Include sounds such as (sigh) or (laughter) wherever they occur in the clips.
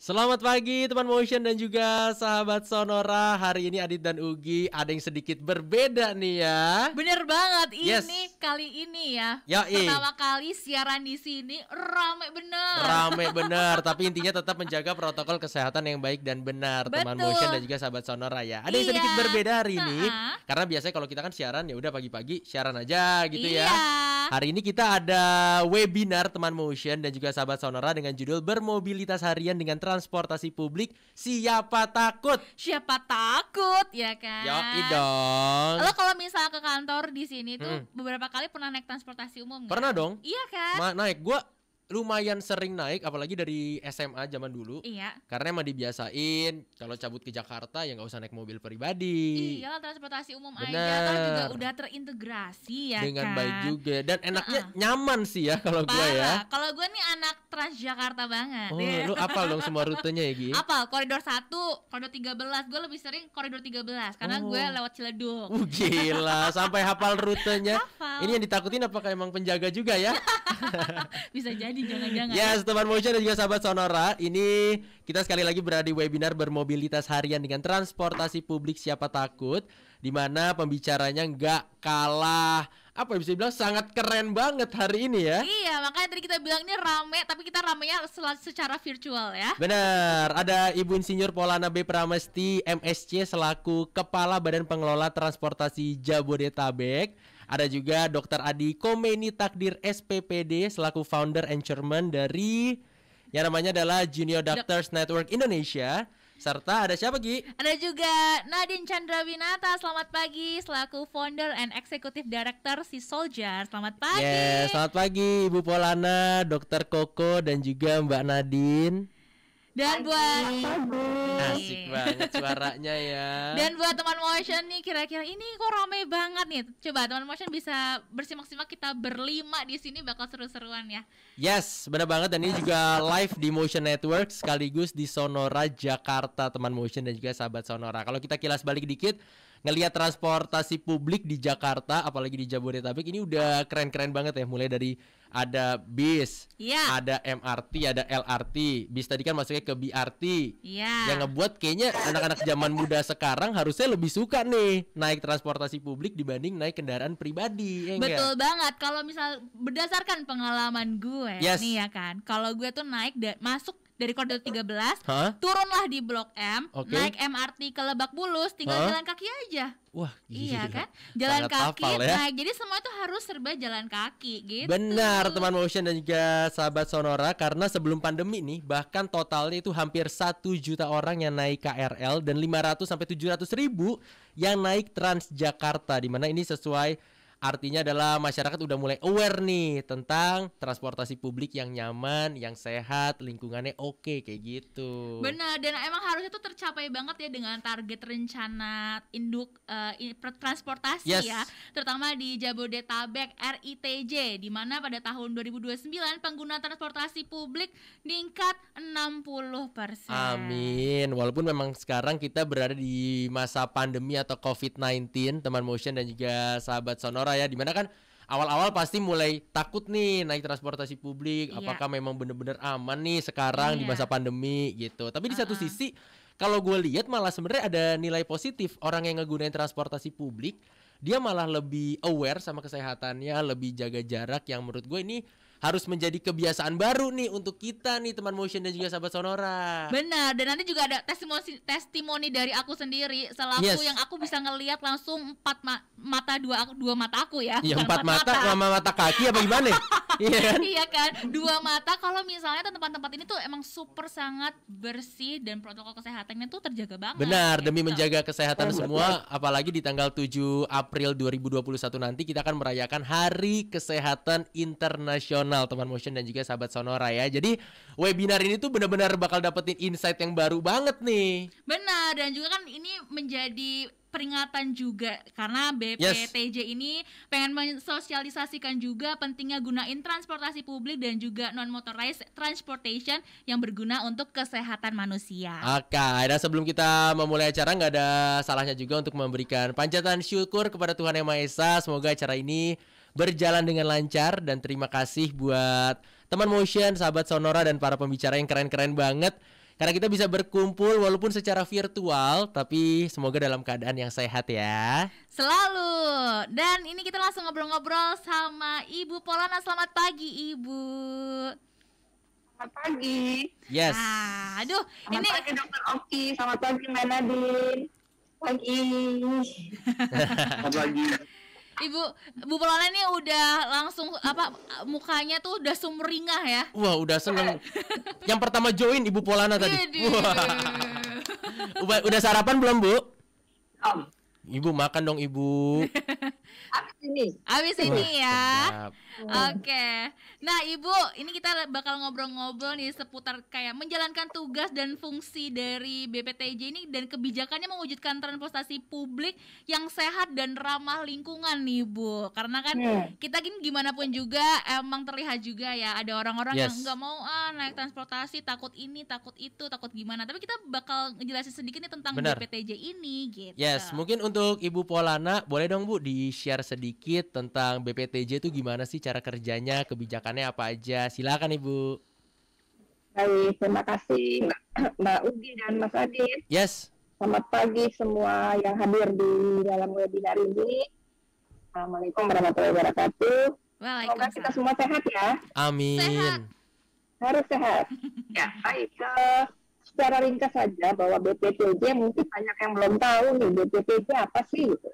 Selamat pagi teman motion dan juga sahabat sonora Hari ini Adit dan Ugi ada yang sedikit berbeda nih ya Bener banget, Yes. ini kali ini ya Yoi. Pertama kali siaran di sini rame bener Rame bener Tapi intinya tetap menjaga protokol kesehatan yang baik dan benar Teman Betul. motion dan juga sahabat sonora ya Ada yang Iya. sedikit berbeda hari ini. Karena biasanya kalau kita kan siaran ya udah pagi-pagi siaran aja gitu Iya. ya Hari ini kita ada webinar teman motion dan juga sahabat sonora dengan judul bermobilitas harian dengan transportasi publik siapa takut Siapa takut ya kan Yoi dong Lo kalau misal ke kantor di sini tuh Mm. beberapa kali pernah naik transportasi umum? Pernah dong Iya kan? Ma- naik gua lumayan sering naik apalagi dari SMA zaman dulu iya karena emang dibiasain kalau cabut ke Jakarta ya nggak usah naik mobil pribadi Iya lah transportasi umum aja Bener. Kalau juga udah terintegrasi ya dengan kan baik juga dan enaknya Ha-ha. nyaman sih ya kalau gua ya. Kalau gue nih anak Transjakarta banget oh ya. lu apal dong semua rutenya ya Gi Apa? Koridor 1, koridor 13 Gue lebih sering koridor 13 Karena Oh. gue lewat Ciledug Uh, gila sampai hafal rutenya (laughs) Hafal. ini yang ditakutin apakah emang penjaga juga ya (laughs) Bisa jadi jangan-jangan Yes, teman motion dan juga sahabat sonora, ini kita sekali lagi berada di webinar bermobilitas harian dengan transportasi publik siapa takut, di mana pembicaranya nggak kalah apa ya bisa dibilang sangat keren banget hari ini ya. Iya makanya tadi kita bilang ini rame Tapi kita ramenya secara virtual ya Benar, ada Ibu Insinyur Polana B Pramesti MSC selaku Kepala Badan Pengelola Transportasi Jabodetabek. Ada juga Dr. Adi Komeni Takdir SPPD selaku Founder and Chairman dari yang namanya adalah Junior Doctors Network Indonesia. Serta ada siapa Gi? Ada juga Nadine Chandra Winata Selamat pagi Selaku founder and executive director si Soldier Selamat pagi Yes, selamat pagi Ibu Polana, Dr. Koko dan juga Mbak Nadine. Dan buat Asik banget suaranya ya. Dan buat teman motion nih kira-kira ini kok rame banget nih. Coba teman motion bisa bersimak-simak kita berlima di sini bakal seru-seruan ya. Yes, benar banget dan ini juga live di Motion Network sekaligus di Sonora Jakarta teman Motion dan juga sahabat Sonora. Kalau kita kilas balik dikit ngelihat transportasi publik di Jakarta apalagi di Jabodetabek ini udah keren-keren banget ya mulai dari ada bis, Iya. ada MRT, ada LRT. Bis tadi kan masuknya ke BRT. Iya. Yang ngebuat kayaknya anak-anak zaman muda sekarang harusnya lebih suka nih naik transportasi publik dibanding naik kendaraan pribadi. ya? Betul banget. Kalau misal berdasarkan pengalaman gue Yes. nih ya kan. Kalau gue tuh naik masuk dari koridor 13, Hah? turunlah di Blok M, Oke. naik MRT ke Lebak Bulus, tinggal Hah? jalan kaki aja. Wah, Iya kan? Jalan Sangat kaki ya. naik. Jadi semua itu harus serba jalan kaki gitu. Benar teman motion dan juga sahabat sonora karena sebelum pandemi nih bahkan totalnya itu hampir satu juta orang yang naik KRL dan 500 sampai 700 ribu yang naik Transjakarta di mana ini sesuai artinya adalah masyarakat udah mulai aware nih tentang transportasi publik yang nyaman, yang sehat, lingkungannya oke kayak gitu. Benar dan emang harusnya tuh tercapai banget ya dengan target rencana induk per- transportasi Yes. ya, terutama di Jabodetabek RITJ di mana pada tahun 2029 pengguna transportasi publik meningkat 60%. Amin. Walaupun memang sekarang kita berada di masa pandemi atau COVID-19, teman motion dan juga sahabat sonora ya, di mana kan awal-awal pasti mulai takut nih naik transportasi publik. Iya. Apakah memang bener-bener aman nih sekarang di Iya. masa pandemi gitu. Tapi di satu Uh-uh. sisi, kalau gue lihat malah sebenarnya ada nilai positif orang yang ngegunain transportasi publik. Dia malah lebih aware sama kesehatannya, lebih jaga jarak yang menurut gue ini harus menjadi kebiasaan baru nih untuk kita nih teman motion dan juga sahabat sonora. Benar dan nanti juga ada testimoni testimoni dari aku sendiri selaku Yes. yang aku bisa ngelihat langsung empat ma- mata dua aku dua mata aku ya. Ya empat mata sama mata kaki apa gimana? (laughs) Iya kan? iya kan dua mata kalau misalnya tempat-tempat ini tuh emang super sangat bersih dan protokol kesehatannya tuh terjaga banget Benar, demi gitu. menjaga kesehatan semua apalagi di tanggal 7 April 2021 nanti kita akan merayakan Hari Kesehatan Internasional teman motion dan juga sahabat sonora ya. Jadi webinar ini tuh benar-benar bakal dapetin insight yang baru banget nih. benar dan juga kan ini menjadi peringatan juga karena BPTJ ini pengen mensosialisasikan juga pentingnya gunain transportasi publik dan juga non motorized transportation yang berguna untuk kesehatan manusia. Oke, dan sebelum kita memulai acara nggak ada salahnya juga untuk memberikan panjatan syukur kepada Tuhan Yang Maha Esa. Semoga acara ini berjalan dengan lancar dan terima kasih buat teman motion, sahabat sonora dan para pembicara yang keren-keren banget. karena kita bisa berkumpul walaupun secara virtual tapi semoga dalam keadaan yang sehat ya. Selalu. Dan ini kita langsung ngobrol-ngobrol sama Ibu Polana. Selamat pagi, Ibu. Selamat pagi. Yes. Ah, aduh, Selamat ini pagi Dokter Oki. Selamat pagi Mbak Nadine. Pagi. (laughs) Selamat pagi. Ibu Ibu Polana ini udah langsung apa mukanya tuh udah sumringah ya. Wah, udah seneng. yang pertama join Ibu Polana tadi. Wah. udah, udah sarapan belum, Bu? Om, Ibu makan dong, Ibu. (laughs) abis ini. Abis ini ya. Oke. Nah, Ibu, ini kita bakal ngobrol-ngobrol nih seputar kayak menjalankan tugas dan fungsi dari BPTJ ini dan kebijakannya mewujudkan transportasi publik yang sehat dan ramah lingkungan nih, Bu. Karena kan Hmm. kita gini gimana pun juga emang terlihat juga ya ada orang-orang yang Yes. nggak mau ah naik transportasi takut ini, takut itu, takut gimana. Tapi kita bakal ngejelasin sedikit nih tentang Benar. BPTJ ini gitu. Yes, mungkin untuk Ibu Polana, boleh dong Bu di-share sedikit tentang BPTJ itu gimana sih cara kerjanya, kebijakannya apa aja? Silakan Ibu. Baik, terima kasih Mbak, (clears throat) Mbak Ugi dan Mas Adit. Yes. Selamat pagi semua yang hadir di dalam webinar ini. Assalamualaikum warahmatullahi wabarakatuh. Semoga kita semua sehat ya. Amin. Sehat. Harus sehat. (laughs) ya, baik. Eh, secara ringkas saja bahwa BPTJ mungkin banyak yang belum tahu nih BPTJ apa sih gitu.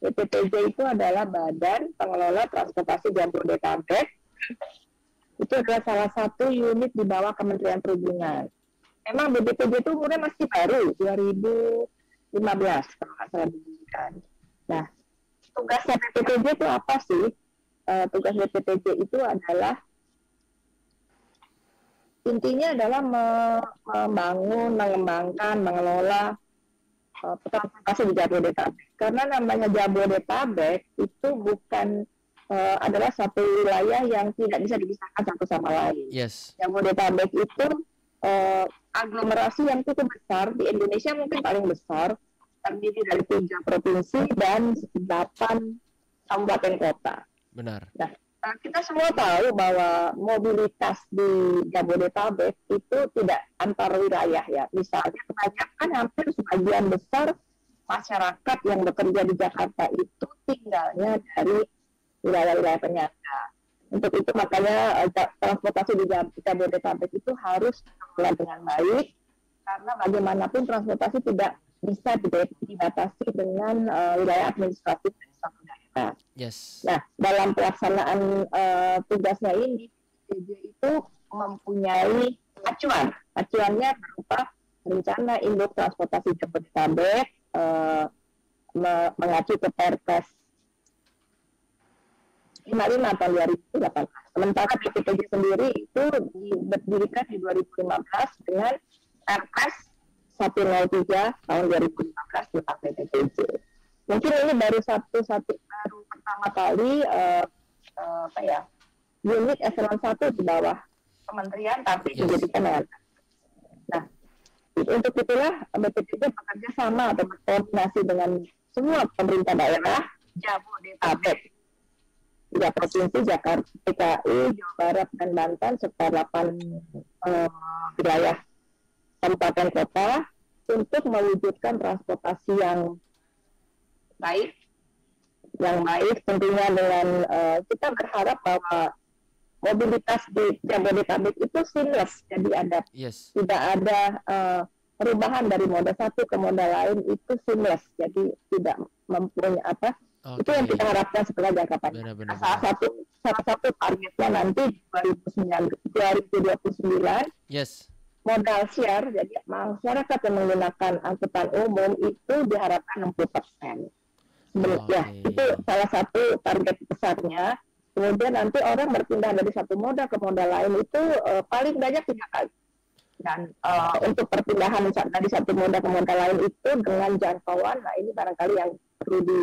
BPTJ itu adalah Badan Pengelola Transportasi Jabodetabek. Itu adalah salah satu unit di bawah Kementerian Perhubungan. Emang BPTJ itu umurnya masih baru, 2015 kalau nggak salah didirikan. Nah, tugasnya BPTJ itu apa sih? Eh, tugas BPTJ itu adalah intinya adalah me- membangun, mengembangkan, mengelola uh, transportasi di Jabodetabek. Karena namanya Jabodetabek itu bukan uh, adalah satu wilayah yang tidak bisa dipisahkan satu sama lain. Yes. Jabodetabek itu uh, aglomerasi yang cukup besar di Indonesia mungkin paling besar terdiri dari tiga provinsi dan delapan kabupaten kota. Benar. Nah, kita semua tahu bahwa mobilitas di Jabodetabek itu tidak antar wilayah ya. Misalnya kebanyakan hampir sebagian besar masyarakat yang bekerja di Jakarta itu tinggalnya dari wilayah-wilayah penyangga. Untuk itu makanya eh, transportasi di Jab- Jabodetabek itu harus dikelola dengan baik karena bagaimanapun transportasi tidak bisa di- dibatasi dengan eh, wilayah administratif dari satu daerah. Yes. Nah, dalam pelaksanaan eh, tugasnya ini, PJ itu mempunyai acuan. Acuannya berupa rencana induk transportasi Jabodetabek, eh, me- mengacu ke Perpres 55 tahun 2018. Sementara PPTJ sendiri itu didirikan di 2015 dengan Perpres 103 tahun 2015 tentang PPTJ mungkin ini baru satu satu baru pertama kali eh, eh, apa ya unit eselon satu di bawah kementerian tapi Yes. dijadikan dengan untuk itulah BPTJ bekerja sama atau berkoordinasi dengan semua pemerintah daerah. Jabodetabek. Tiga provinsi Jakarta, DKI, Jawa Barat dan Banten serta 8 eh, wilayah kabupaten kota untuk mewujudkan transportasi yang baik. Yang baik tentunya dengan eh, kita berharap bahwa mobilitas di Jabodetabek itu seamless jadi ada Yes. tidak ada eh, perubahan dari moda satu ke moda lain itu seamless jadi tidak mempunyai apa Oke. itu yang kita harapkan setelah jangka panjang salah satu salah satu targetnya nanti 2009 2029 Yes. modal share jadi masyarakat yang menggunakan angkutan umum itu diharapkan 60 persen. Ya, Oke. itu salah satu target besarnya. Kemudian nanti orang berpindah dari satu moda ke moda lain itu eh, paling banyak tiga kali. Dan eh, untuk perpindahan dari satu moda ke moda lain itu dengan jangkauan, nah ini barangkali yang perlu di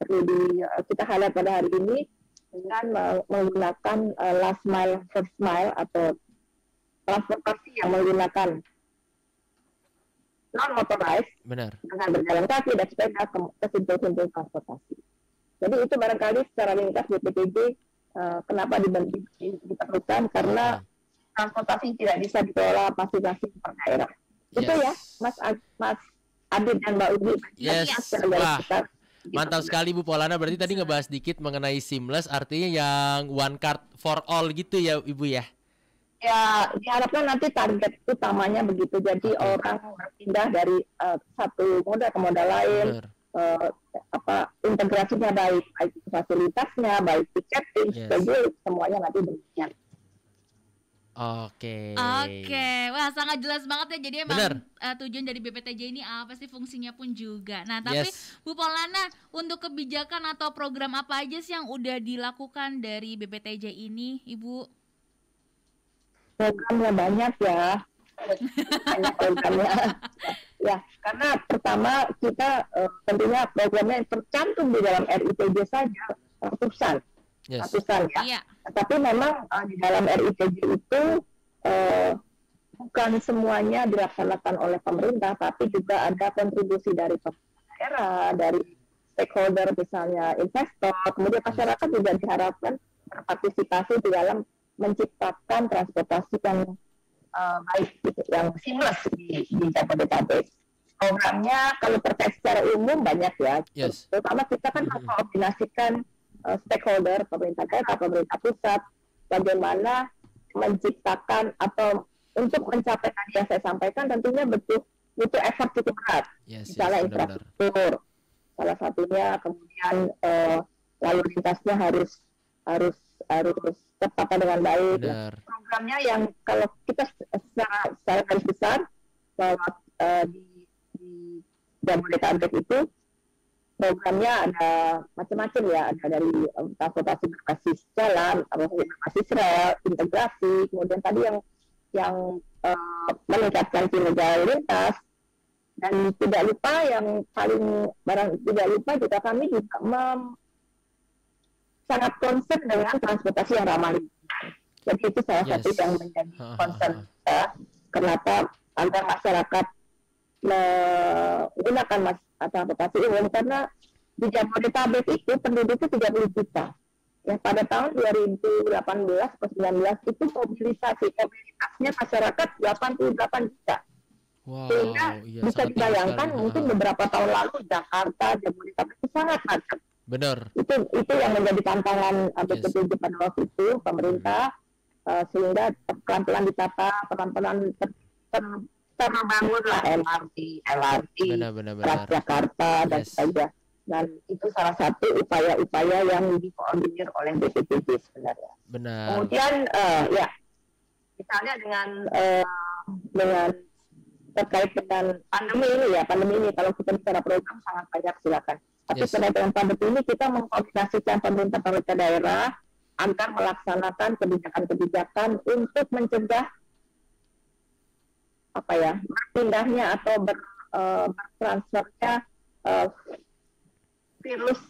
perlu di eh, kita highlight pada hari ini dengan me- menggunakan eh, last mile, first mile atau transportasi yang menggunakan non motorized Benar. dengan berjalan kaki dan sepeda ke simpul-simpul transportasi. Jadi itu barangkali secara ringkas BPTJ eh, kenapa dibentuk diperlukan karena transportasi tidak bisa dikelola masing-masing per daerah. yes. itu ya Mas Mas Adit dan Mbak Ugi yes. Wah. Mantap sekali Bu Polana berarti tadi ngebahas dikit mengenai seamless artinya yang one card for all gitu ya Ibu ya. Ya, diharapkan nanti target utamanya begitu. Jadi okay. orang berpindah dari uh, satu moda ke moda lain. Uh, apa integrasinya baik, baik fasilitasnya, baik tiketing, yes. semuanya nanti demikian. Oke. Oke, wah sangat jelas banget ya. Jadi emang uh, tujuan dari BPTJ ini apa sih fungsinya pun juga. Nah, tapi yes. Bu Polana untuk kebijakan atau program apa aja sih yang udah dilakukan dari BPTJ ini, Ibu? Programnya banyak ya. Programnya. ya, karena pertama kita uh, tentunya programnya yang tercantum di dalam RITJ saja ratusan yes. ratusan ya. Yeah. Tapi memang uh, di dalam RITJ itu uh, bukan semuanya dilaksanakan oleh pemerintah, tapi juga ada kontribusi dari daerah, dari stakeholder misalnya investor, kemudian masyarakat juga diharapkan berpartisipasi di dalam menciptakan transportasi yang uh, baik, gitu, yang seamless di, di Jabodetabek. Programnya kalau terkait secara umum banyak ya, yes. terutama kita kan mengkoordinasikan uh, stakeholder pemerintah daerah, pemerintah pusat, bagaimana menciptakan atau untuk mencapai tadi yang saya sampaikan tentunya butuh butuh effort cukup berat, yes, misalnya yes, infrastruktur, salah satunya kemudian uh, lalu lintasnya harus harus harus tertata dengan baik. Benar. Programnya yang kalau kita secara secara garis besar bahwa uh, di di Jabodetabek itu programnya ada macam-macam ya, ada dari um, transportasi berbasis jalan, transportasi berbasis rel, integrasi, kemudian tadi yang yang uh, meningkatkan kinerja lintas, dan tidak lupa yang paling barang tidak lupa juga kami juga mem, sangat concern dengan transportasi yang ramah lingkungan. Jadi itu salah yes. satu yang menjadi concern kita. Kenapa agar masyarakat menggunakan mas transportasi umum karena di Jabodetabek itu penduduknya 30 juta. Ya, pada tahun 2018 atau 19 itu mobilisasi mobilitasnya masyarakat 88 juta. Wow, Sehingga iya, bisa dibayangkan sekali. mungkin beberapa tahun lalu Jakarta, Jabodetabek itu sangat macet. Benar. Itu itu yang menjadi tantangan BPJJ yes. pada waktu itu pemerintah hmm. uh, sehingga pelan-pelan ditata, pelan-pelan ter, ter, terbangunlah MRT, LRT, Transjakarta yes. dan sebagainya dan itu salah satu upaya-upaya yang dikoordinir oleh BPJJ sebenarnya. Benar. Kemudian uh, ya misalnya dengan uh, dengan terkait dengan pandemi ini ya pandemi ini kalau kita bicara program sangat banyak silakan. Tapi yes. dengan pandemi ini kita mengkoordinasikan pemerintah pemerintah daerah agar melaksanakan kebijakan-kebijakan untuk mencegah apa ya berpindahnya atau ber, uh, bertransfernya uh, virus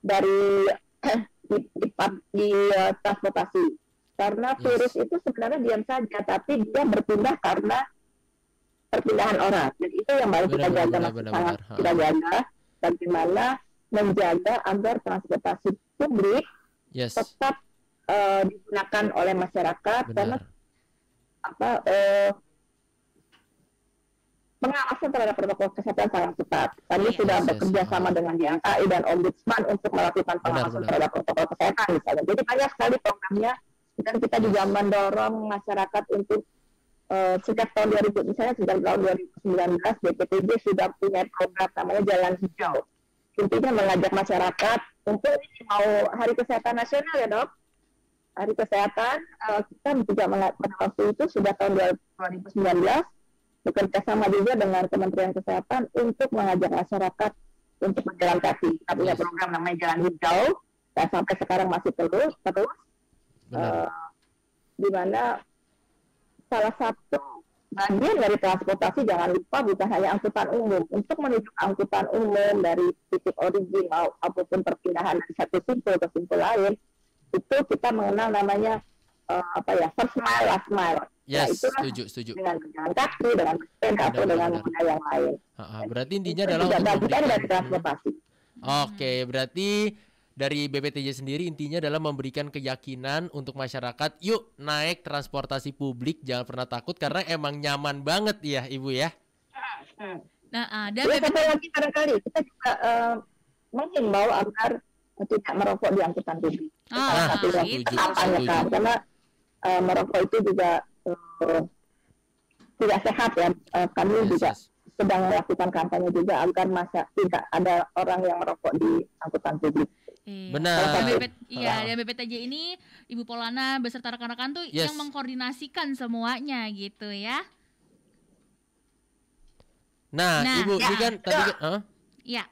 dari (clears throat) di, di, di uh, transportasi. Karena virus itu sebenarnya diam saja tapi dia berpindah karena perpindahan orang. Dan itu yang baru kita jaga masih sangat kita jaga bagaimana menjaga agar transportasi publik yes. tetap uh, digunakan oleh masyarakat benar. karena apa uh, pengawasan terhadap protokol kesehatan sangat ketat. Kami yes, sudah yes, bekerja yes, sama dengan DNKI dan Ombudsman untuk melakukan pengawasan benar, benar. terhadap protokol kesehatan misalnya. Jadi banyak sekali programnya dan kita juga mendorong masyarakat untuk uh, sejak tahun 2000 misalnya sejak tahun 2019 BPTJ sudah punya program namanya Jalan Hijau. Intinya mengajak masyarakat untuk mau Hari Kesehatan Nasional ya dok. Hari Kesehatan uh, kita juga pada waktu itu sudah tahun 2019 bekerja sama juga dengan Kementerian Kesehatan untuk mengajak masyarakat untuk berjalan kaki. Kita punya program namanya Jalan Hijau, dan sampai sekarang masih terus terus. Uh, di mana salah satu bagian dari transportasi jangan lupa bukan hanya angkutan umum. Untuk menuju angkutan umum dari titik origin maupun perpindahan dari satu simpul ke simpul lain, itu kita mengenal namanya uh, apa ya first mile last mile Yes, nah, setuju, setuju. Dengan berjalan kaki, dengan sepeda atau dengan moda yang lain. Ha, ha, berarti intinya adalah untuk dari transportasi. Oke, okay, berarti dari BPTJ sendiri intinya adalah memberikan keyakinan untuk masyarakat yuk naik transportasi publik jangan pernah takut karena emang nyaman banget ya ibu ya. Nah uh, dan ya, BPTJ lagi barangkali. Kita juga uh, menghimbau agar tidak merokok di angkutan publik. Ah, salah satu yang kampanye kan karena uh, merokok itu juga uh, tidak sehat ya. Uh, kami yes, juga yes. sedang melakukan kampanye juga agar masa tidak ada orang yang merokok di angkutan publik. Iya. Benar. Iya, dan BPTJ ini Ibu Polana beserta rekan-rekan tuh yes. yang mengkoordinasikan semuanya gitu ya. Nah, nah Ibu, ya. ini kan tadi huh? Ya.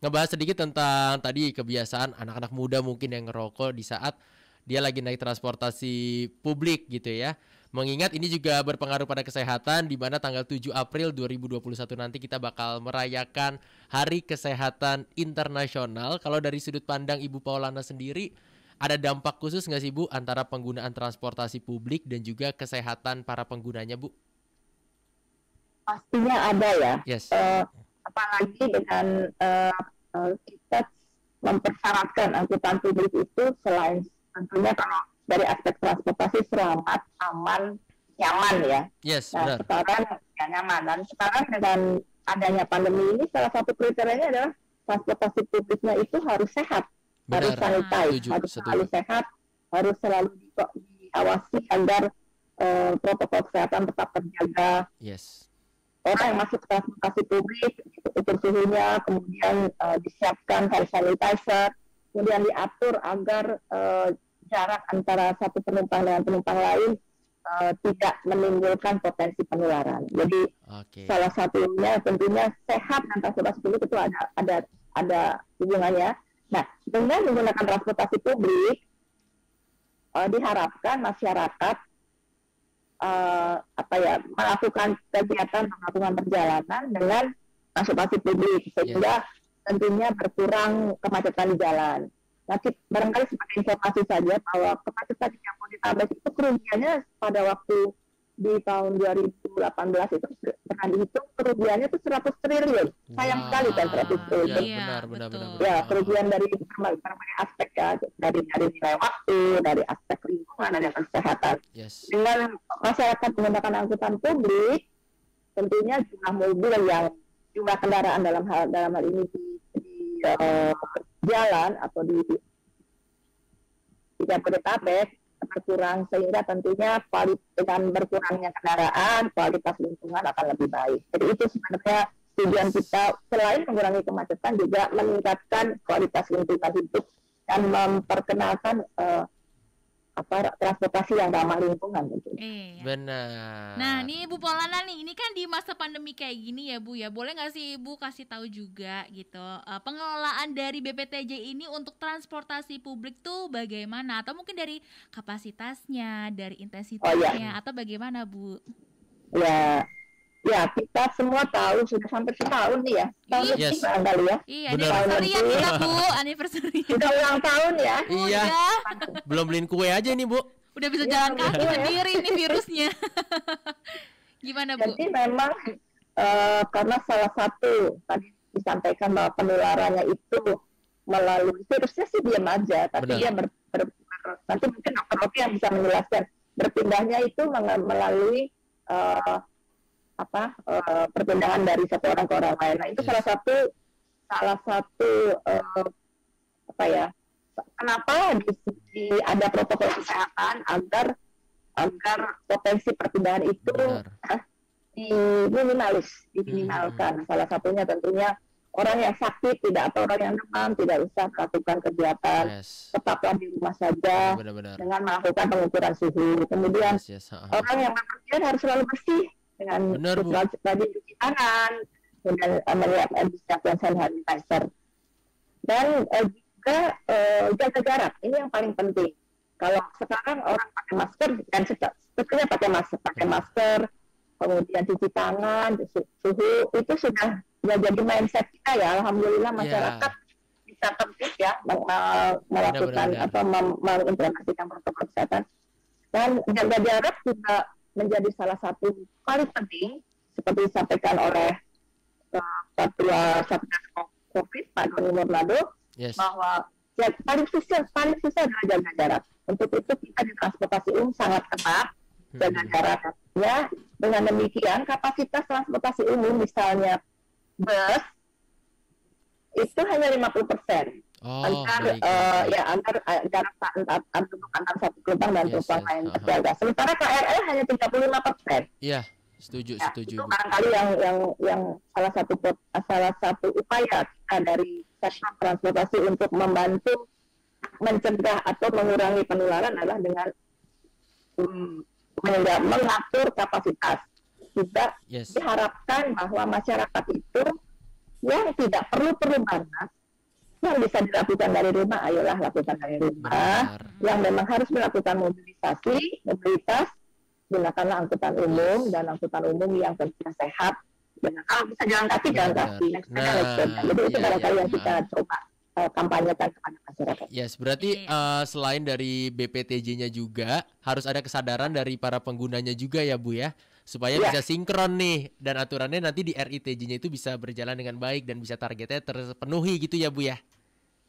Ngebahas sedikit tentang tadi kebiasaan anak-anak muda mungkin yang ngerokok di saat dia lagi naik transportasi publik gitu ya. Mengingat ini juga berpengaruh pada kesehatan di mana tanggal 7 April 2021 nanti kita bakal merayakan Hari Kesehatan Internasional. Kalau dari sudut pandang Ibu Paulana sendiri, ada dampak khusus nggak sih Bu antara penggunaan transportasi publik dan juga kesehatan para penggunanya Bu? Pastinya ada ya. Yes. Uh, apalagi dengan uh, uh, kita mempersyaratkan angkutan publik itu selain tentunya kalau dari aspek transportasi selamat, aman, nyaman ya. Yes, nah, benar. sekarang ya nyaman dan sekarang dengan adanya pandemi ini salah satu kriterianya adalah transportasi publiknya itu harus sehat, benar. harus sanitize, harus setuju. selalu sehat, harus selalu di, diawasi agar uh, protokol kesehatan tetap terjaga. Yes. Orang yang masuk transportasi publik ukur suhunya, kemudian uh, disiapkan hand sanitizer, kemudian diatur agar uh, jarak antara satu penumpang dengan penumpang lain uh, tidak menimbulkan potensi penularan. Jadi okay. salah satunya tentunya sehat dan transportasi publik itu ada ada ada hubungannya. Nah, dengan menggunakan transportasi publik uh, diharapkan masyarakat uh, apa ya melakukan kegiatan melakukan perjalanan dengan transportasi publik sehingga yes. tentunya berkurang kemacetan di jalan. Nah, barangkali sebagai informasi saja bahwa kemacetan di Jabodetabek itu kerugiannya pada waktu di tahun 2018 itu pernah dihitung kerugiannya itu 100 triliun. Sayang wow. sekali kan 100 triliun. Iya, benar, benar, benar, Ya, kerugian dari berbagai aspek ya, dari dari nilai waktu, dari aspek lingkungan, dari kesehatan. Yes. Dengan masyarakat menggunakan angkutan publik, tentunya jumlah mobil yang jumlah kendaraan dalam hal dalam hal ini di, di uh, jalan atau di di Jabodetabek berkurang sehingga tentunya dengan berkurangnya kendaraan kualitas lingkungan akan lebih baik. Jadi itu sebenarnya tujuan kita selain mengurangi kemacetan juga meningkatkan kualitas lingkungan hidup dan memperkenalkan uh, apa transportasi yang ramah lingkungan gitu. Iya. Benar. Nah, nih Bu Polana nih, ini kan di masa pandemi kayak gini ya Bu ya. Boleh nggak sih Ibu kasih tahu juga gitu uh, pengelolaan dari BPTJ ini untuk transportasi publik tuh bagaimana atau mungkin dari kapasitasnya, dari intensitasnya oh, ya. atau bagaimana Bu? Ya, kita semua tahu sudah sampai setahun nih ya. Tahun yes. lebih kali ya. Iya, anniversary ya kita Bu, anniversary. Sudah ulang tahun ya. Iya. Belum beliin kue aja nih, Bu. Udah bisa ya, jalan kaki sendiri nih virusnya. (laughs) Gimana, Bu? Jadi memang uh, karena salah satu tadi disampaikan bahwa penularannya itu melalui virusnya sih diam aja, tapi Benar. dia ber, ber, ber, nanti mungkin. Rocky yang bisa menjelaskan berpindahnya itu melalui uh, apa uh, perpindahan dari satu orang ke orang lain. Nah itu yes. salah satu salah satu uh, apa ya kenapa di, di ada protokol kesehatan agar agar potensi perpindahan itu uh, diminimalis diminimalkan. Hmm. Salah satunya tentunya orang yang sakit tidak atau orang yang demam tidak usah melakukan kegiatan yes. tetaplah di rumah saja Benar -benar. dengan melakukan pengukuran suhu kemudian yes, yes. orang yang bekerja harus selalu bersih dengan Benar, rajin cuci tangan, uh, menyiapkan disiapkan hand sanitizer. Dan uh, juga uh, jaga jarak, ini yang paling penting. Kalau sekarang orang pakai masker, dan sebetulnya pakai masker, pakai masker, kemudian cuci tangan, suhu, itu sudah sudah jadi mindset kita ya. Alhamdulillah iya. masyarakat yeah. bisa tertib ya melakukan atau mengimplementasikan protokol kesehatan. Dan jaga jarak juga menjadi salah satu paling penting seperti disampaikan oleh uh, Satgas COVID Pak Doni Murnado yes. bahwa ya paling susah paling susah adalah jaga jarak untuk itu kita di transportasi umum sangat ketat jaga hmm. jaraknya dengan demikian kapasitas transportasi umum misalnya bus itu hanya 50 persen oh, antar uh, ya antar jarak antar, antar, antar satu gerbang dan yes, yes. lain terjaga sementara KRL hanya 35 persen iya setuju ya, setuju itu barangkali yang yang yang salah satu salah satu upaya kita dari sektor transportasi untuk membantu mencegah atau mengurangi penularan adalah dengan um, mengatur kapasitas. Kita yes. diharapkan bahwa masyarakat itu yang tidak perlu perlu banget yang bisa dilakukan dari rumah, ayolah lakukan dari rumah. Benar. Yang memang harus melakukan mobilisasi, mobilitas, gunakanlah angkutan umum dan angkutan umum yang tentunya sehat. Dan kalau bisa jalan kaki, jalan kaki. Nah, Jadi itu iya, barangkali iya, yang kita coba uh, kampanyekan kepada masyarakat. Yes, berarti uh, selain dari BPTJ-nya juga harus ada kesadaran dari para penggunanya juga ya Bu ya, supaya yeah. bisa sinkron nih dan aturannya nanti di RITJ-nya itu bisa berjalan dengan baik dan bisa targetnya terpenuhi gitu ya Bu ya.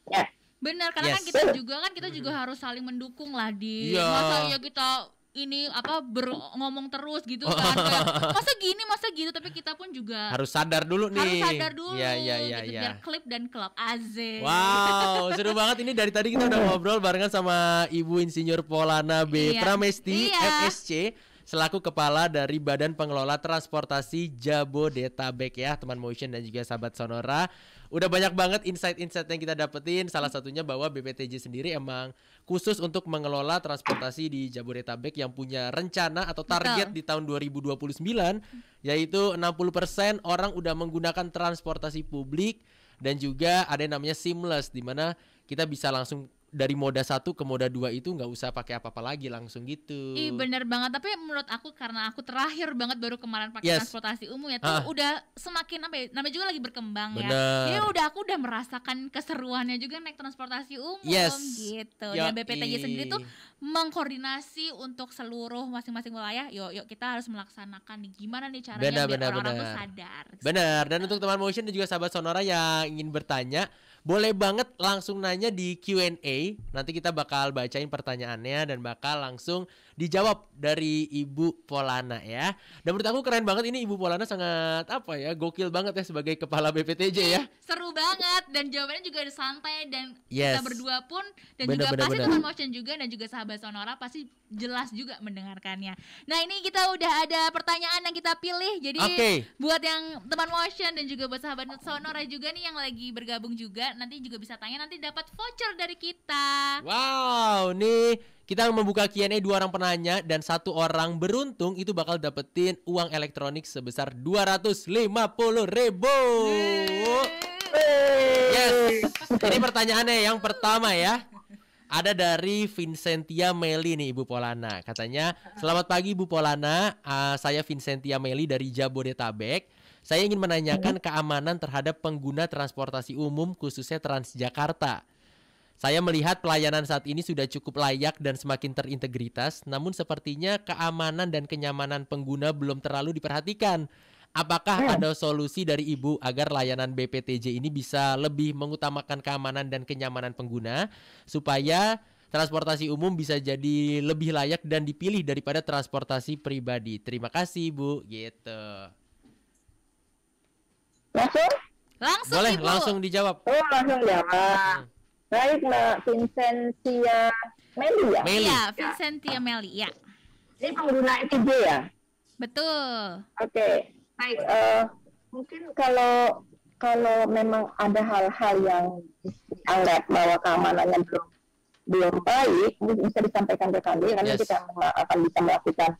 Ya. Benar, karena kan yes. kan kita juga kan kita juga harus saling mendukung lah di yeah. masa ya kita ini apa ber ngomong terus gitu kan (laughs) kayak, masa gini masa gitu tapi kita pun juga harus sadar dulu nih harus sadar dulu ya, ya, ya, gitu, ya. biar klip dan klub aze wow seru (laughs) banget ini dari tadi kita udah ngobrol barengan sama ibu insinyur Polana B iya. Pramesti iya. FSC selaku kepala dari Badan Pengelola Transportasi Jabodetabek ya teman motion dan juga sahabat sonora udah banyak banget insight-insight yang kita dapetin. Salah satunya bahwa BPTJ sendiri emang khusus untuk mengelola transportasi di Jabodetabek yang punya rencana atau target Betul. di tahun 2029 yaitu 60% orang udah menggunakan transportasi publik dan juga ada yang namanya seamless di mana kita bisa langsung dari moda satu ke moda dua itu nggak usah pakai apa-apa lagi langsung gitu. Ih bener banget tapi menurut aku karena aku terakhir banget baru kemarin pakai yes. transportasi umum ya tuh ah. udah semakin apa ya namanya juga lagi berkembang ya. bener. ya. Jadi udah aku udah merasakan keseruannya juga naik transportasi umum yes. gitu. Yo, Dan BPTJ sendiri tuh mengkoordinasi untuk seluruh masing-masing wilayah. Yuk yuk kita harus melaksanakan nih gimana nih caranya bener, biar orang-orang tuh sadar. Benar. Dan untuk teman motion dan juga sahabat sonora yang ingin bertanya boleh banget langsung nanya di Q&A. Nanti kita bakal bacain pertanyaannya dan bakal langsung dijawab dari Ibu Polana ya. Dan menurut aku keren banget ini Ibu Polana sangat apa ya, gokil banget ya sebagai kepala BPTJ ya. Seru banget dan jawabannya juga santai dan yes. kita berdua pun dan bener, juga bener, pasti teman motion juga dan juga sahabat Sonora pasti jelas juga mendengarkannya. Nah, ini kita udah ada pertanyaan yang kita pilih. Jadi okay. buat yang teman motion dan juga buat sahabat Sonora juga nih yang lagi bergabung juga nanti juga bisa tanya nanti dapat voucher dari kita. Wow, nih kita membuka Q&A dua orang penanya dan satu orang beruntung itu bakal dapetin uang elektronik sebesar dua ratus lima puluh ribu. Yes. Ini pertanyaannya yang pertama ya. Ada dari Vincentia Meli nih Ibu Polana. Katanya, "Selamat pagi Ibu Polana. Uh, saya Vincentia Meli dari Jabodetabek. Saya ingin menanyakan keamanan terhadap pengguna transportasi umum khususnya Transjakarta. Saya melihat pelayanan saat ini sudah cukup layak dan semakin terintegritas, namun sepertinya keamanan dan kenyamanan pengguna belum terlalu diperhatikan. Apakah hmm. ada solusi dari Ibu agar layanan BPTJ ini bisa lebih mengutamakan keamanan dan kenyamanan pengguna supaya transportasi umum bisa jadi lebih layak dan dipilih daripada transportasi pribadi? Terima kasih, Bu. Gitu. Langsung? Langsung Boleh, Ibu. langsung dijawab. Oh, langsung jawab. Hmm. Baik, Mbak Vincentia Meli ya? Meli. Ya, Vincentia Meli, ya. Ini pengguna ETJ ya? Betul. Oke. Okay. Baik, uh, mungkin kalau kalau memang ada hal-hal yang dianggap bahwa keamanannya belum belum baik, bisa disampaikan ke kami, karena yes. kita akan bisa melakukan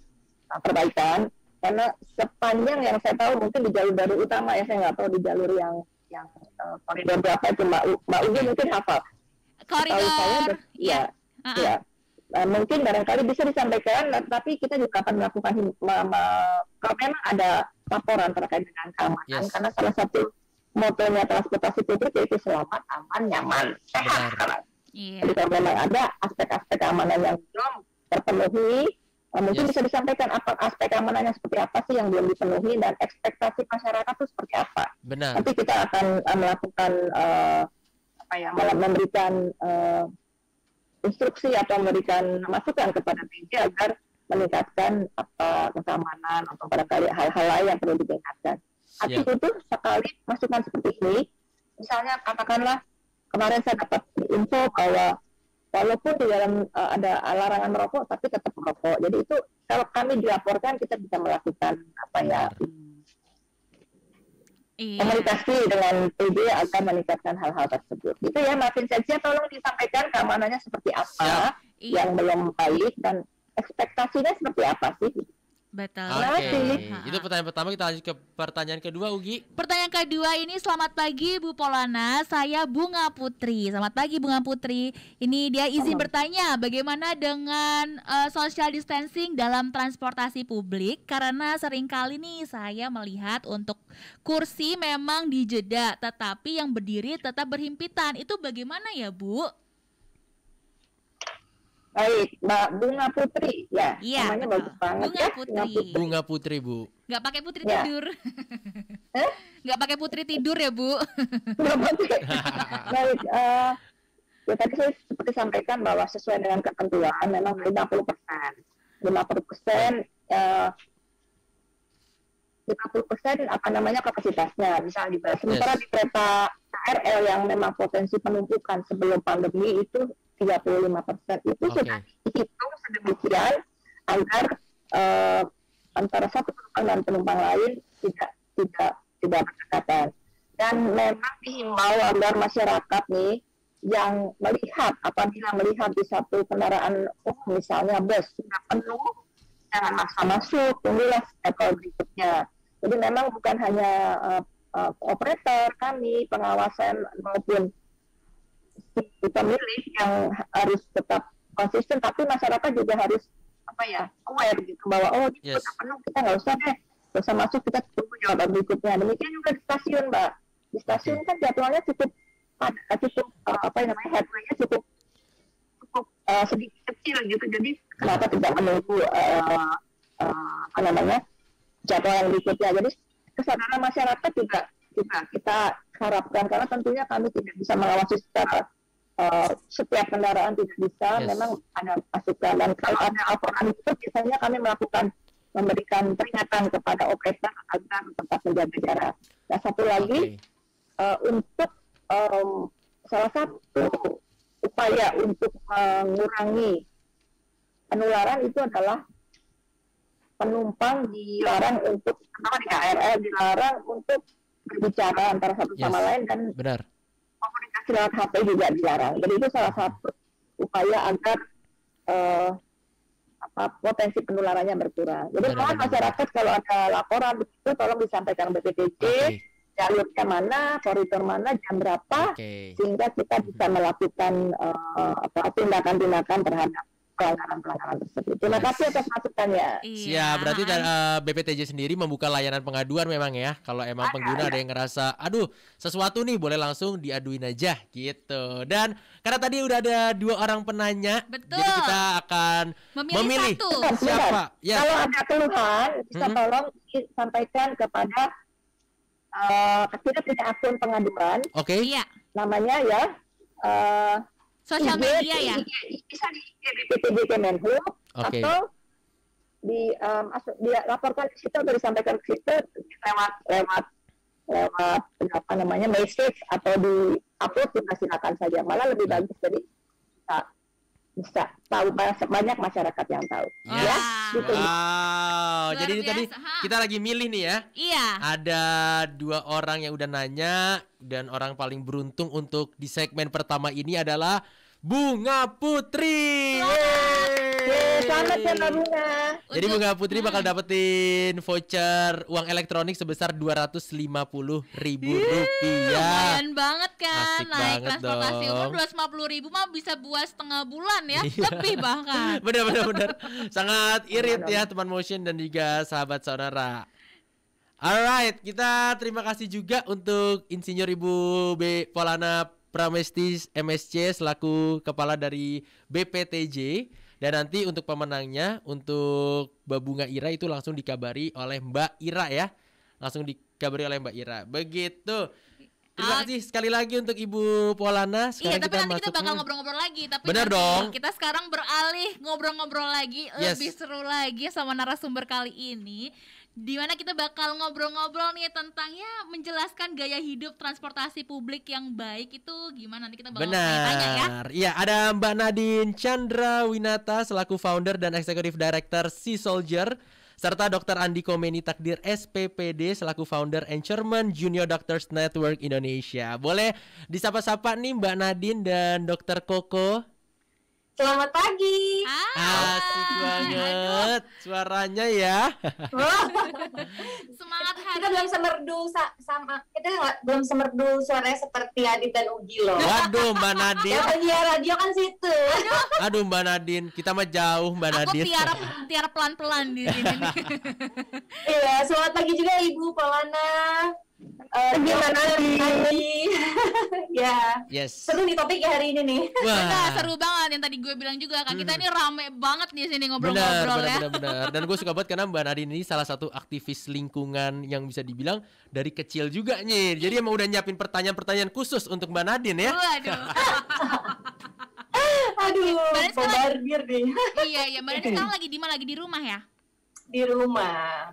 perbaikan karena sepanjang yang saya tahu mungkin di jalur baru utama ya saya nggak tahu di jalur yang yang uh, koridor berapa itu mbak U, mbak Ugi mungkin hafal koridor ya ya, uh-uh. ya. Uh, mungkin barangkali bisa disampaikan tapi kita juga akan melakukan kalau memang ada laporan terkait dengan keamanan yes. karena salah satu motonya transportasi publik yaitu selamat aman nyaman sehat yeah. jadi kalau memang ada aspek-aspek keamanan yang belum terpenuhi Nah, mungkin yes. bisa disampaikan apa aspek keamanannya seperti apa sih yang belum dipenuhi dan ekspektasi masyarakat itu seperti apa. Benar. Nanti kita akan uh, melakukan uh, apa ya memberikan uh, instruksi atau memberikan masukan kepada PJ agar meningkatkan apa keamanan atau barangkali hal-hal lain yang perlu ditingkatkan. Hati yeah. itu sekali masukan seperti ini, misalnya katakanlah kemarin saya dapat info bahwa walaupun di dalam uh, ada larangan merokok tapi tetap merokok. Jadi itu kalau kami dilaporkan kita bisa melakukan apa ya iya. komunikasi dengan PJ agar meningkatkan hal-hal tersebut. Itu ya Martin Sensia tolong disampaikan keamanannya seperti apa iya. yang belum baik dan ekspektasinya seperti apa sih? Betul. Oke. Okay. Itu pertanyaan pertama kita lanjut ke pertanyaan kedua Ugi. Pertanyaan kedua ini selamat pagi Bu Polana, saya Bunga Putri. Selamat pagi Bunga Putri. Ini dia izin bertanya bagaimana dengan uh, social distancing dalam transportasi publik karena sering kali nih saya melihat untuk kursi memang dijeda tetapi yang berdiri tetap berhimpitan. Itu bagaimana ya Bu? Baik, Mbak Bunga Putri ya. Iya. Namanya bagus banget Bunga ya. Putri. Bunga Putri. Bunga Putri, Bu. Gak pakai Putri ya. tidur. eh? Gak pakai Putri tidur ya, Bu. Baik, uh, ya tadi saya seperti sampaikan bahwa sesuai dengan ketentuan memang 50 persen. 50 persen uh, 50 persen apa namanya kapasitasnya bisa dibahas. Sementara yes. di kereta KRL yang memang potensi penumpukan sebelum pandemi itu 35 persen itu okay. sudah dihitung sedemikian agar uh, antara satu penumpang dan penumpang lain tidak tidak tidak berdekatan dan memang dihimbau agar masyarakat nih yang melihat apabila melihat di satu kendaraan oh misalnya bus sudah penuh jangan maksa masuk tunggulah atau berikutnya jadi memang bukan hanya uh, uh, operator kami pengawasan maupun pemilih yang harus tetap konsisten tapi masyarakat juga harus apa ya aware gitu bahwa oh yes. kita penuh kita nggak usah deh nggak usah masuk kita tunggu jawaban berikutnya. Demikian juga di stasiun mbak. Di stasiun okay. kan jadwalnya cukup cukup uh, apa yang namanya headway-nya cukup cukup uh, sedikit kecil gitu. Jadi kenapa tidak menunggu uh, uh, apa namanya jadwal yang berikutnya? Jadi kesadaran masyarakat juga juga kita harapkan. Karena tentunya kami tidak bisa mengawasi secara uh, setiap kendaraan tidak bisa, yes. memang ada masukan dan kalau ada laporan itu biasanya kami melakukan memberikan peringatan kepada operator agar tetap menjaga jarak. Nah satu lagi okay. uh, untuk um, salah satu upaya untuk mengurangi penularan itu adalah penumpang dilarang untuk kenapa di KRL dilarang untuk berbicara antara satu yes. sama lain dan benar lewat HP juga dilarang. Jadi itu salah satu upaya agar uh, apa potensi penularannya berkurang. Jadi mohon masyarakat kalau ada laporan begitu tolong disampaikan BPTJ okay. jalurnya mana, koridor mana, jam berapa, okay. sehingga kita bisa melakukan uh, apa tindakan-tindakan terhadap pelanggaran-pelanggaran tersebut. Terima kasih atas masukannya. Iya. Siap, berarti uh, eh, BPTJ sendiri membuka layanan pengaduan memang ya. Kalau emang ada, pengguna ada. ada yang ngerasa, aduh sesuatu nih boleh langsung diaduin aja gitu. Dan karena tadi udah ada dua orang penanya, Betul. jadi kita akan memilih, memilih satu. siapa. Ya. Kalau ada keluhan, bisa hmm. tolong disampaikan kepada uh, kita punya akun pengaduan. Oke. Okay. Iya. Namanya ya. Uh, sosial media ya? bisa di BPTB Kemenhub okay. atau di um, dilaporkan ke situ atau disampaikan ke situ lewat lewat lewat apa namanya message atau di upload juga silakan saja. Malah lebih bagus. Jadi bisa bisa tahu banyak masyarakat yang tahu. Ya, ya gitu. wow jadi ini tadi kita lagi milih nih ya. Iya. Ada dua orang yang udah nanya dan orang paling beruntung untuk di segmen pertama ini adalah Bunga Putri. Selamat ya Mbak Bunga. Jadi Bunga Putri bakal dapetin voucher uang elektronik sebesar dua ratus lima puluh ribu rupiah. Lumayan banget kan, Asik naik banget transportasi umum dua ratus lima puluh ribu mah bisa buat setengah bulan ya, iya. lebih bahkan. (laughs) bener bener bener, sangat irit ya teman motion dan juga sahabat saudara. Alright, kita terima kasih juga untuk Insinyur Ibu B Polana Pramestis MSC selaku kepala dari BPTJ dan nanti untuk pemenangnya untuk Babunga Ira itu langsung dikabari oleh Mbak Ira ya. Langsung dikabari oleh Mbak Ira. Begitu. Terima kasih sekali lagi untuk Ibu Polana. Sekarang iya, tapi kita nanti kita bakal ngobrol-ngobrol lagi. Tapi Benar dong. Kita sekarang beralih ngobrol-ngobrol lagi yes. lebih seru lagi sama narasumber kali ini di mana kita bakal ngobrol-ngobrol nih tentang ya menjelaskan gaya hidup transportasi publik yang baik itu gimana nanti kita bakal tanya ya. Iya, ada Mbak Nadine Chandra Winata selaku founder dan executive director Sea Soldier serta Dr. Andi Komeni Takdir SPPD selaku founder and chairman Junior Doctors Network Indonesia. Boleh disapa-sapa nih Mbak Nadine dan Dr. Koko. Selamat pagi. Hai. Asik banget suaranya ya. (laughs) Semangat hari. Kita belum semerdu sa sama kita gak, belum semerdu suaranya seperti Adit dan Ugi loh. Waduh Mbak Nadine. Ya penyiar radio kan situ. Aduh Mbak Nadine, kita mah jauh Mbak Nadine. Aku tiara tiara pelan-pelan di sini. (laughs) Iya, selamat pagi juga Ibu Polana. Uh, gimana (laughs) ya. Yes. Seru nih topik hari ini nih. Wah. Benar, seru banget yang tadi gue bilang juga kan. Kita hmm. ini rame banget di sini ngobrol-ngobrol ya. Benar, benar, Dan gue suka banget karena Mbak Nadine ini salah satu aktivis lingkungan yang bisa dibilang dari kecil juga nih. Jadi emang udah nyiapin pertanyaan-pertanyaan khusus untuk Mbak Nadine ya. Waduh. (laughs) Aduh, bombardir deh. (laughs) iya, iya. Mbak Nadine sekarang lagi di mana? Lagi di rumah ya? Di rumah.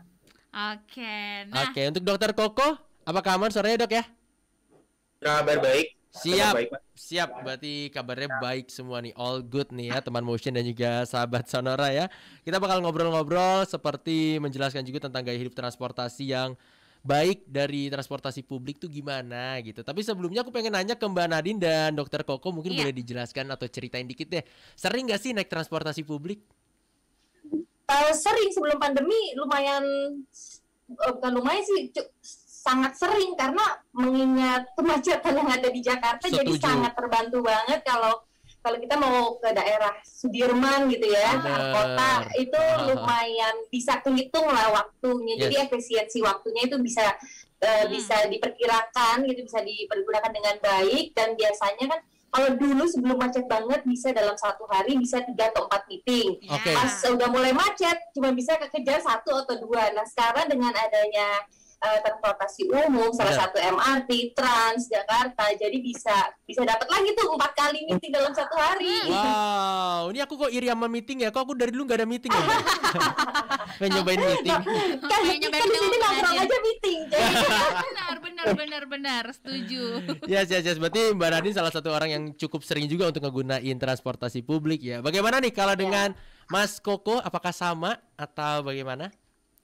Oke. Nah. Oke, untuk Dokter Koko apa kabar sore dok ya? Kabar baik. Siap, baik, siap. Berarti kabarnya baik semua nih, all good nih ya teman motion dan juga sahabat sonora ya. Kita bakal ngobrol-ngobrol seperti menjelaskan juga tentang gaya hidup transportasi yang baik dari transportasi publik tuh gimana gitu. Tapi sebelumnya aku pengen nanya ke Mbak Nadine dan Dokter Koko mungkin iya. boleh dijelaskan atau ceritain dikit deh. Sering gak sih naik transportasi publik? Uh, sering sebelum pandemi lumayan uh, bukan lumayan sih sangat sering karena mengingat kemacetan (laughs) yang ada di Jakarta Setuju. jadi sangat terbantu banget kalau kalau kita mau ke daerah Sudirman gitu ya Bener. kota itu (laughs) lumayan bisa kehitung lah waktunya yes. jadi efisiensi waktunya itu bisa uh, hmm. bisa diperkirakan gitu bisa dipergunakan dengan baik dan biasanya kan kalau dulu sebelum macet banget bisa dalam satu hari bisa tiga atau empat meeting. Okay. Pas udah mulai macet cuma bisa kekejar satu atau dua. Nah sekarang dengan adanya uh, transportasi umum, salah yeah. satu MRT, Trans, Jakarta. Jadi bisa bisa dapat lagi tuh empat kali meeting dalam satu hari. Wow, ini aku kok iri sama meeting ya? Kok aku dari dulu nggak ada meeting ya? (laughs) Pengen nyobain meeting. kan, kan di sini nongkrong aja meeting. (laughs) benar, benar, benar, benar, setuju. Yes, yes, yes. Berarti Mbak Nadine salah satu orang yang cukup sering juga untuk ngegunain transportasi publik ya. Bagaimana nih kalau ya. dengan Mas Koko? Apakah sama atau bagaimana?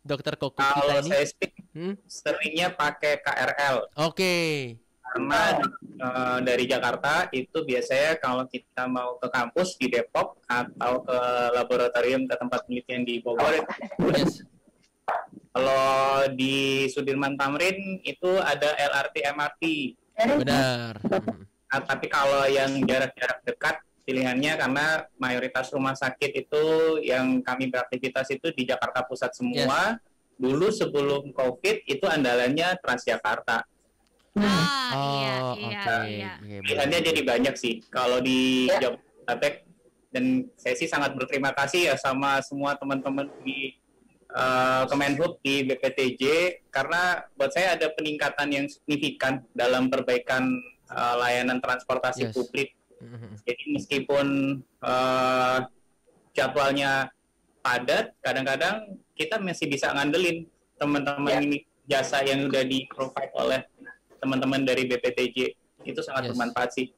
Dokter Koko Kalau kita ini? saya sih hmm? seringnya pakai KRL. Oke. Okay. Karena uh, dari Jakarta itu biasanya kalau kita mau ke kampus di Depok atau ke laboratorium ke tempat penelitian di Bogor yes. Kalau di Sudirman Tamrin itu ada LRT MRT. Benar. Nah, tapi kalau yang jarak-jarak dekat pilihannya karena mayoritas rumah sakit itu yang kami beraktivitas itu di Jakarta Pusat semua. Yes. Dulu sebelum COVID itu andalannya Transjakarta. Ah, oh, iya, iya, okay. iya. Pilihannya jadi banyak sih. Kalau di yeah. Jabodetabek dan saya sih sangat berterima kasih ya sama semua teman-teman di uh, Kemenhub di BPTJ karena buat saya ada peningkatan yang signifikan dalam perbaikan uh, layanan transportasi yes. publik Mm-hmm. Jadi meskipun uh, jadwalnya padat, kadang-kadang kita masih bisa ngandelin teman-teman yeah. ini jasa yang sudah di provide oleh teman-teman dari BPTJ itu sangat yes. bermanfaat sih.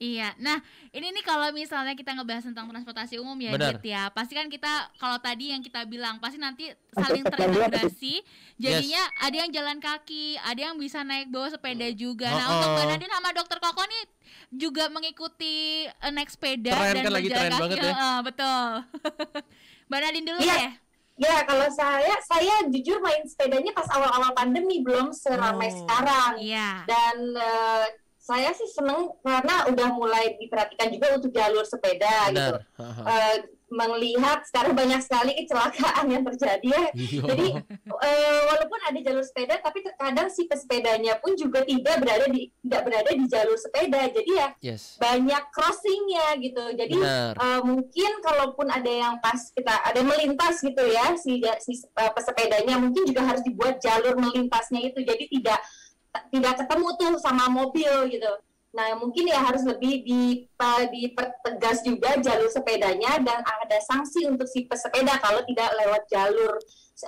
Iya, nah ini nih kalau misalnya kita ngebahas tentang transportasi umum ya, Jet ya, pasti kan kita kalau tadi yang kita bilang pasti nanti saling terintegrasi, jadinya yes. ada yang jalan kaki, ada yang bisa naik bawa sepeda juga. Nah oh, untuk Mbak Nadine sama Dokter Koko nih juga mengikuti uh, naik sepeda tren dan kan lagi tren kaki. banget ya. Uh, betul. (laughs) Mbak Nadine dulu ya. ya. Ya, kalau saya, saya jujur main sepedanya pas awal-awal pandemi belum seramai oh, sekarang. Iya. Dan uh, saya sih seneng karena udah mulai diperhatikan juga untuk jalur sepeda Benar. gitu. Uh, melihat sekarang banyak sekali kecelakaan yang terjadi ya. Iya. Jadi uh, walaupun ada jalur sepeda, tapi terkadang si pesepedanya pun juga tidak berada di tidak berada di jalur sepeda. Jadi ya yes. banyak crossingnya gitu. Jadi uh, mungkin kalaupun ada yang pas kita ada melintas gitu ya si si uh, pesepedanya mungkin juga harus dibuat jalur melintasnya itu. Jadi tidak tidak ketemu tuh sama mobil gitu. Nah, mungkin ya harus lebih di, dipertegas juga jalur sepedanya dan ada sanksi untuk si pesepeda kalau tidak lewat jalur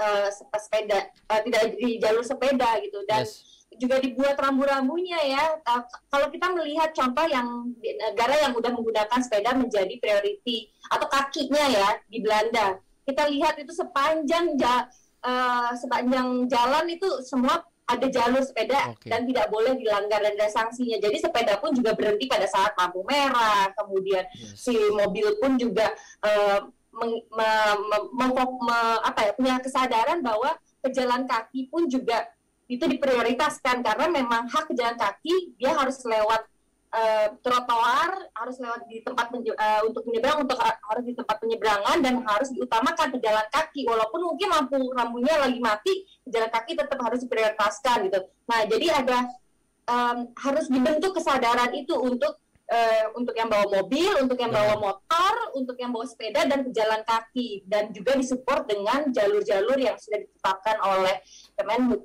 uh, sepeda, uh, tidak di jalur sepeda gitu. Dan yes. juga dibuat rambu-rambunya ya. Uh, kalau kita melihat contoh yang negara yang udah menggunakan sepeda menjadi priority atau kakinya ya di Belanda, kita lihat itu sepanjang ja, uh, sepanjang jalan itu semua ada jalur sepeda okay. dan tidak boleh dilanggar dan ada sanksinya. Jadi sepeda pun juga berhenti pada saat lampu merah, kemudian yes. si mobil pun juga uh, meng, me, me, me, me, apa ya punya kesadaran bahwa pejalan kaki pun juga itu diprioritaskan karena memang hak pejalan kaki dia harus lewat uh, trotoar harus lewat di tempat uh, untuk menyeberang untuk uh, harus di tempat penyeberangan dan harus diutamakan pejalan kaki. Walaupun mungkin lampu lampunya lagi mati pejalan kaki tetap harus diprioritaskan gitu. Nah jadi ada um, harus dibentuk kesadaran itu untuk uh, untuk yang bawa mobil untuk yang bawa motor untuk yang bawa sepeda dan pejalan kaki. Dan juga disupport dengan jalur-jalur yang sudah ditetapkan oleh Kemenhub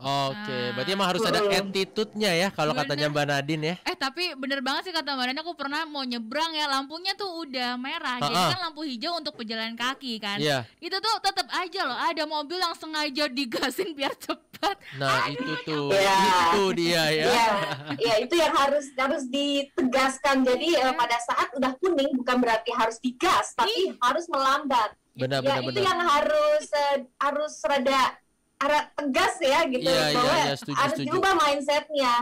Oke, okay. nah. berarti emang harus ada attitude-nya ya kalau katanya Mbak Nadine ya. Eh tapi bener banget sih kata Mbak Nadine aku pernah mau nyebrang ya lampunya tuh udah merah. Ha -ha. Jadi kan lampu hijau untuk pejalan kaki kan. Iya. Yeah. Itu tuh tetap aja loh ada mobil yang sengaja digasin biar cepat. Nah, Aduh, itu tuh. Ya. Itu dia ya. Iya. Ya, itu yang harus harus ditegaskan. Jadi uh, pada saat udah kuning bukan berarti harus digas, tapi Ih. harus melambat. Benar, ya, benar, itu benar. yang harus uh, harus rada arah tegas ya gitu yeah, iya, bahwa yeah, yeah, setuju, harus setuju. diubah mindsetnya.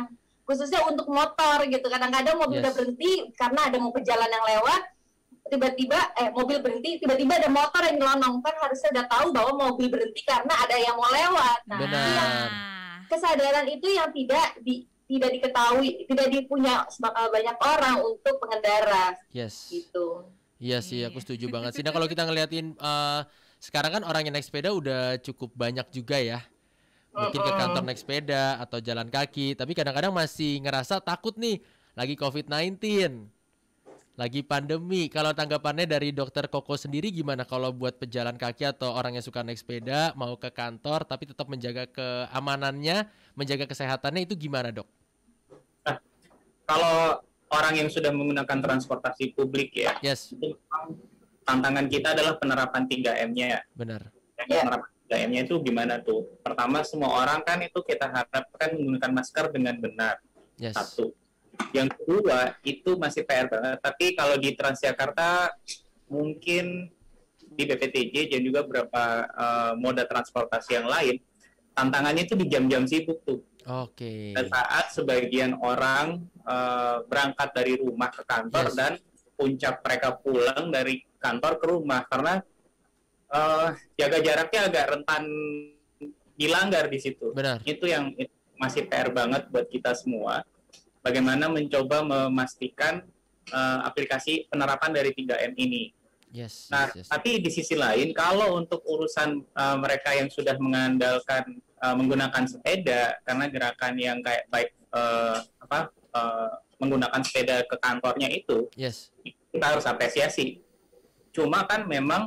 Khususnya untuk motor gitu. Kadang-kadang mobil yes. udah berhenti karena ada mau pejalan yang lewat tiba-tiba eh mobil berhenti tiba-tiba ada motor yang nyelonong. Kan harusnya udah tahu bahwa mobil berhenti karena ada yang mau lewat. Nah Benar. kesadaran itu yang tidak di tidak diketahui tidak dipunya banyak orang untuk pengendara. Yes. Gitu. Iya sih aku setuju banget sih. Nah kalau kita ngeliatin uh, sekarang kan orang yang naik sepeda udah cukup banyak juga ya. Mungkin ke kantor naik sepeda atau jalan kaki. Tapi kadang-kadang masih ngerasa takut nih lagi COVID-19 lagi pandemi. Kalau tanggapannya dari dokter Koko sendiri gimana? Kalau buat pejalan kaki atau orang yang suka naik sepeda mau ke kantor tapi tetap menjaga keamanannya menjaga kesehatannya itu gimana dok? Nah, kalau orang yang sudah menggunakan transportasi publik ya yes. itu tantangan kita adalah penerapan 3M-nya ya. Benar. Ya. Penerapan 3M-nya itu gimana tuh? Pertama semua orang kan itu kita harapkan menggunakan masker dengan benar. Yes. Satu. Yang kedua itu masih PR banget. Tapi kalau di Transjakarta mungkin di BPTJ dan juga beberapa uh, moda transportasi yang lain tantangannya itu di jam-jam sibuk tuh. Oke. Okay. saat sebagian orang uh, berangkat dari rumah ke kantor yes. dan puncak mereka pulang dari kantor ke rumah karena uh, jaga jaraknya agak rentan dilanggar di situ. Benar. Itu yang masih PR banget buat kita semua. Bagaimana mencoba memastikan uh, aplikasi penerapan dari 3M ini. Yes. Nah, yes, yes. tapi di sisi lain, kalau untuk urusan uh, mereka yang sudah mengandalkan uh, menggunakan sepeda, karena gerakan yang kayak baik uh, apa uh, menggunakan sepeda ke kantornya itu, yes. kita harus apresiasi Cuma kan memang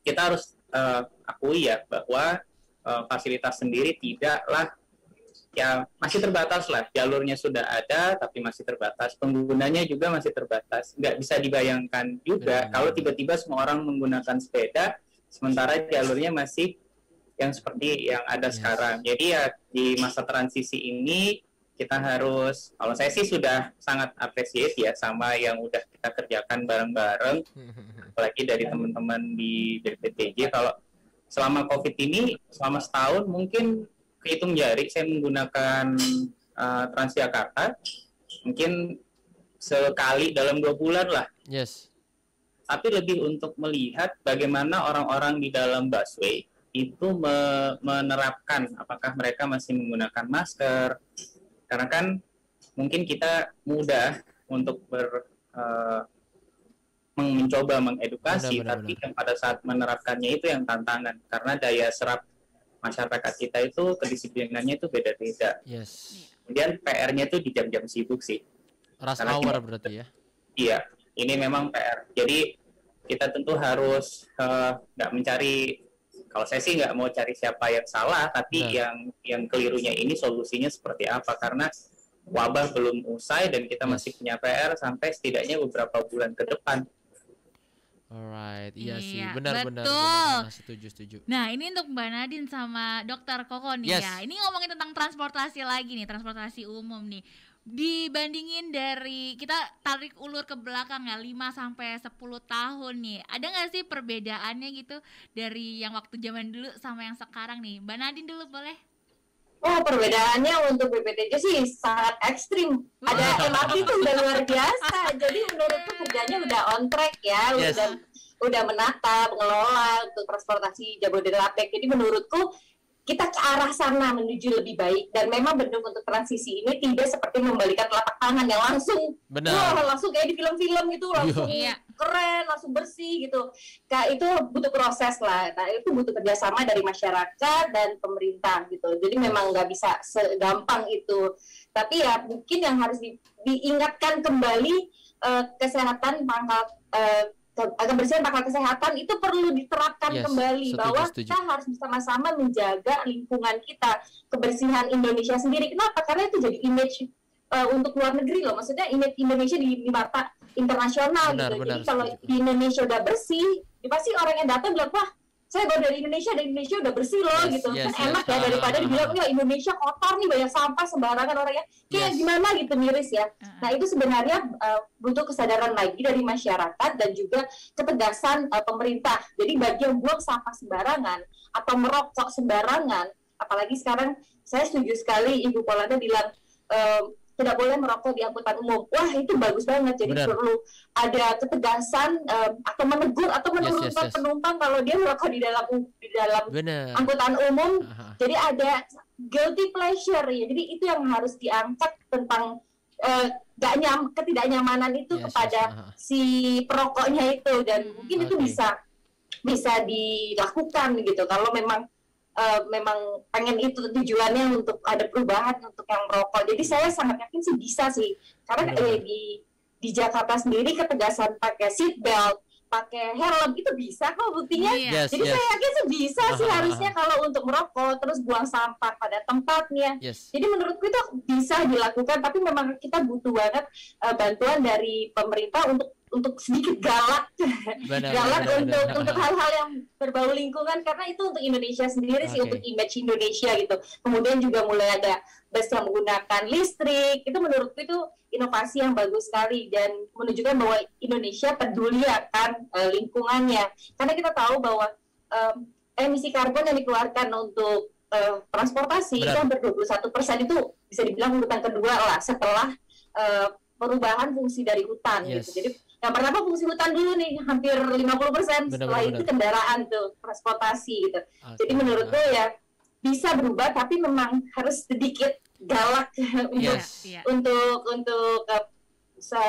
kita harus uh, akui ya bahwa uh, fasilitas sendiri tidaklah ya masih terbatas lah jalurnya sudah ada tapi masih terbatas penggunanya juga masih terbatas nggak bisa dibayangkan juga hmm. kalau tiba-tiba semua orang menggunakan sepeda sementara jalurnya masih yang seperti yang ada yes. sekarang jadi ya di masa transisi ini kita harus kalau saya sih sudah sangat apresiasi ya sama yang udah kita kerjakan bareng-bareng. Apalagi dari teman-teman di BPTJ kalau selama covid ini selama setahun mungkin kehitung jari saya menggunakan uh, Transjakarta. Mungkin sekali dalam dua bulan lah. Yes. Tapi lebih untuk melihat bagaimana orang-orang di dalam busway itu me menerapkan apakah mereka masih menggunakan masker karena kan mungkin kita mudah untuk ber uh, mencoba mengedukasi benar, benar, tapi benar. pada saat menerapkannya itu yang tantangan karena daya serap masyarakat kita itu kedisiplinannya itu beda-beda. Yes. Kemudian PR-nya itu di jam-jam sibuk sih. Rush hour berarti ya. Iya, ini memang PR. Jadi kita tentu harus eh, nggak uh, mencari kalau saya sih nggak mau cari siapa yang salah tapi nah. yang yang kelirunya ini solusinya seperti apa karena wabah belum usai dan kita masih punya PR sampai setidaknya beberapa bulan ke depan Alright, iya, iya sih, benar-benar. Setuju, setuju. Nah, ini untuk Mbak Nadine sama Dokter Koko nih yes. ya. Ini ngomongin tentang transportasi lagi nih, transportasi umum nih. Dibandingin dari kita tarik ulur ke belakang ya 5 sampai 10 tahun nih. Ada nggak sih perbedaannya gitu dari yang waktu zaman dulu sama yang sekarang nih? Mbak Nadine dulu boleh? Oh perbedaannya untuk BPTJ sih sangat ekstrim. Ada MRT itu udah luar biasa. Jadi menurutku kerjanya udah on track ya, yes. udah udah menata, mengelola untuk transportasi Jabodetabek. Jadi menurutku kita ke arah sana menuju lebih baik. Dan memang bentuk untuk transisi ini tidak seperti membalikan telapak tangan yang langsung Benar. wah langsung kayak di film-film gitu langsung iya. keren langsung bersih gitu. Kayak itu butuh proses lah. Nah itu butuh kerjasama dari masyarakat dan pemerintah gitu. Jadi memang nggak bisa segampang itu. Tapi ya mungkin yang harus di, diingatkan kembali uh, kesehatan pangkal uh, kebersihan pakar kesehatan itu perlu diterapkan yes, kembali setuju, bahwa setuju. kita harus bersama-sama menjaga lingkungan kita kebersihan Indonesia sendiri. Kenapa? Karena itu jadi image uh, untuk luar negeri loh. Maksudnya image Indonesia di, di mata internasional benar, gitu. Benar, jadi kalau di Indonesia udah bersih ya pasti orang yang datang bilang wah saya baru dari Indonesia dan Indonesia udah bersih loh yes, gitu. yes, kan yes, enak yes. ya daripada dibilang ya Indonesia kotor nih banyak sampah sembarangan orangnya kayak yes. gimana gitu miris ya. Nah itu sebenarnya uh, butuh kesadaran lagi dari masyarakat dan juga ketegasan uh, pemerintah. Jadi bagi yang buang sampah sembarangan atau merokok sembarangan apalagi sekarang saya setuju sekali Ibu Polanda bilang uh, tidak boleh merokok di angkutan umum. Wah itu bagus banget. Jadi Benar. perlu ada ketegasan um, atau menegur atau menurunkan yes, yes, yes. penumpang kalau dia merokok di dalam di dalam Benar. angkutan umum. Aha. Jadi ada guilty pleasure ya. Jadi itu yang harus diangkat tentang uh, gak nyam ketidaknyamanan itu yes, kepada yes, si perokoknya itu dan mungkin okay. itu bisa bisa dilakukan gitu kalau memang uh, memang pengen itu tujuannya untuk ada perubahan untuk yang merokok. Jadi saya sangat yakin sih bisa sih. Karena eh, di di Jakarta sendiri ketegasan pakai seat belt, pakai helm itu bisa kok buktinya. Yes, Jadi yes. saya yakin sih bisa sih harusnya kalau untuk merokok terus buang sampah pada tempatnya. Yes. Jadi menurutku itu bisa dilakukan tapi memang kita butuh banget uh, bantuan dari pemerintah untuk untuk sedikit galak benar, galak benar, untuk benar. untuk hal-hal yang berbau lingkungan karena itu untuk Indonesia sendiri okay. sih untuk image Indonesia gitu kemudian juga mulai ada bus yang menggunakan listrik itu menurutku itu inovasi yang bagus sekali dan menunjukkan bahwa Indonesia peduli akan uh, lingkungannya karena kita tahu bahwa um, emisi karbon yang dikeluarkan untuk uh, transportasi Benar. itu hampir 21 persen itu bisa dibilang urutan kedua lah setelah uh, perubahan fungsi dari hutan gitu. yes. gitu. Jadi yang pertama fungsi hutan dulu nih hampir 50 persen. Setelah bener. itu kendaraan tuh transportasi gitu. Okay. Jadi menurutku ya bisa berubah tapi memang harus sedikit galak (laughs) untuk yes. untuk untuk uh,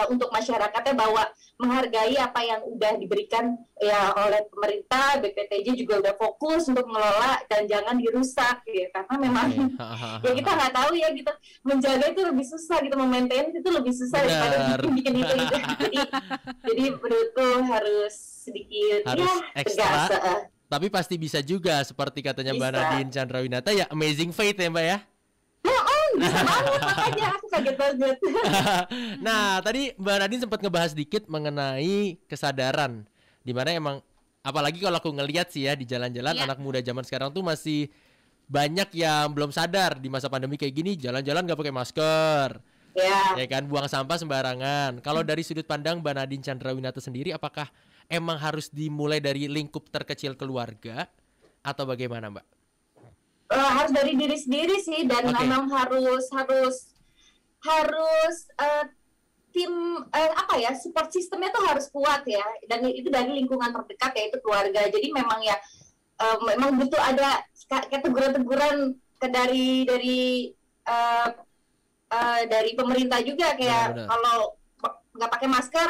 untuk masyarakatnya bahwa menghargai apa yang udah diberikan ya oleh pemerintah BPTJ juga udah fokus untuk mengelola dan jangan dirusak ya karena memang (laughs) ya kita nggak tahu ya kita menjaga itu lebih susah gitu memaintain itu lebih susah Benar. daripada bikin bikin itu gitu. jadi jadi menurutku harus sedikit harus ya ekstra tegas, tapi pasti bisa juga seperti katanya bisa. Mbak Nadine Chandrawinata ya amazing faith ya Mbak ya bisa banget makanya aku kaget banget. (laughs) nah, tadi Mbak Nadine sempat ngebahas dikit mengenai kesadaran di mana emang apalagi kalau aku ngelihat sih ya di jalan-jalan yeah. anak muda zaman sekarang tuh masih banyak yang belum sadar di masa pandemi kayak gini jalan-jalan nggak pakai masker. Yeah. Ya kan buang sampah sembarangan. Kalau dari sudut pandang Mbak Nadine Chandrawinata sendiri apakah emang harus dimulai dari lingkup terkecil keluarga atau bagaimana, Mbak? Uh, harus dari diri sendiri sih dan okay. memang harus harus harus uh, tim uh, apa ya support sistemnya tuh harus kuat ya. Dan itu dari lingkungan terdekat yaitu keluarga. Jadi memang ya uh, memang butuh ada kayak teguran-teguran ke dari dari uh, uh, dari pemerintah juga. Kayak ya, kalau nggak pakai masker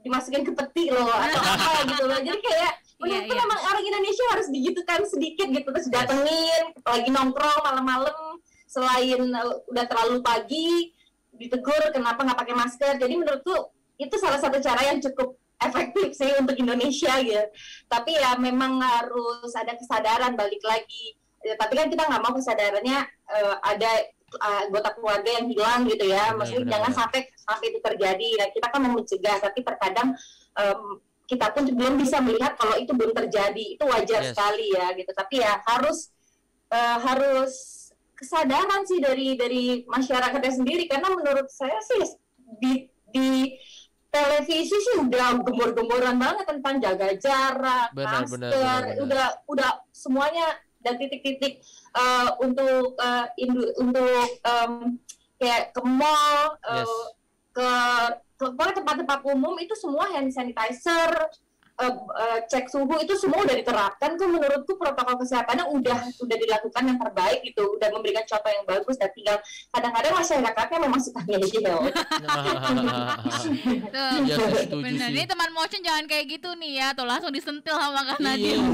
dimasukin ke peti loh atau apa gitu loh. Jadi kayak menurutku yeah, yeah. memang orang Indonesia harus digitukan sedikit gitu terus datengin lagi nongkrong malam-malam selain uh, udah terlalu pagi ditegur kenapa nggak pakai masker jadi menurutku itu salah satu cara yang cukup efektif sih untuk Indonesia gitu. Tapi ya memang harus ada kesadaran balik lagi. Ya, tapi kan kita nggak mau kesadarannya uh, ada uh, anggota keluarga yang hilang gitu ya. Maksudnya benar, jangan benar. sampai sampai itu terjadi. Nah, kita kan mau mencegah, tapi terkadang um, kita pun belum bisa melihat kalau itu belum terjadi. Itu wajar yes. sekali ya gitu. Tapi ya harus uh, harus kesadaran sih dari dari masyarakatnya sendiri karena menurut saya sih di di televisi sih udah gembor-gemboran banget tentang jaga jarak, benar, masker, benar, benar, benar. udah udah semuanya dan titik-titik uh, untuk uh, indu, untuk um, kayak ke mall, uh, yes. ke ke tempat-tempat umum itu semua hand sanitizer, uh, uh, cek suhu itu semua udah diterapkan tuh menurutku protokol kesehatannya udah udah dilakukan yang terbaik gitu udah memberikan contoh yang bagus dan tinggal kadang-kadang masyarakatnya memang suka ngeyel. (laughs) Ya, benar ini teman motion jangan kayak gitu nih ya tuh langsung disentil sama Kak Nadine (laughs)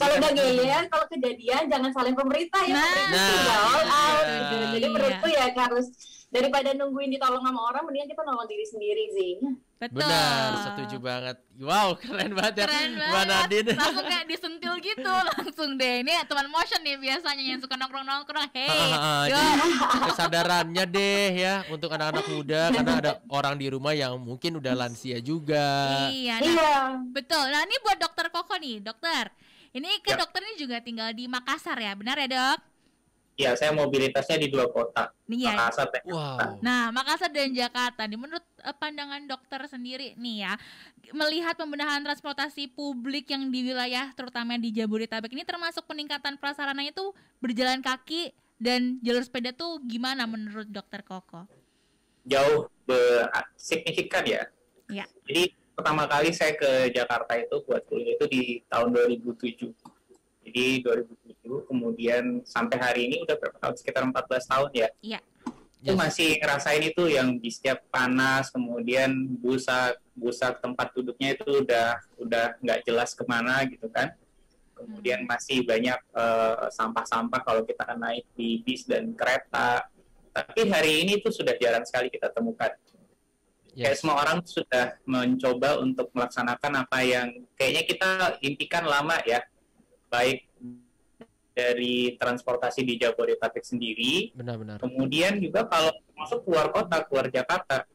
kalau udah ngeyel kalau kejadian jangan saling pemerintah ya nah, pemerintah all out. Gitu. jadi menurutku ya harus daripada nungguin ditolong sama orang mendingan kita nolong diri sendiri sih Betul. Benar, setuju banget. Wow, keren banget ya. Keren banget. Nadine. Langsung kayak disentil gitu (laughs) langsung deh. Ini teman motion nih biasanya yang suka nongkrong-nongkrong. Hey, kesadarannya deh ya untuk anak-anak muda karena ada orang di rumah yang mungkin udah lansia juga. Iya. Nah, iya. Betul. Nah, ini buat dokter Koko nih, dokter. Ini ke ya. dokter ini juga tinggal di Makassar ya, benar ya, Dok? Iya, saya mobilitasnya di dua kota, nih, ya. Makassar dan wow. Nah, Makassar dan Jakarta. Nih, menurut uh, pandangan dokter sendiri nih ya, melihat pembenahan transportasi publik yang di wilayah terutama di Jabodetabek ini termasuk peningkatan prasarana itu berjalan kaki dan jalur sepeda tuh gimana menurut dokter Koko? Jauh signifikan ya. Iya. Jadi pertama kali saya ke Jakarta itu buat kuliah itu di tahun 2007 jadi 2007 kemudian sampai hari ini udah berapa tahun? Sekitar 14 tahun ya. Iya. Itu yes. masih ngerasain itu yang di setiap panas, kemudian busa busa tempat duduknya itu udah udah nggak jelas ke mana gitu kan. Kemudian hmm. masih banyak sampah sampah-sampah kalau kita naik di bis dan kereta. Tapi hari ini tuh sudah jarang sekali kita temukan. Yes. Kayak semua orang sudah mencoba untuk melaksanakan apa yang kayaknya kita impikan lama ya baik dari transportasi di Jabodetabek sendiri. Benar-benar. Kemudian juga kalau masuk keluar kota, keluar Jakarta,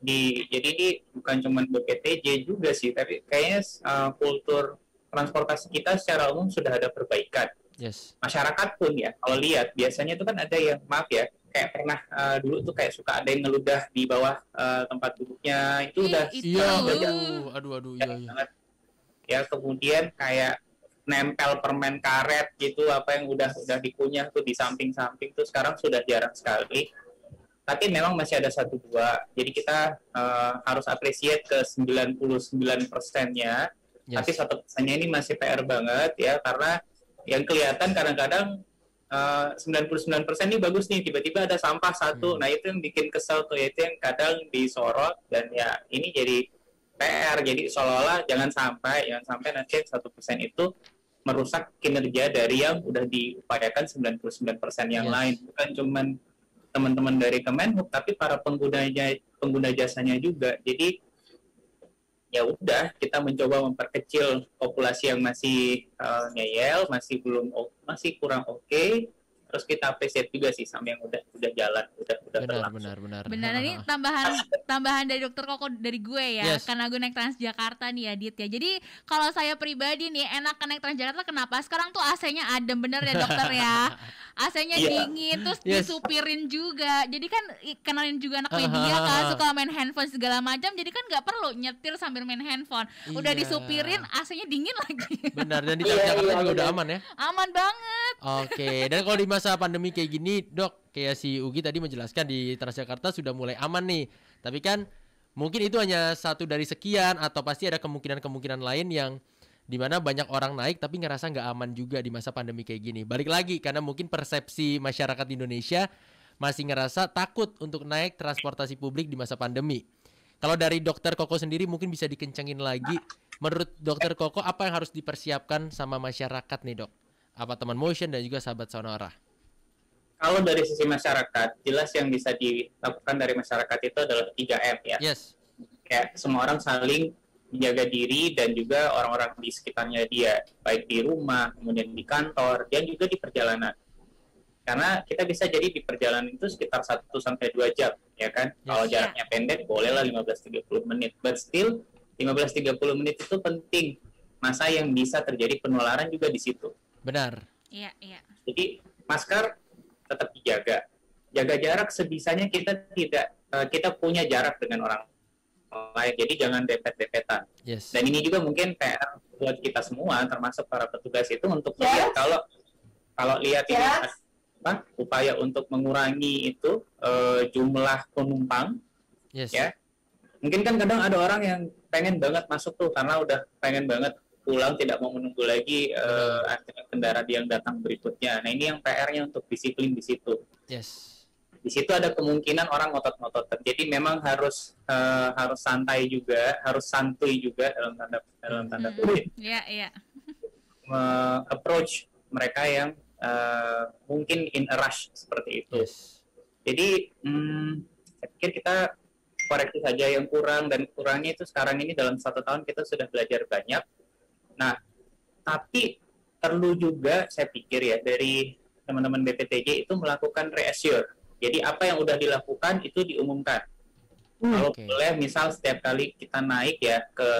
di jadi ini bukan cuma BPTJ juga sih, tapi kayaknya uh, kultur transportasi kita secara umum sudah ada perbaikan. Yes. Masyarakat pun ya, kalau lihat biasanya itu kan ada yang maaf ya, kayak pernah uh, dulu tuh kayak suka ada yang ngeludah di bawah uh, tempat duduknya itu udah iya, aduh, aduh, aduh, iya, iya. Ya kemudian kayak nempel permen karet gitu apa yang udah udah dikunyah tuh di samping-samping tuh sekarang sudah jarang sekali. Tapi memang masih ada satu dua. Jadi kita uh, harus apresiat ke 99 persennya. Yes. tapi satu persennya ini masih PR banget ya karena yang kelihatan kadang-kadang uh, 99 persen ini bagus nih tiba-tiba ada sampah satu. Hmm. nah itu yang bikin kesel tuh itu yang kadang disorot dan ya ini jadi PR jadi seolah-olah jangan sampai jangan sampai nanti satu persen itu merusak kinerja dari yang udah diupayakan 99% yang yes. lain. Bukan cuman teman-teman dari Kemenhub tapi para penggunanya pengguna jasanya juga. Jadi ya udah kita mencoba memperkecil populasi yang masih uh, ngeyel masih belum masih kurang oke. okay, terus kita appreciate juga sih sama yang udah udah jalan udah udah benar benar benar. Benar ini tambahan tambahan dari dokter koko dari gue ya yes. karena gue naik Transjakarta nih ya Dit ya. Jadi kalau saya pribadi nih enak naik Transjakarta kenapa? Sekarang tuh AC-nya adem bener ya dokter ya? (laughs) AC-nya yeah. dingin terus yes. disupirin juga. Jadi kan kenalin juga anak media kan suka main handphone segala macam jadi kan nggak perlu nyetir sambil main handphone. Udah yeah. disupirin AC-nya dingin lagi. Benar dan di Jakarta yeah, yeah, juga udah aman ya? Aman banget. Oke okay. dan kalau di masa pandemi kayak gini dok kayak si Ugi tadi menjelaskan di Transjakarta sudah mulai aman nih tapi kan mungkin itu hanya satu dari sekian atau pasti ada kemungkinan-kemungkinan lain yang di mana banyak orang naik tapi ngerasa nggak aman juga di masa pandemi kayak gini. Balik lagi karena mungkin persepsi masyarakat Indonesia masih ngerasa takut untuk naik transportasi publik di masa pandemi. Kalau dari dokter Koko sendiri mungkin bisa dikencengin lagi. Menurut dokter Koko apa yang harus dipersiapkan sama masyarakat nih dok? Apa teman motion dan juga sahabat sonora? Kalau dari sisi masyarakat, jelas yang bisa dilakukan dari masyarakat itu adalah 3M ya. Yes. kayak semua orang saling menjaga diri dan juga orang-orang di sekitarnya dia baik di rumah kemudian di kantor dan juga di perjalanan. Karena kita bisa jadi di perjalanan itu sekitar 1 sampai dua jam ya kan? Yes. kalau jaraknya pendek bolehlah 15-30 menit. But still 15-30 menit itu penting. Masa yang bisa terjadi penularan juga di situ. Benar. Iya iya. Jadi masker tetap dijaga jaga jarak sebisanya kita tidak uh, kita punya jarak dengan orang lain jadi jangan depet-depetan yes. dan ini juga mungkin PR buat kita semua termasuk para petugas itu untuk yes. kalau kalau lihat yes. ini apa upaya untuk mengurangi itu uh, jumlah penumpang yes. ya mungkin kan kadang ada orang yang pengen banget masuk tuh karena udah pengen banget pulang tidak mau menunggu lagi uh, kendaraan yang datang berikutnya nah ini yang PR-nya untuk disiplin di situ yes di situ ada kemungkinan orang ngotot-ngotot. Jadi memang harus uh, harus santai juga, harus santuy juga dalam tanda dalam tanda hmm. kutip. Iya, iya. approach mereka yang uh, mungkin in a rush seperti itu. Yes. Jadi hmm, saya pikir kita koreksi saja yang kurang dan kurangnya itu sekarang ini dalam satu tahun kita sudah belajar banyak. Nah, tapi perlu juga saya pikir ya dari teman-teman BPTJ itu melakukan reassure jadi apa yang udah dilakukan itu diumumkan. Hmm, Kalau okay. boleh, misal setiap kali kita naik ya ke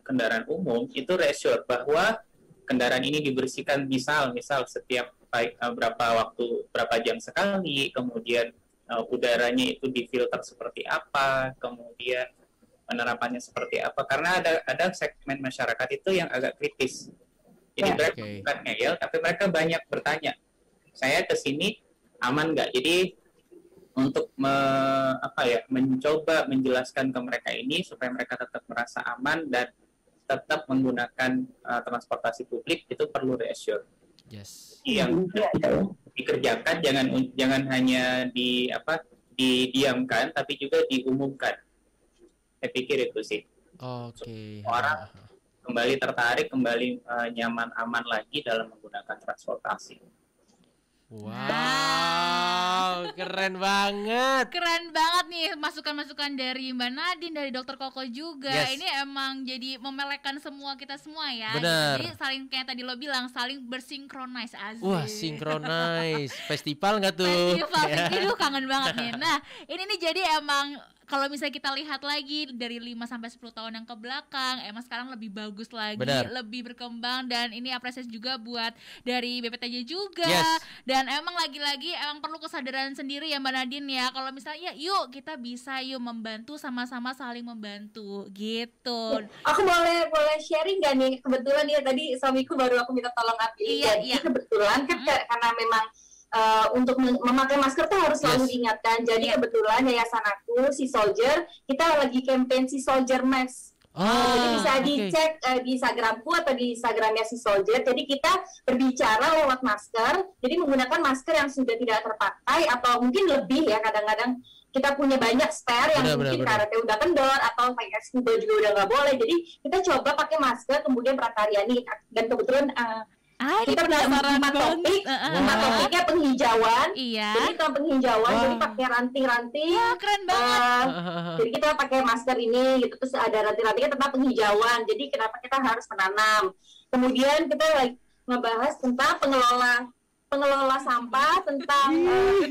kendaraan umum, itu reassure bahwa kendaraan ini dibersihkan misal, misal setiap baik uh, berapa waktu, berapa jam sekali, kemudian uh, udaranya itu difilter seperti apa, kemudian penerapannya seperti apa. Karena ada ada segmen masyarakat itu yang agak kritis. Jadi ya, mereka okay. bukan ngeyel, tapi mereka banyak bertanya. Saya ke sini aman nggak? Jadi untuk me, apa ya mencoba menjelaskan ke mereka ini supaya mereka tetap merasa aman dan tetap menggunakan uh, transportasi publik itu perlu reassure. Yes. Yang dikerjakan jangan jangan hanya di apa didiamkan tapi juga diumumkan. Saya pikir itu sih. Oke. Okay. Orang kembali tertarik, kembali uh, nyaman aman lagi dalam menggunakan transportasi. Wow, keren banget. Keren banget nih masukan-masukan dari Mbak Nadine dari Dokter Koko juga. Yes. Ini emang jadi memelekkan semua kita semua ya. Benar. Jadi saling kayak tadi lo bilang saling bersinkronis asik. Wah, sinkronis. (laughs) Festival nggak tuh? Festival, (laughs) itu kangen banget nih. Nah, ini nih jadi emang kalau misalnya kita lihat lagi dari 5 sampai 10 tahun yang ke belakang, emang sekarang lebih bagus lagi, Benar. lebih berkembang dan ini apresiasi juga buat dari BPTJ juga. Yes. Dan emang lagi-lagi emang perlu kesadaran sendiri ya Mbak Nadine ya. Kalau misalnya ya yuk kita bisa yuk membantu sama-sama saling membantu gitu. Aku boleh boleh sharing gak nih? Kebetulan ya tadi suamiku baru aku minta tolong ambil. Iya, iya. kebetulan kan -hmm. karena memang uh, untuk memakai masker tuh harus selalu yes. diingatkan. Jadi yeah. kebetulan yayasan aku si Soldier kita lagi campaign si Soldier Mask. Ah, Jadi bisa okay. dicek uh, di Instagramku atau di Instagramnya si Soldier. Jadi kita berbicara lewat masker. Jadi menggunakan masker yang sudah tidak terpakai atau mungkin lebih ya kadang-kadang kita punya banyak spare yang benar, mungkin benar, karetnya udah kendor atau pakai scuba juga udah nggak boleh. Jadi kita coba pakai masker kemudian prakaryani dan kebetulan uh, Ah, kita punya empat topik, empat wow. topiknya penghijauan. Iya. Jadi kita penghijauan, wow. jadi pakai ranting-ranting. Wah, keren banget. Uh, jadi kita pakai masker ini, gitu terus ada ranting-rantingnya tentang penghijauan. Jadi kenapa kita harus menanam? Kemudian kita lagi ngebahas tentang pengelola pengelola sampah tentang uh,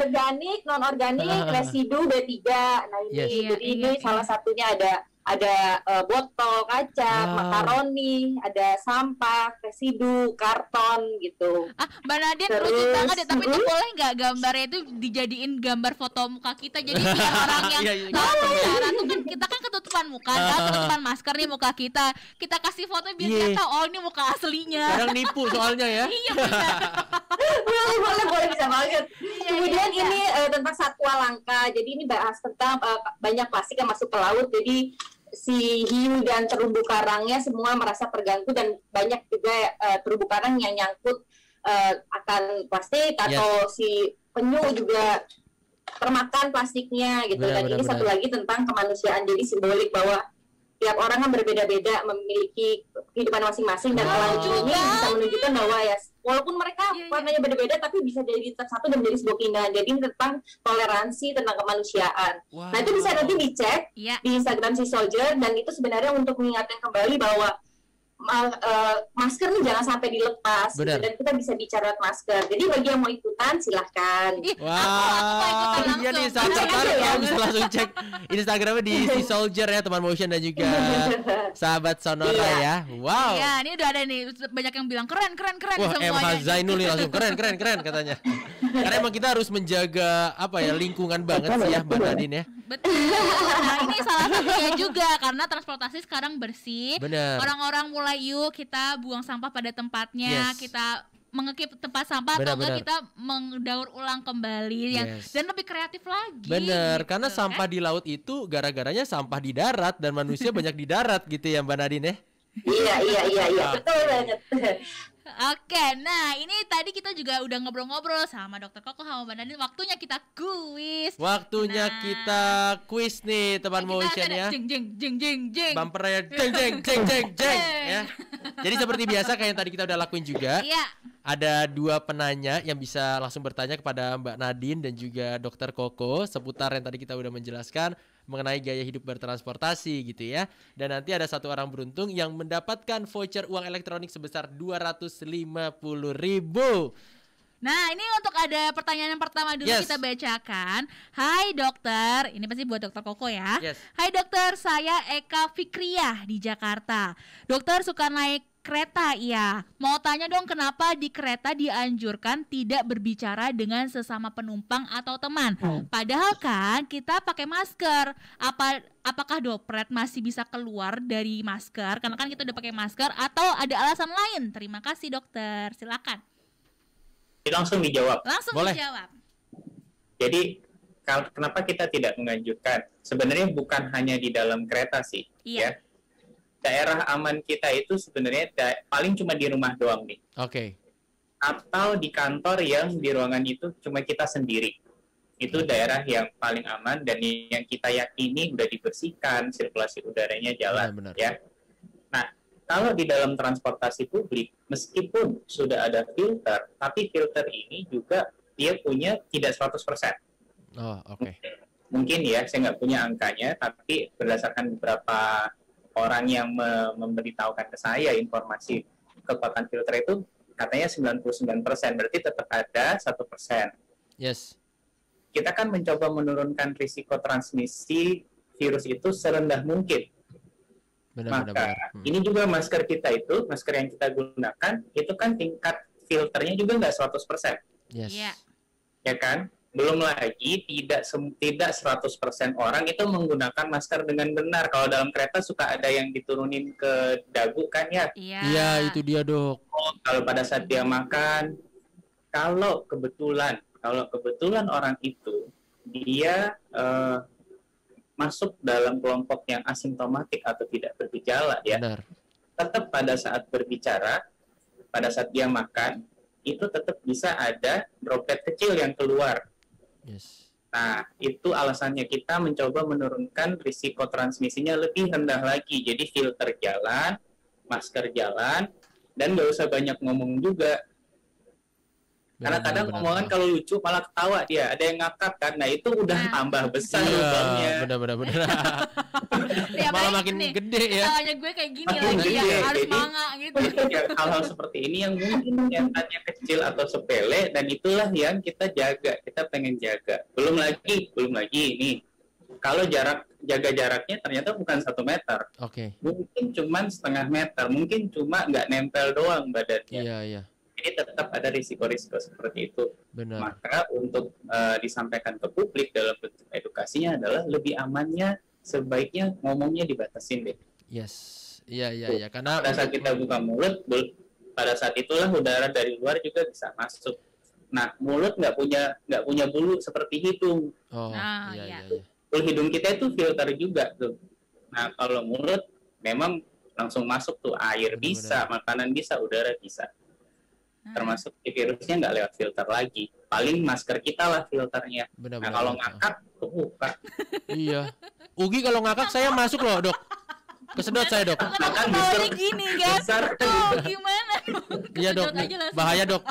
organik, non organik, (laughs) residu B3. Nah ini, yes. jadi iya, ini iya, salah satunya ada ada uh, botol kaca, wow. makaroni, ada sampah, residu, karton gitu. Ah, Mbak Nadine Terus, lucu banget ya, tapi itu boleh nggak gambarnya itu dijadiin gambar foto muka kita jadi biar orang yang (laughs) iya, iya, tahu cara tuh kan kita kan ketutupan muka, kan ketutupan masker nih muka kita, kita kasih foto biar yeah. kita tahu oh ini muka aslinya. Kadang nipu soalnya ya. (laughs) iya boleh boleh boleh bisa banget. Iya, Kemudian iya, ini uh, tentang satwa langka, jadi ini bahas tentang uh, banyak plastik yang masuk ke laut, jadi si hiu dan terumbu karangnya semua merasa terganggu dan banyak juga uh, terumbu karang yang nyangkut uh, akan plastik atau yes. si penyu juga termakan plastiknya gitu benar, dan benar, ini benar. satu lagi tentang kemanusiaan jadi simbolik bahwa tiap orang kan berbeda-beda memiliki kehidupan masing-masing dan oh. alam ini bisa menunjukkan bahwa ya walaupun mereka yeah, iya. warnanya beda-beda tapi bisa jadi satu dan menjadi sebuah keindahan jadi ini tentang toleransi tentang kemanusiaan wow. nah itu bisa nanti dicek yeah. di Instagram si Soldier dan itu sebenarnya untuk mengingatkan kembali bahwa uh, masker nih jangan sampai dilepas gitu, dan kita bisa bicara masker. Jadi bagi yang mau ikutan silahkan. Wah, wow. iya nih sangat tertarik ya. bisa langsung cek Instagramnya di si Soldier ya teman motion dan juga (laughs) sahabat Sonora iya. ya. Wow. Iya, ini udah ada nih banyak yang bilang keren keren keren Wah, semuanya. MH Zainul nih langsung keren keren keren katanya. (laughs) Karena emang kita harus menjaga apa ya lingkungan banget sih ya Mbak Nadine ya. Betul. Nah, ini salah satunya juga karena transportasi sekarang bersih. Benar. Orang-orang mulai yuk kita buang sampah pada tempatnya, yes. kita mengekip tempat sampah benar, atau enggak kita mendaur ulang kembali ya dan lebih kreatif lagi. Bener, gitu, karena kan? sampah di laut itu gara-garanya sampah di darat dan manusia banyak di darat gitu ya Mbak Nadine ya. Iya iya iya iya betul banget. Oke, nah ini tadi kita juga udah ngobrol-ngobrol sama Dokter Koko sama Mbak Nadine. Waktunya kita kuis. Waktunya nah, kita kuis nih teman motion ya. Jeng jeng jeng jeng jeng. Bumpernya (laughs) jeng jeng jeng jeng jeng ya. Jadi seperti biasa kayak yang tadi kita udah lakuin juga. Iya. Ada dua penanya yang bisa langsung bertanya kepada Mbak Nadine dan juga Dokter Koko seputar yang tadi kita udah menjelaskan mengenai gaya hidup bertransportasi gitu ya. Dan nanti ada satu orang beruntung yang mendapatkan voucher uang elektronik sebesar 250 ribu. Nah, ini untuk ada pertanyaan yang pertama dulu yes. kita bacakan. Hai dokter, ini pasti buat dokter Koko ya. Yes. Hai dokter, saya Eka Fikriah di Jakarta. Dokter suka naik kereta iya. Mau tanya dong kenapa di kereta dianjurkan tidak berbicara dengan sesama penumpang atau teman. Hmm. Padahal kan kita pakai masker. Apa apakah dopret masih bisa keluar dari masker? Karena kan kita udah pakai masker atau ada alasan lain? Terima kasih dokter. Silakan. Langsung dijawab. Langsung Boleh. dijawab. Jadi kenapa kita tidak menganjurkan? Sebenarnya bukan hanya di dalam kereta sih, iya. ya daerah aman kita itu sebenarnya paling cuma di rumah doang nih. Oke. Okay. Atau di kantor yang di ruangan itu cuma kita sendiri. Itu daerah yang paling aman dan yang kita yakini udah dibersihkan, sirkulasi udaranya jalan benar, benar. ya. Nah, kalau di dalam transportasi publik meskipun sudah ada filter, tapi filter ini juga dia punya tidak 100%. Oh, oke. Okay. Mungkin ya, saya nggak punya angkanya, tapi berdasarkan beberapa orang yang me memberitahukan ke saya informasi kekuatan filter itu katanya 99% berarti tetap ada satu persen. Yes. Kita kan mencoba menurunkan risiko transmisi virus itu serendah mungkin. Benar, Maka benar, benar. Hmm. ini juga masker kita itu, masker yang kita gunakan itu kan tingkat filternya juga nggak 100%. Yes. Yeah. Ya kan? Belum lagi tidak tidak 100% orang itu menggunakan masker dengan benar. Kalau dalam kereta suka ada yang diturunin ke dagu kan ya? Iya. Iya, itu dia, Dok. Oh, kalau pada saat dia makan kalau kebetulan kalau kebetulan orang itu dia uh, masuk dalam kelompok yang asimptomatik atau tidak bergejala ya. Benar. Tetap pada saat berbicara, pada saat dia makan itu tetap bisa ada droplet kecil yang keluar Yes. Nah, itu alasannya kita mencoba menurunkan risiko transmisinya lebih rendah lagi. Jadi filter jalan, masker jalan, dan nggak usah banyak ngomong juga. Karena kadang benar, omongan kalau lucu malah ketawa dia, ada yang ngakak kan. Nah, itu udah nah. tambah besar iya, lubangnya. Benar benar benar. (laughs) malah makin nih, gede ya. Tawanya gue kayak gini makin lagi ya, harus manga gitu. (laughs) Hal-hal seperti ini yang mungkin kelihatannya kecil atau sepele dan itulah yang kita jaga, kita pengen jaga. Belum lagi, belum lagi ini kalau jarak jaga jaraknya ternyata bukan satu meter. Oke. Okay. Mungkin cuma setengah meter, mungkin cuma nggak nempel doang badannya. Iya iya ini tetap ada risiko-risiko seperti itu. Benar. Maka untuk uh, disampaikan ke publik dalam bentuk edukasinya adalah lebih amannya sebaiknya ngomongnya dibatasin deh. Yes. Iya iya iya karena pada saat kita buka mulut pada saat itulah udara dari luar juga bisa masuk. Nah, mulut nggak punya nggak punya bulu seperti hidung. Oh, nah, iya, iya. iya. Bulu hidung kita itu filter juga tuh. Nah, kalau mulut memang langsung masuk tuh air benar, bisa, makanan bisa, udara bisa. Hmm. termasuk virusnya nggak lewat filter lagi paling masker kita lah filternya benar, nah kalau ngakak kebuka iya Ugi kalau ngakak saya masuk loh dok kesedot saya dok nah, kan justru gini guys oh, gimana Iya dok, bahaya dok.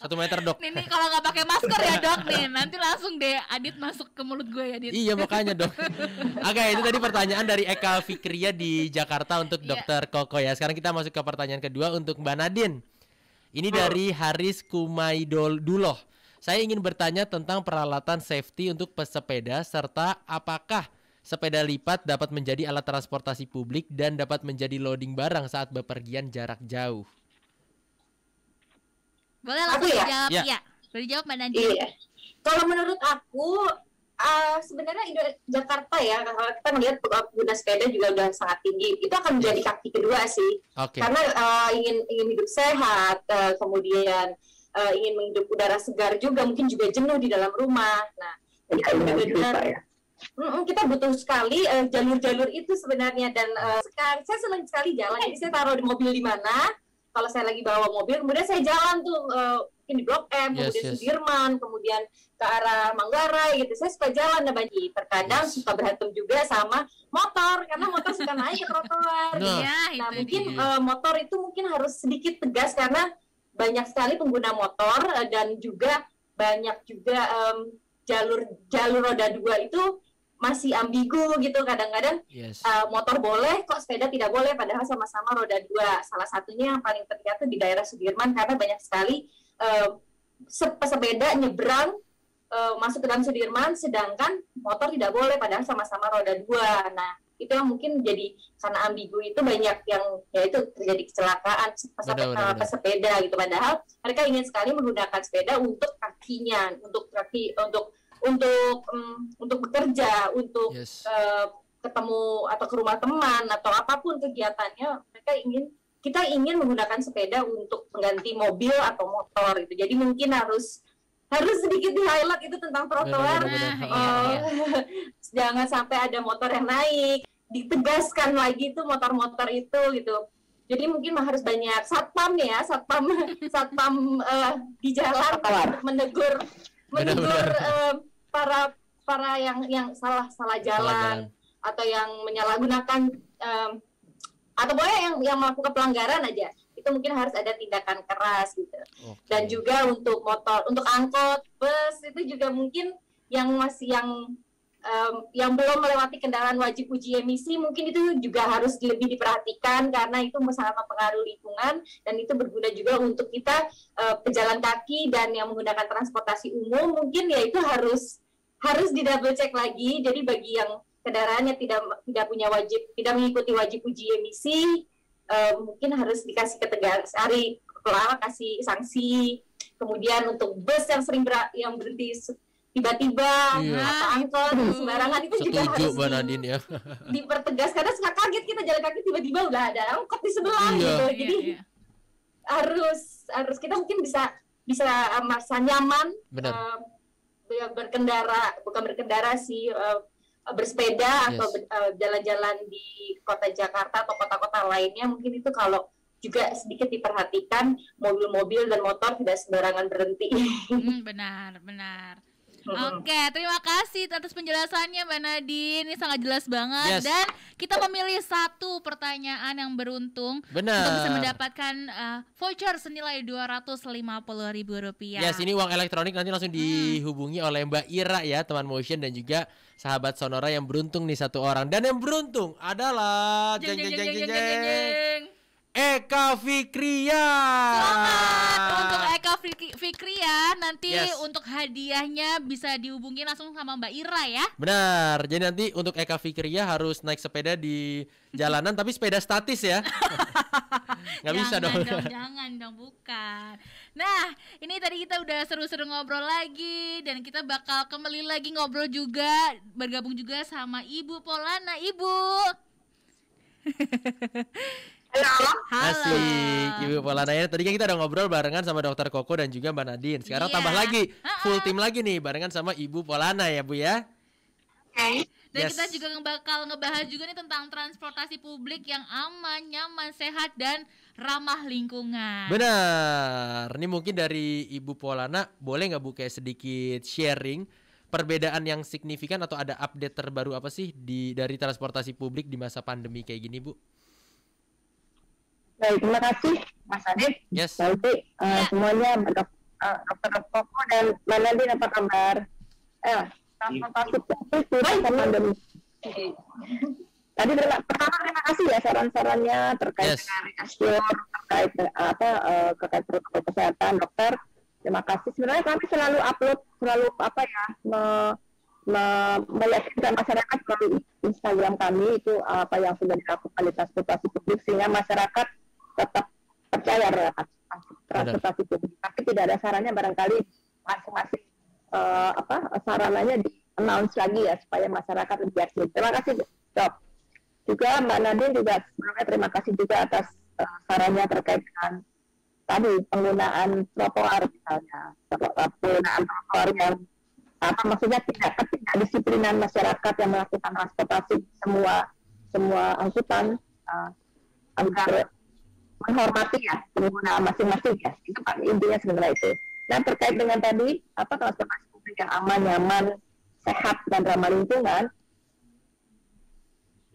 Satu meter dok. Nih, nih kalau nggak pakai masker ya dok nih, nanti langsung deh Adit masuk ke mulut gue ya Adit. Iya makanya dok. Oke itu tadi pertanyaan dari Eka Fikria di Jakarta untuk iya. dokter Koko ya. Sekarang kita masuk ke pertanyaan kedua untuk Mbak Nadine. Ini oh. dari Haris Kumaidol Duloh. Saya ingin bertanya tentang peralatan safety untuk pesepeda serta apakah sepeda lipat dapat menjadi alat transportasi publik dan dapat menjadi loading barang saat bepergian jarak jauh. Boleh langsung aku ya? dijawab ya. ya. Boleh dijawab Mbak Nadia. Iya. Kalau menurut aku uh, sebenarnya Indo Jakarta ya kalau kita melihat pengguna sepeda juga udah sangat tinggi. Itu akan menjadi kaki kedua sih. Okay. karena uh, ingin ingin hidup sehat uh, kemudian uh, ingin menghidup udara segar juga mungkin juga jenuh di dalam rumah. Nah ya, benar. ya. kita butuh sekali jalur-jalur uh, itu sebenarnya. Dan uh, sekarang saya senang sekali jalan. Jadi saya taruh di mobil di mana. Kalau saya lagi bawa mobil kemudian saya jalan tuh uh, di Blok M yes, kemudian yes. Sudirman kemudian ke arah Manggarai gitu. Saya suka jalan ya Banji terkadang yes. suka berantem juga sama motor karena motor suka naik ke trotoar. Nah, ya, nah mungkin uh, motor itu mungkin harus sedikit tegas karena banyak sekali pengguna motor uh, dan juga banyak juga um, jalur jalur roda dua itu masih ambigu gitu. Kadang-kadang yes. uh, motor boleh kok sepeda tidak boleh. Padahal sama-sama roda dua. Salah satunya yang paling terlihat di daerah Sudirman karena banyak sekali uh, sepeda nyebrang uh, masuk ke dalam Sudirman sedangkan motor tidak boleh padahal sama-sama roda dua. Nah itu yang mungkin jadi karena ambigu itu banyak yang ya itu terjadi kecelakaan pesepeda, pesepeda gitu. Padahal mereka ingin sekali menggunakan sepeda untuk kakinya untuk kaki untuk untuk um, untuk bekerja, untuk yes. uh, ketemu atau ke rumah teman atau apa pun kegiatannya, mereka ingin kita ingin menggunakan sepeda untuk mengganti mobil atau motor itu. Jadi mungkin harus harus sedikit di highlight itu tentang trotoar. Uh, (laughs) jangan sampai ada motor yang naik, ditegaskan lagi tuh motor-motor itu gitu. Jadi mungkin harus banyak satpam ya, satpam (laughs) satpam uh, di jalan menegur menegur uh, para para yang yang salah salah jalan, salah jalan. atau yang menyalahgunakan um, atau boleh yang yang melakukan pelanggaran aja itu mungkin harus ada tindakan keras gitu okay. dan juga untuk motor untuk angkot bus itu juga mungkin yang masih yang um, yang belum melewati kendaraan wajib uji emisi mungkin itu juga harus lebih diperhatikan karena itu sangat mempengaruhi lingkungan dan itu berguna juga untuk kita uh, pejalan kaki dan yang menggunakan transportasi umum mungkin ya itu harus harus di double check lagi. Jadi bagi yang kendaraannya tidak tidak punya wajib tidak mengikuti wajib uji emisi uh, mungkin harus dikasih ketegas hari kelala kasih sanksi kemudian untuk bus yang sering ber yang berhenti tiba-tiba iya. atau angkot sembarangan itu Setuju, juga harus di, ya. (laughs) dipertegas karena suka kaget kita jalan kaki tiba-tiba udah ada angkot di sebelah iya. gitu iya, jadi iya. harus harus kita mungkin bisa bisa uh, merasa nyaman Benar. Uh, berkendara bukan berkendara sih uh, bersepeda yes. atau uh, jalan-jalan di kota Jakarta atau kota-kota lainnya mungkin itu kalau juga sedikit diperhatikan mobil-mobil dan motor tidak sembarangan berhenti. Hmm, benar, benar. Oke, terima kasih atas penjelasannya Mbak Nadine. Ini sangat jelas banget yes. dan kita memilih satu pertanyaan yang beruntung Benar. untuk bisa mendapatkan uh, voucher senilai dua ratus lima puluh ribu rupiah. Yes, ini uang elektronik nanti langsung hmm. dihubungi oleh Mbak Ira ya, teman motion dan juga sahabat Sonora yang beruntung nih satu orang dan yang beruntung adalah jeng jeng jeng jeng jeng. jeng, jeng. Eka Fikria. Selamat untuk Eka Fikria. Nanti yes. untuk hadiahnya bisa dihubungi langsung sama Mbak Ira ya. Benar. Jadi nanti untuk Eka Fikria harus naik sepeda di jalanan tapi sepeda statis ya. (laughs) Gak bisa dong. dong. Jangan dong, bukan. Nah, ini tadi kita udah seru-seru ngobrol lagi dan kita bakal kembali lagi ngobrol juga, bergabung juga sama Ibu Polana. Ibu. (laughs) Halo. Halo. Asik, Ibu Polanaya. Tadi kan kita udah ngobrol barengan sama Dokter Koko dan juga Mbak Nadine. Sekarang iya. tambah lagi full tim lagi nih barengan sama Ibu Polana ya Bu ya. Oke. Okay. Dan yes. kita juga bakal ngebahas juga nih tentang transportasi publik yang aman, nyaman, sehat dan ramah lingkungan. Benar. Ini mungkin dari Ibu Polana boleh nggak Bu kayak sedikit sharing perbedaan yang signifikan atau ada update terbaru apa sih di dari transportasi publik di masa pandemi kayak gini Bu? Baik, terima kasih Mas Adit, yes. nanti uh, semuanya dok, uh, dokter Koko dan Mbak Nadine apa kabar? Eh, transportasi publik tidak pandemi. Tadi terima, pertama terima kasih ya saran-sarannya terkait yes. dengan kasur, terkait apa uh, terkait protokol kesehatan dokter. Terima kasih. Sebenarnya kami selalu upload, selalu apa ya, me, me, meyakinkan masyarakat melalui Instagram kami itu apa yang sudah dilakukan di transportasi publik sehingga masyarakat tetap percaya terhadap transportasi publik. Tapi tidak ada sarannya barangkali masing-masing uh, apa sarananya di announce lagi ya supaya masyarakat lebih yakin. Terima kasih dok. Juga Mbak Nadine juga sebelumnya terima kasih juga atas uh, sarannya terkait dengan tadi penggunaan trotoar misalnya penggunaan trotoar yang apa maksudnya tidak tidak disiplinan masyarakat yang melakukan transportasi semua semua angkutan uh, agar menghormati ya pengguna masing-masing ya itu pak intinya sebenarnya itu dan terkait dengan tadi apa transportasi publik yang aman nyaman sehat dan ramah lingkungan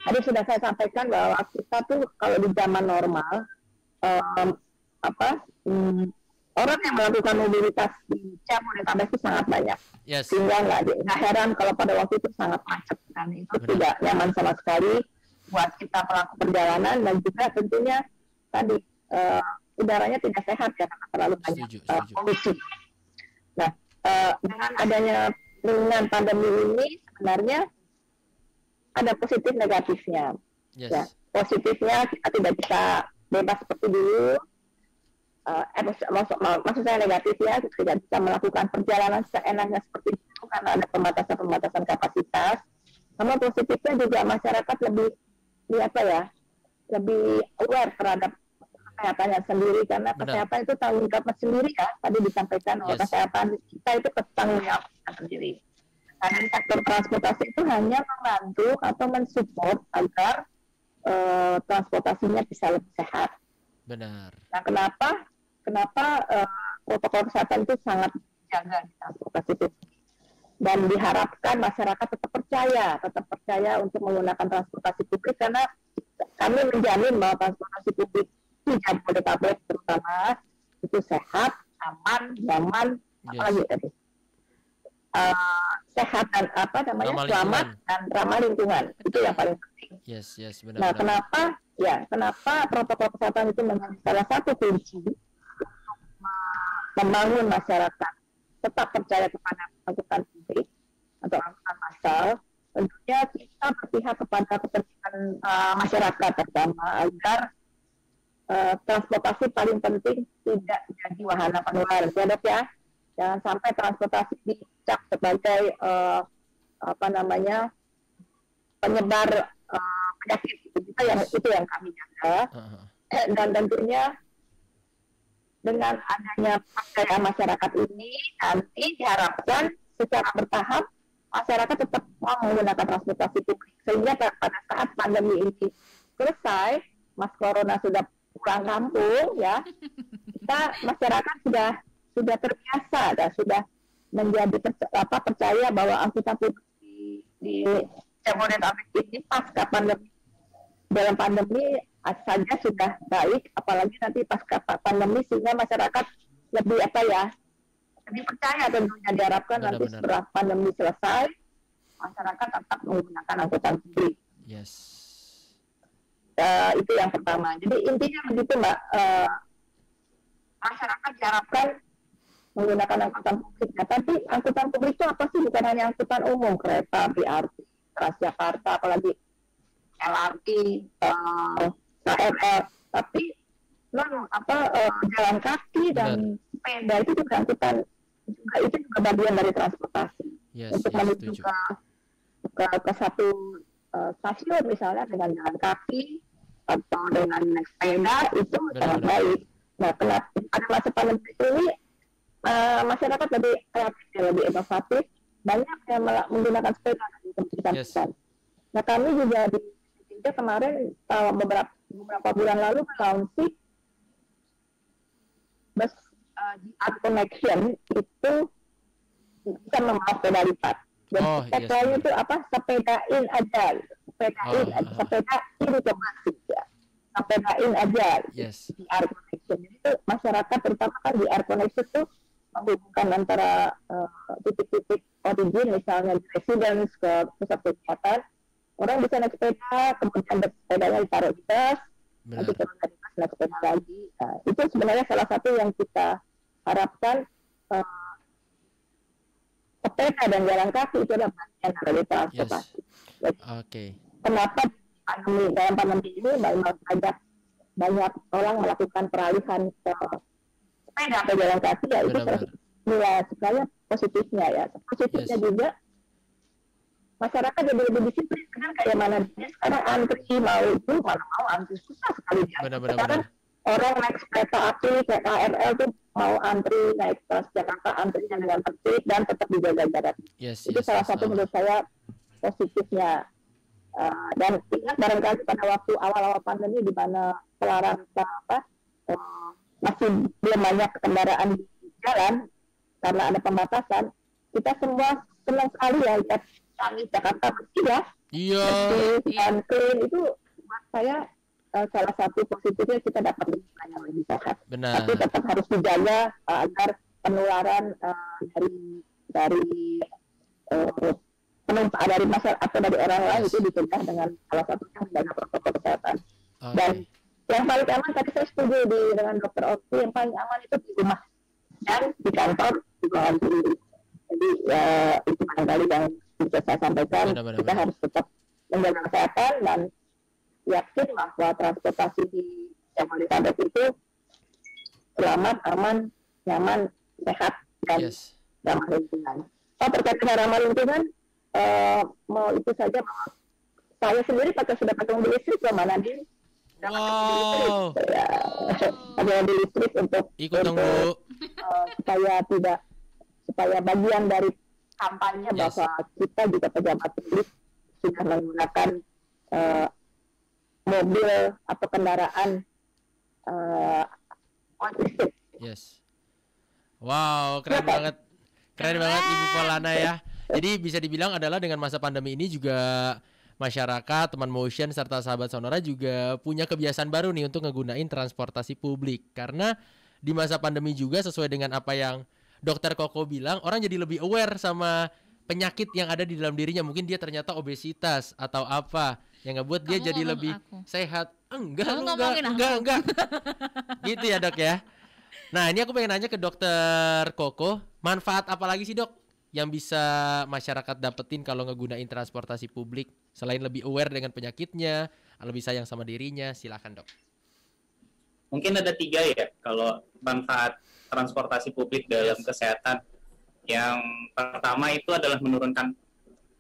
tadi sudah saya sampaikan bahwa kita tuh kalau di zaman normal um, apa um, orang yang melakukan mobilitas di Jabodetabek itu sangat banyak yes. sehingga nggak heran kalau pada waktu itu sangat macet dan itu Benar. tidak nyaman sama sekali buat kita pelaku perjalanan dan juga tentunya tadi uh, udaranya tidak sehat karena terlalu banyak uh, polusi. Nah, uh, dengan adanya dengan pandemi ini sebenarnya ada positif negatifnya. Yes. Ya, positifnya kita tidak bisa bebas seperti dulu. Uh, eh, maksud, maksud saya negatifnya kita tidak bisa melakukan perjalanan seenaknya seperti itu karena ada pembatasan-pembatasan kapasitas. Namun positifnya juga masyarakat lebih, lebih apa ya, lebih aware terhadap kesehatannya sendiri karena Benar. kesehatan itu tanggung jawab sendiri ya tadi disampaikan yes. kesehatan kita itu tanggung jawab sendiri. Nah, dan sektor transportasi itu hanya membantu atau mensupport agar uh, transportasinya bisa lebih sehat. Benar. Nah, kenapa kenapa uh, protokol kesehatan itu sangat dijaga di transportasi itu dan diharapkan masyarakat tetap percaya, tetap percaya untuk menggunakan transportasi publik karena kami menjamin bahwa transportasi publik di Jabodetabek terutama itu sehat, aman, nyaman, yes. apalagi tadi uh, sehat dan apa namanya ramah selamat dan ramah lingkungan itu yang paling penting. Yes, yes, benar. Nah, benar. kenapa ya kenapa protokol kesehatan itu menjadi salah satu kunci membangun masyarakat tetap percaya kepada angkutan publik atau angkutan massal tentunya kita berpihak kepada kepentingan uh, masyarakat pertama agar uh, transportasi paling penting tidak jadi wahana penularan. Ya dok ya jangan sampai transportasi dicap sebagai uh, apa namanya penyebar uh, penyakit. Itu yang itu yang kami jaga. Uh-huh. dan tentunya dengan adanya percaya masyarakat ini nanti diharapkan secara bertahap masyarakat tetap mau menggunakan transportasi publik. Sehingga pada saat pandemi ini selesai mas corona sudah pulang kampung ya kita masyarakat sudah sudah terbiasa dan sudah menjadi apa percaya bahwa angkutan publik di, di Jabodetabek ini pasca pandemi dalam pandemi saja sudah baik apalagi nanti pasca pandemi sehingga masyarakat lebih apa ya lebih percaya tentunya diharapkan benar, nanti benar. setelah pandemi selesai masyarakat tetap menggunakan angkutan publik. Yes uh, itu yang pertama. Jadi intinya begitu mbak. Uh, masyarakat diharapkan menggunakan angkutan publik. Nah tapi angkutan publik itu apa sih? Bukan hanya angkutan umum kereta BRT Transjakarta apalagi LRT uh, KRL tapi non apa uh, jalan kaki dan sepeda itu juga angkutan juga itu juga bagian dari transportasi. Yes, untuk yes, menuju ke, ke ke satu uh, stasiun misalnya dengan jalan kaki atau dengan naik sepeda itu sangat baik. Nah, kenapa ada masa pandemi ini uh, masyarakat lebih kreatif, lebih inovatif, banyak yang menggunakan sepeda untuk yes. Nah, kami juga di tiga kemarin uh, beberapa beberapa bulan lalu launching bus uh, di Art Connection itu bisa membawa sepeda lipat. Dan oh, yes, itu apa? Sepedain aja sepedain oh, uh, sepeda ini coba ya sepedain aja yes. PR connection itu masyarakat terutama kan di air connection itu menghubungkan antara titik-titik uh, origin misalnya di residence ke pusat kegiatan orang bisa naik sepeda kemudian sepedanya ditaruh di tas nanti turun dari tas naik sepeda lagi nah, itu sebenarnya salah satu yang kita harapkan uh, sepeda dan jalan kaki itu adalah bagian dari transportasi. Yes. Oke. Okay. Kenapa pandemi dalam pandemi ini banyak banyak banyak orang melakukan peralihan ke sepeda atau jalan kaki ya itu nilai sekali positifnya ya. Positifnya yes. juga masyarakat jadi lebih disiplin kan kayak mana dia sekarang antri mau itu mana mau antri susah sekali ya. Benar, benar, sekarang benar. orang naik kereta api kayak KRL tuh mau antri naik kelas Jakarta antrinya dengan tertib dan tetap dijaga jarak. Yes, itu yes, salah yes, satu menurut saya positifnya. Uh, dan ingat barangkali pada waktu awal-awal pandemi di mana pelarangan apa uh, masih belum banyak kendaraan di jalan karena ada pembatasan, kita semua senang sekali ya lihat langit Jakarta bersih ya. Iya. dan clean itu buat saya uh, salah satu positifnya kita dapat lingkungan yang lebih sehat. Benar. Tapi tetap harus dijaga uh, agar penularan uh, dari dari uh, penumpang dari masyarakat atau dari orang lain itu dicegah dengan salah satunya menjaga protokol kesehatan. Okay. Dan yang paling aman tadi saya setuju di dengan dokter Oki yang paling aman itu di rumah dan di kantor di ruangan sendiri. Jadi ya itu barangkali yang bisa saya sampaikan benar, benar, kita benar. harus tetap menjaga kesehatan dan yakin bahwa transportasi di Jabodetabek itu selamat, aman, nyaman, sehat dan yes. ramah lingkungan. Oh terkait dengan ramah lingkungan, uh, mau itu saja saya sendiri pakai sudah pakai mobil listrik loh mana dia wow. ya, ada mobil listrik untuk ikut dong bu uh, supaya tidak supaya bagian dari kampanye yes. bahwa kita juga pejabat publik sudah menggunakan uh, mobil atau kendaraan uh, listrik. Yes. Wow, keren ya, banget. Keren, keren banget Ibu Polana ya. Jadi bisa dibilang adalah dengan masa pandemi ini juga masyarakat, teman motion serta sahabat sonora juga punya kebiasaan baru nih untuk ngegunain transportasi publik. Karena di masa pandemi juga sesuai dengan apa yang dokter Koko bilang orang jadi lebih aware sama penyakit yang ada di dalam dirinya. Mungkin dia ternyata obesitas atau apa yang ngebuat dia jadi lebih aku. sehat. Enggak Kamu enggak enggak enggak. Gitu ya dok ya. Nah ini aku pengen nanya ke dokter Koko. Manfaat apa lagi sih dok yang bisa masyarakat dapetin kalau ngegunain transportasi publik selain lebih aware dengan penyakitnya lebih sayang sama dirinya silahkan dok mungkin ada tiga ya kalau manfaat transportasi publik dalam kesehatan. Yang pertama itu adalah menurunkan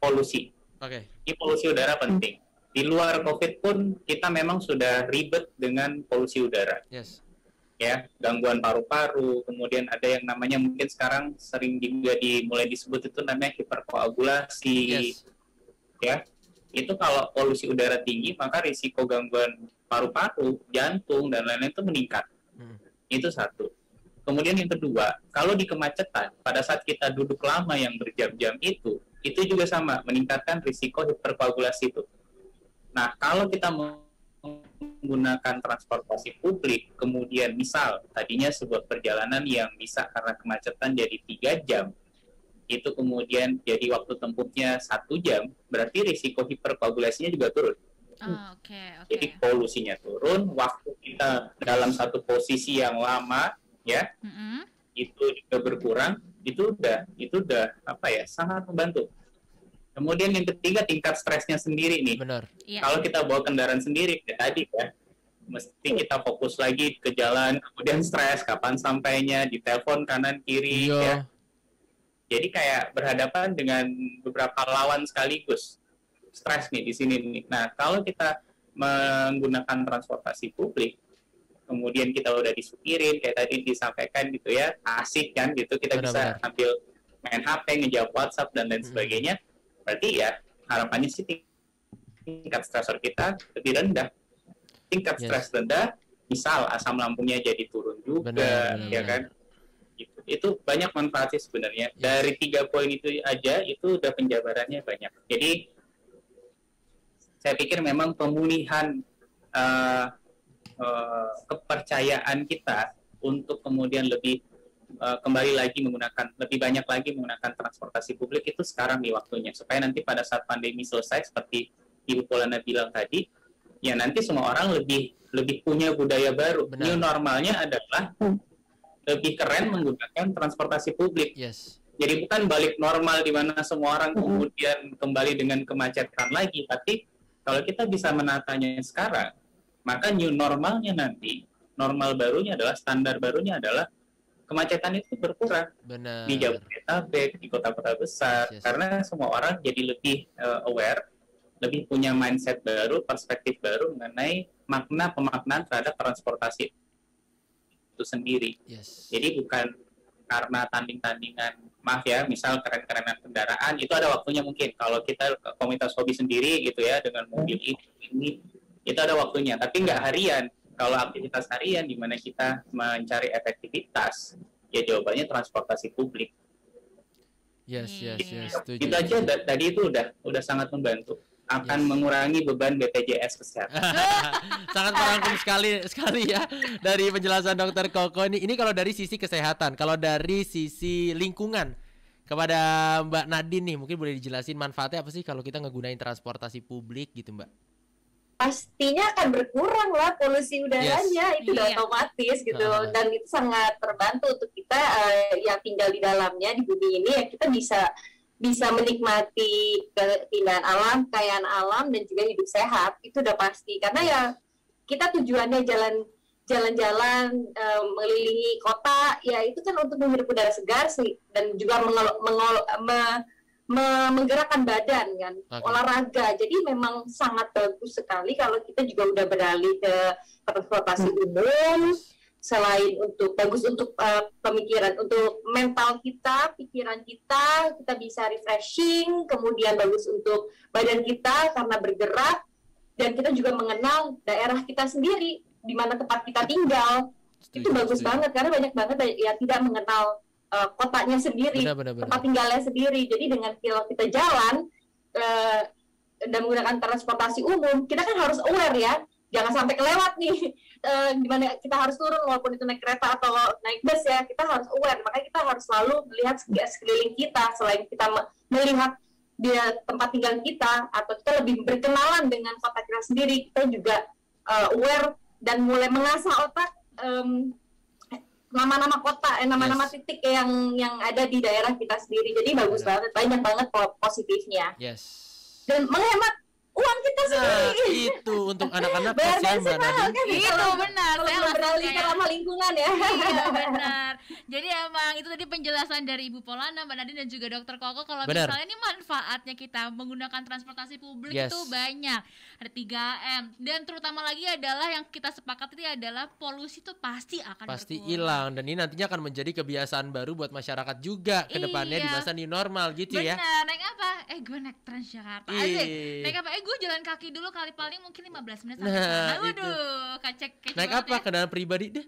polusi. Oke. Okay. Polusi udara penting. Di luar COVID pun kita memang sudah ribet dengan polusi udara. Yes. Ya, gangguan paru-paru, kemudian ada yang namanya mungkin sekarang sering juga dimulai disebut itu namanya hiperkoagulasi. Yes. Ya, itu kalau polusi udara tinggi maka risiko gangguan paru-paru, jantung dan lain-lain itu meningkat. Hmm. Itu satu. Kemudian yang kedua, kalau di kemacetan, pada saat kita duduk lama yang berjam-jam itu, itu juga sama, meningkatkan risiko hiperkoagulasi itu. Nah, kalau kita menggunakan transportasi publik, kemudian misal tadinya sebuah perjalanan yang bisa karena kemacetan jadi tiga jam, itu kemudian jadi waktu tempuhnya satu jam, berarti risiko hiperkoagulasinya juga turun. Oh, okay, okay. Jadi polusinya turun, waktu kita dalam satu posisi yang lama ya mm-hmm. itu juga berkurang itu udah itu udah apa ya sangat membantu kemudian yang ketiga tingkat stresnya sendiri nih benar ya. kalau kita bawa kendaraan sendiri kayak tadi ya mesti kita fokus lagi ke jalan kemudian stres kapan sampainya di telepon kanan kiri iya. ya jadi kayak berhadapan dengan beberapa lawan sekaligus stres nih di sini nih nah kalau kita menggunakan transportasi publik kemudian kita udah disupirin kayak tadi disampaikan gitu ya asik kan gitu kita benar, bisa benar. ambil main HP ngejawab WhatsApp dan lain hmm. sebagainya berarti ya harapannya sih tingkat stresor kita lebih rendah tingkat yes. stres rendah misal asam lambungnya jadi turun juga benar, benar, ya kan gitu. itu banyak manfaat sih sebenarnya yes. dari tiga poin itu aja itu udah penjabarannya banyak jadi saya pikir memang pemulihan uh, uh, kepercayaan kita untuk kemudian lebih uh, kembali lagi menggunakan lebih banyak lagi menggunakan transportasi publik itu sekarang di waktunya supaya nanti pada saat pandemi selesai seperti Ibu Polana bilang tadi ya nanti semua orang lebih lebih punya budaya baru Benar. new normalnya adalah hmm. lebih keren menggunakan transportasi publik yes jadi bukan balik normal di mana semua orang hmm. kemudian kembali dengan kemacetan lagi tapi kalau kita bisa menatanya sekarang maka new normalnya nanti normal barunya adalah standar barunya adalah kemacetan itu berkurang Benar. di Jabodetabek di kota-kota besar yes. karena semua orang jadi lebih uh, aware lebih punya mindset baru perspektif baru mengenai makna pemaknaan terhadap transportasi itu sendiri yes. jadi bukan karena tanding-tandingan maaf ya misal keren-kerenan kendaraan itu ada waktunya mungkin kalau kita komunitas hobi sendiri gitu ya dengan mobil ini ini itu ada waktunya tapi nggak harian kalau aktivitas harian di mana kita mencari efektivitas, ya jawabannya transportasi publik. Yes, yes, yes. Setuju. Itu aja tadi itu udah udah sangat membantu akan yes. mengurangi beban BPJS kesehatan. (laughs) Sangat merangkum sekali sekali ya dari penjelasan dokter Koko ini. Ini kalau dari sisi kesehatan, kalau dari sisi lingkungan kepada Mbak Nadine nih mungkin boleh dijelasin manfaatnya apa sih kalau kita ngegunain transportasi publik gitu Mbak? Pastinya akan berkurang lah polusi udaranya yes. itu udah iya. otomatis gitu uh. dan itu sangat terbantu untuk kita uh, yang tinggal di dalamnya di bumi ini ya kita bisa bisa menikmati keindahan alam, kekayaan alam dan juga hidup sehat itu udah pasti karena ya kita tujuannya jalan jalan-jalan um, mengelilingi kota ya itu kan untuk menghirup udara segar sih dan juga mengol, mengol, me, menggerakkan badan kan? Okay. olahraga. Jadi memang sangat bagus sekali kalau kita juga udah beralih ke transportasi hmm. umum. Selain untuk bagus untuk uh, pemikiran untuk mental kita pikiran kita kita bisa refreshing kemudian bagus untuk badan kita karena bergerak dan kita juga mengenal daerah kita sendiri di mana tempat kita tinggal. Itu bagus banget karena banyak banget ya tidak mengenal uh, kotanya sendiri, benar, benar, benar. tempat tinggalnya sendiri. Jadi dengan kalau kita jalan uh, dan menggunakan transportasi umum, kita kan harus aware ya, jangan sampai kelewat nih. (laughs) Uh, di mana kita harus turun walaupun itu naik kereta atau naik bus ya, kita harus aware. Makanya kita harus selalu melihat sekeliling kita selain kita melihat dia tempat tinggal kita atau kita lebih berkenalan dengan kota kita sendiri, kita juga uh, aware dan mulai mengasah otak um, nama-nama kota, eh, nama-nama yes. titik yang yang ada di daerah kita sendiri. Jadi bagus banget, banyak banget positifnya. Yes. Dan menghemat uang kita nah, sendiri. itu untuk (laughs) anak-anak kasihan Mbak Nadine. Kan, itu benar. Saya beralih ke ramah lingkungan ya. Iya (laughs) benar. Jadi emang itu tadi penjelasan dari Ibu Polana, Mbak Nadine dan juga Dokter Koko kalau misalnya ini manfaatnya kita menggunakan transportasi publik yes. itu banyak. Ada 3M dan terutama lagi adalah yang kita sepakati adalah polusi itu pasti akan pasti hilang dan ini nantinya akan menjadi kebiasaan baru buat masyarakat juga ke depannya iya. di masa new normal gitu benar. ya. Benar. Naik apa? Eh gue naik Transjakarta aja. Naik apa? Eh gue jalan kaki dulu kali paling mungkin 15 menit sampai nah, sana. Waduh, kacek kacek Naik apa? Ya. Kendaraan pribadi deh.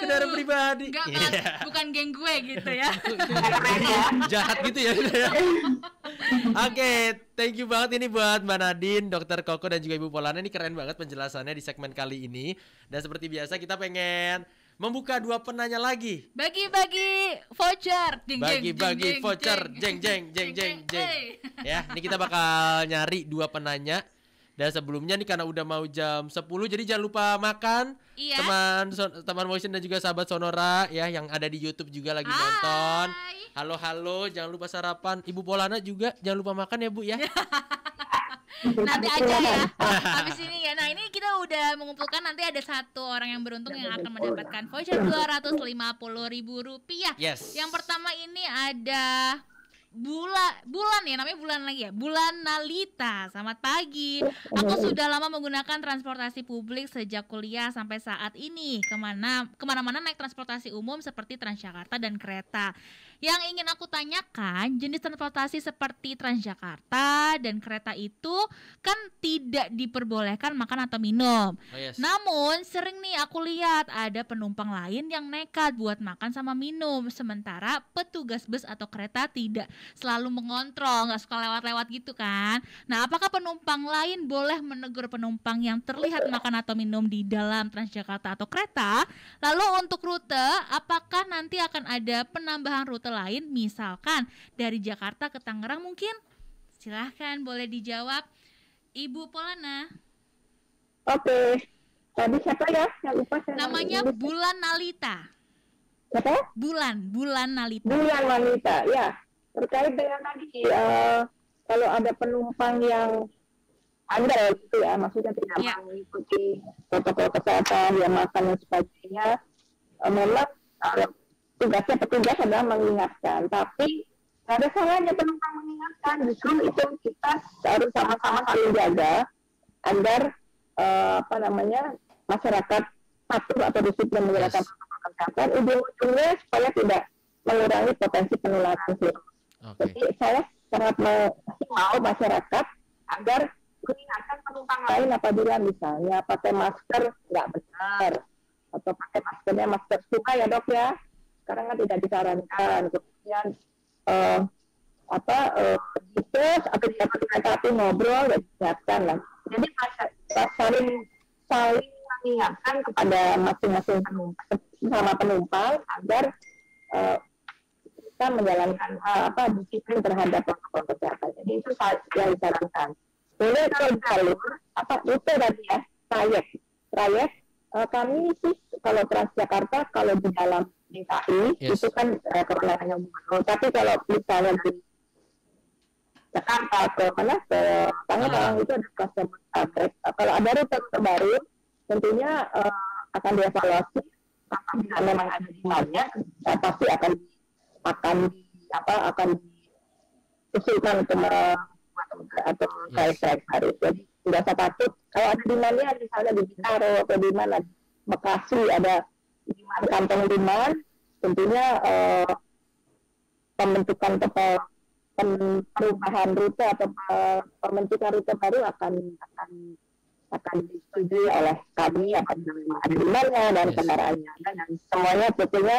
Kendaraan pribadi. Enggak, yeah. bukan geng gue gitu ya. (laughs) (laughs) Jahat gitu ya. Oke, okay, thank you banget ini buat Mbak Nadine, Dokter Koko dan juga Ibu Polana ini keren banget penjelasannya di segmen kali ini. Dan seperti biasa kita pengen membuka dua penanya lagi. Bagi-bagi voucher. Bagi-bagi voucher. Jeng jeng jeng jeng jeng. (laughs) Ya, ini kita bakal nyari dua penanya. Dan sebelumnya nih karena udah mau jam 10 jadi jangan lupa makan. Iya. Teman teman motion dan juga sahabat Sonora ya yang ada di YouTube juga lagi Hai. nonton. Halo halo, jangan lupa sarapan. Ibu Polana juga jangan lupa makan ya, Bu ya. (laughs) nanti aja ya habis ini ya nah ini kita udah mengumpulkan nanti ada satu orang yang beruntung yang akan mendapatkan voucher dua ratus lima puluh ribu rupiah yes yang pertama ini ada bulan bulan ya namanya bulan lagi ya? Bulan Nalita selamat pagi. Aku sudah lama menggunakan transportasi publik sejak kuliah sampai saat ini. Ke mana ke mana-mana naik transportasi umum seperti Transjakarta dan kereta yang ingin aku tanyakan, jenis transportasi seperti Transjakarta dan kereta itu kan tidak diperbolehkan makan atau minum. Oh, yes. Namun sering nih aku lihat ada penumpang lain yang nekat buat makan sama minum, sementara petugas bus atau kereta tidak selalu mengontrol, nggak suka lewat-lewat gitu kan. Nah, apakah penumpang lain boleh menegur penumpang yang terlihat makan atau minum di dalam Transjakarta atau kereta? Lalu untuk rute, apakah nanti akan ada penambahan rute lain, misalkan dari Jakarta ke Tangerang mungkin? Silahkan, boleh dijawab, Ibu Polana. Oke, tadi siapa ya yang lupa saya Namanya Bulan Nalita. Siapa? Bulan, Bulan Nalita. Bulan Nalita, ya. Terkait dengan tadi uh, kalau ada penumpang yang ada gitu ya, maksudnya tidak ya. mengikuti protokol kesehatan, yang makan dan sebagainya, uh, memang uh, tugasnya petugas adalah mengingatkan. Tapi nggak ada salahnya penumpang mengingatkan. Justru itu kita harus sama-sama saling jaga agar uh, apa namanya masyarakat patuh atau disiplin menggunakan yes kesehatan ujung-ujungnya supaya tidak mengurangi potensi penularan virus. Okay. Jadi saya sangat mau masyarakat agar mengingatkan penumpang lain apabila misalnya pakai masker nggak benar atau pakai maskernya masker suka ya dok ya sekarang kan tidak disarankan kemudian uh, apa uh, itu atau di tapi ngobrol dan disiapkan lah jadi saling saling mengingatkan kepada masing-masing penumpang sama penumpang agar uh, kita menjalankan uh, apa disiplin terhadap protokol kesehatan. Jadi itu yang disarankan. Boleh kalau jalur apa itu tadi ya trayek trayek uh, kami sih kalau Transjakarta kalau di dalam DKI yes. itu kan uh, kewenangannya gubernur. Tapi kalau misalnya di Jakarta ke mana ke Tangerang uh. itu ada customer Kalau ada rute terbaru tentunya uh, akan dievaluasi apabila memang ada demandnya uh, pasti akan akan apa akan diusulkan untuk atau saya yes. baru jadi tidak usah takut kalau ada demandnya misalnya di Bintaro atau di mana Bekasi ada kantong demand tentunya uh, pembentukan atau perubahan rute atau pembentukan rute baru akan akan akan disetujui oleh kami akan ada demandnya dan yes. kendaraannya dan, dan semuanya sebetulnya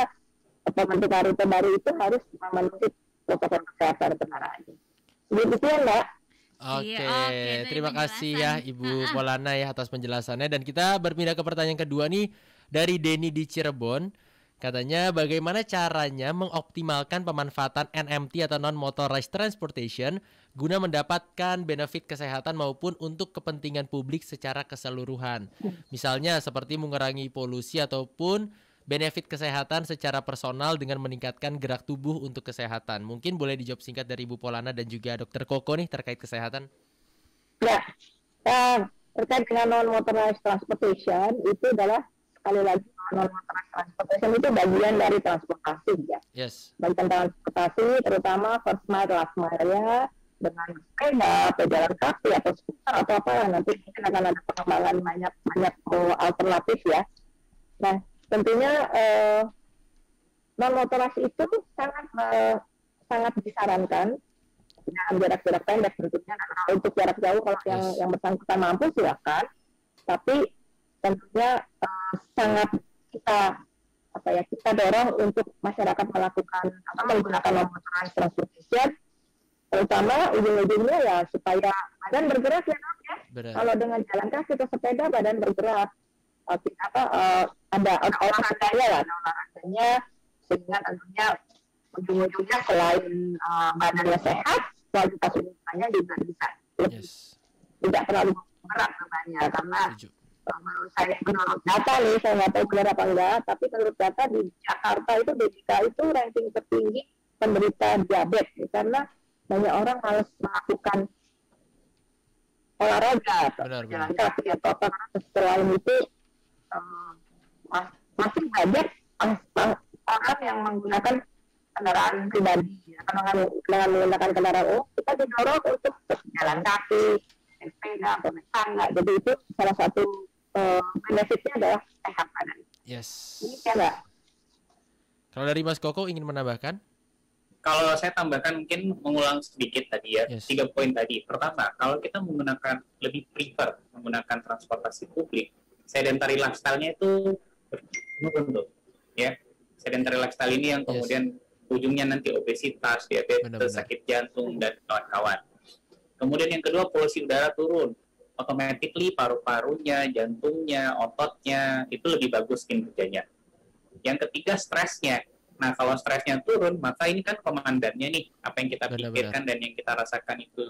pembentukan rute baru itu harus memenuhi protokol kesehatan kendaraannya. Begitu ya mbak. Oke, okay. okay, terima kasih ya Ibu. Polana ya atas penjelasannya dan kita berpindah ke pertanyaan kedua nih dari Denny di Cirebon. Katanya bagaimana caranya mengoptimalkan pemanfaatan NMT atau non motorized transportation guna mendapatkan benefit kesehatan maupun untuk kepentingan publik secara keseluruhan. Misalnya seperti mengurangi polusi ataupun benefit kesehatan secara personal dengan meningkatkan gerak tubuh untuk kesehatan. Mungkin boleh dijawab singkat dari Ibu Polana dan juga Dokter Koko nih terkait kesehatan. Ya, uh, terkait dengan non motorized transportation itu adalah sekali lagi transportation itu bagian dari transportasi ya. Yes. Bagian transportasi terutama first mile, last mile ya dengan sepeda, pejalan kaki atau skuter atau apa nanti mungkin akan ada pengembangan banyak banyak alternatif ya. Nah tentunya uh, non motorisasi itu sangat uh, sangat disarankan dalam jarak-jarak pendek tentunya nah, untuk jarak jauh kalau yang yang bersangkutan mampu silakan tapi tentunya uh, sangat kita apa ya kita dorong untuk masyarakat melakukan atau menggunakan motorized transportation terutama ujung-ujungnya ya supaya badan bergerak ya, ya. kalau dengan jalan kaki atau sepeda badan bergerak. Uh, apa uh, ada, olahraganya lah ada olahraganya. Sehingga tentunya ujung-ujungnya selain uh, badannya sehat kualitas hidupnya juga bisa lebih yes. tidak terlalu berat bebannya. Karena menurut saya menurut data nih saya nggak tahu benar apa enggak tapi menurut data di Jakarta itu DJK itu ranking tertinggi penderita diabetes. Karena banyak orang harus melakukan olahraga jalan kaki atau apa selain itu um, masih banyak orang yang menggunakan kendaraan pribadi dengan, dengan menggunakan kendaraan umum kita didorong untuk jalan kaki sepeda atau naik tangga. Jadi itu salah satu uh, benefitnya adalah sehat badan. Yes. Ini ya Kalau dari Mas Koko ingin menambahkan? Kalau saya tambahkan mungkin mengulang sedikit tadi ya yes. tiga poin tadi. Pertama, kalau kita menggunakan lebih prefer menggunakan transportasi publik, sedentary lifestyle-nya itu menurun ya. Sedentary lifestyle ini yang kemudian yes. ujungnya nanti obesitas, diabetes, Benar -benar. sakit jantung dan kawan-kawan. Kemudian yang kedua polusi udara turun, automatically paru-parunya, jantungnya, ototnya itu lebih bagus kinerjanya. Yang ketiga stresnya. Nah kalau stresnya turun, maka ini kan komandannya nih apa yang kita Benar -benar. pikirkan dan yang kita rasakan itu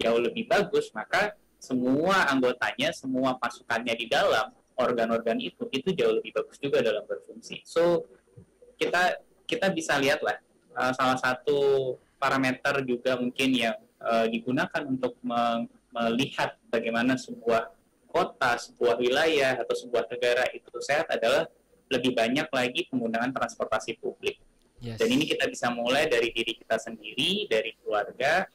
jauh lebih bagus, maka semua anggotanya, semua pasukannya di dalam organ-organ itu itu jauh lebih bagus juga dalam berfungsi. So kita kita bisa lihat lah uh, salah satu parameter juga mungkin yang uh, digunakan untuk me melihat bagaimana sebuah kota, sebuah wilayah atau sebuah negara itu sehat adalah lebih banyak lagi penggunaan transportasi publik. Yes. Dan ini kita bisa mulai dari diri kita sendiri, dari keluarga,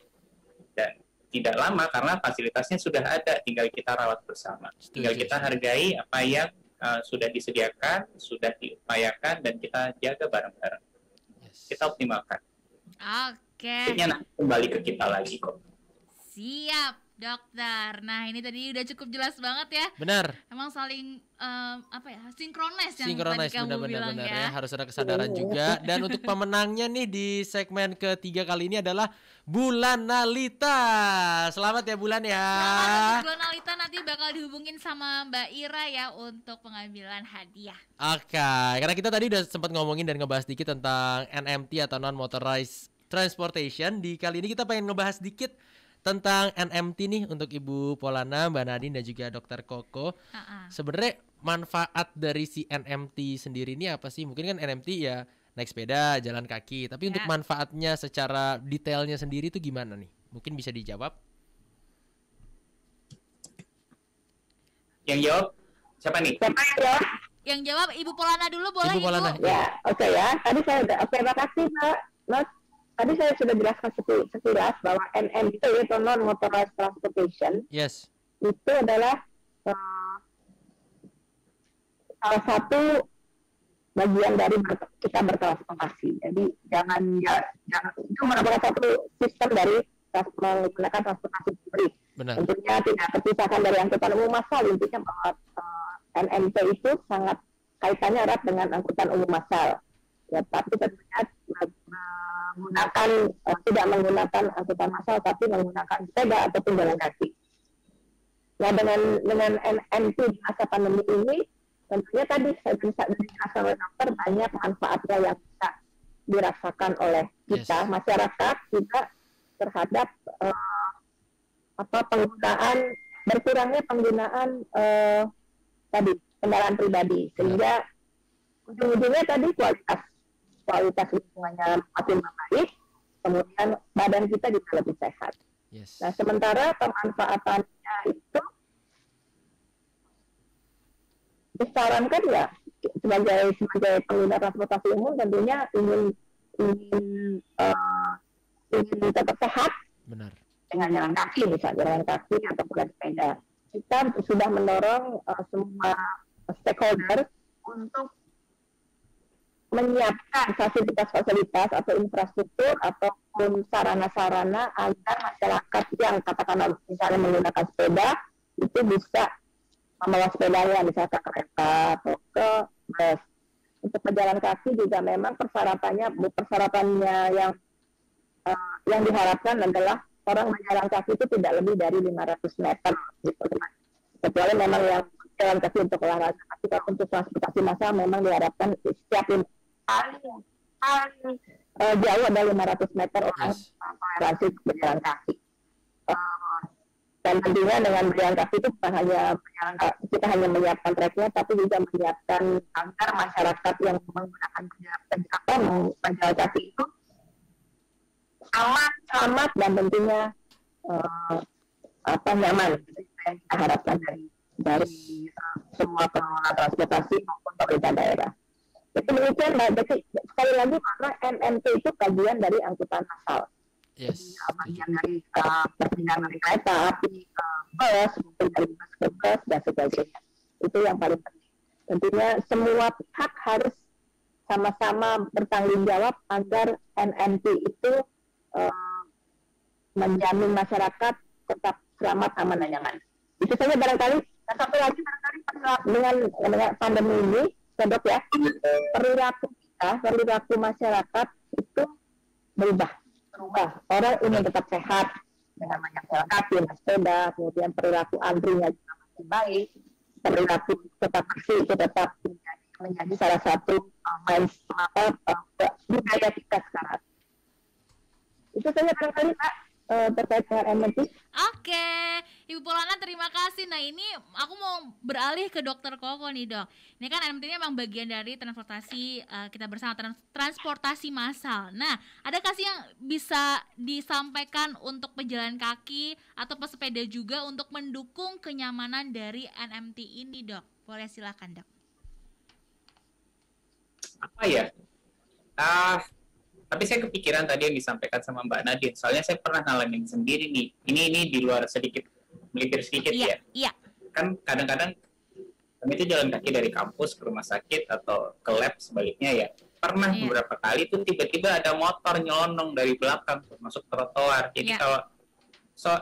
dan tidak lama karena fasilitasnya sudah ada, tinggal kita rawat bersama. Setuju. Tinggal kita hargai apa yang uh, sudah disediakan, sudah diupayakan dan kita jaga bareng-bareng. Yes. Kita optimalkan. Oke. Okay. kembali ke kita lagi kok. Siap. Dokter, nah ini tadi udah cukup jelas banget ya. Benar. Emang saling um, apa ya sinkronis yang sinkronis, tadi kamu benar, bilang benar, ya. ya. Harus ada kesadaran juga. Dan untuk pemenangnya nih di segmen ketiga kali ini adalah Bulan Nalita. Selamat ya Bulan ya. Selamat Bulan Nalita nanti bakal dihubungin sama Mbak Ira ya untuk pengambilan hadiah. Oke, okay. karena kita tadi udah sempat ngomongin dan ngebahas dikit tentang NMT atau non motorized transportation. Di kali ini kita pengen ngebahas dikit tentang NMT nih untuk Ibu Polana, Mbak Nadine dan juga Dokter Koko. Uh-uh. Sebenarnya manfaat dari si NMT sendiri ini apa sih? Mungkin kan NMT ya naik sepeda, jalan kaki. Tapi yeah. untuk manfaatnya secara detailnya sendiri itu gimana nih? Mungkin bisa dijawab? Yang jawab siapa nih? Siapa yang jawab? Yang jawab Ibu Polana dulu boleh Ibu? Polana. Ibu? Ya, oke okay ya. Tadi saya udah oke, okay, terima kasih Mbak. Mas tadi saya sudah jelaskan sekilas bahwa NMT itu non motorized transportation. Yes. Itu adalah uh, salah satu bagian dari kita bertransportasi. Jadi jangan ya, jangan itu merupakan satu sistem dari menggunakan transportasi publik. Benar. Tentunya tidak terpisahkan dari angkutan umum massal. Intinya bahwa uh, eh, NMT itu sangat kaitannya erat dengan angkutan umum massal. Ya, tapi tentunya menggunakan uh, tidak menggunakan angkutan massal tapi menggunakan sepeda ataupun jalan kaki. Nah dengan dengan NMT di masa pandemi ini tentunya tadi saya bisa dijelaskan oleh dokter banyak manfaatnya yang bisa dirasakan oleh kita yes. masyarakat juga terhadap uh, apa penggunaan berkurangnya penggunaan uh, tadi kendaraan pribadi sehingga ujung-ujungnya tadi kualitas kualitas lingkungannya makin membaik, kemudian badan kita juga lebih sehat. Yes. Nah, sementara pemanfaatannya itu disarankan ya sebagai sebagai pengguna transportasi umum tentunya ingin ingin uh, ingin tetap sehat Benar. dengan jalan kaki misalnya jalan kaki atau sepeda kita sudah mendorong uh, semua stakeholder untuk menyiapkan fasilitas-fasilitas atau infrastruktur ataupun sarana-sarana agar masyarakat yang katakanlah misalnya menggunakan sepeda itu bisa membawa sepedanya misalnya ke kereta atau ke bus. Untuk pejalan kaki juga memang persyaratannya persyaratannya yang uh, yang diharapkan adalah orang berjalan kaki itu tidak lebih dari 500 meter gitu kecuali memang yang jalan kaki untuk olahraga tapi kalau untuk transportasi massal memang diharapkan setiap uh, jauh ada 500 meter orang yes. toleransi berjalan kaki. Uh, dan tentunya dengan berjalan kaki itu bukan hanya berjalan kaki, kita hanya menyiapkan treknya, tapi juga menyiapkan agar masyarakat yang menggunakan berjalan kaki itu aman, selamat dan tentunya uh, apa nyaman. Yang kita harapkan dari dari uh, semua pengelola transportasi maupun pemerintah daerah. Demikian Mbak Jadi sekali lagi karena MMT itu kajian dari angkutan massal. Yes. Bagian dari uh, perpindahan dari kereta api bus, mungkin dari bus ke bus dan sebagainya. Itu yang paling penting. Tentunya semua pihak harus sama-sama bertanggung jawab agar NMT itu uh, menjamin masyarakat tetap selamat, aman, dan nyaman. Itu saja barangkali. Dan satu lagi barangkali dengan, dengan pandemi ini ya? Perilaku kita perilaku masyarakat itu berubah. Berubah. Orang ingin tetap sehat. Dengan banyak jalan kaki sepeda kemudian perilaku antrinya juga masih baik. Perilaku tetap bersih itu tetap menjadi, menjadi salah satu uh, main apa uh, budaya kita sekarang. Itu saja barangkali pak uh, terkait dengan. Oke, Ibu Polana terima kasih. Nah ini aku mau beralih ke Dokter Koko nih dok. Ini kan MNT ini memang bagian dari transportasi uh, kita bersama trans transportasi massal. Nah, ada kasih yang bisa disampaikan untuk pejalan kaki atau pesepeda juga untuk mendukung kenyamanan dari NMT ini dok? Boleh silakan dok. Apa ya? Ah, uh, tapi saya kepikiran tadi yang disampaikan sama Mbak Nadine soalnya saya pernah ngalamin sendiri nih ini ini di luar sedikit melipir sedikit iya, ya iya. kan kadang-kadang kami itu jalan kaki dari kampus ke rumah sakit atau ke lab sebaliknya ya pernah iya. beberapa kali tuh tiba-tiba ada motor nyelonong dari belakang masuk trotoar jadi iya. kalau so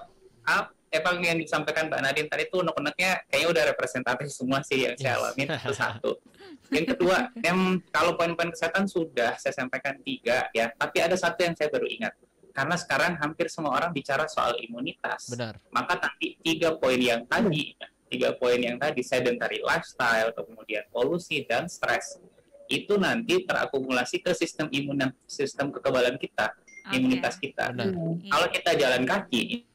up emang yang disampaikan Mbak Nadine tadi tuh unek-uneknya kayaknya udah representatif semua sih yang saya alami itu (laughs) satu yang kedua, yang kalau poin-poin kesehatan sudah saya sampaikan tiga ya, tapi ada satu yang saya baru ingat. Karena sekarang hampir semua orang bicara soal imunitas. Benar. Maka tadi tiga poin yang tadi, tiga poin yang tadi sedentary lifestyle, kemudian polusi dan stres, itu nanti terakumulasi ke sistem imun sistem kekebalan kita, okay. imunitas kita. Benar. Kalau kita jalan kaki,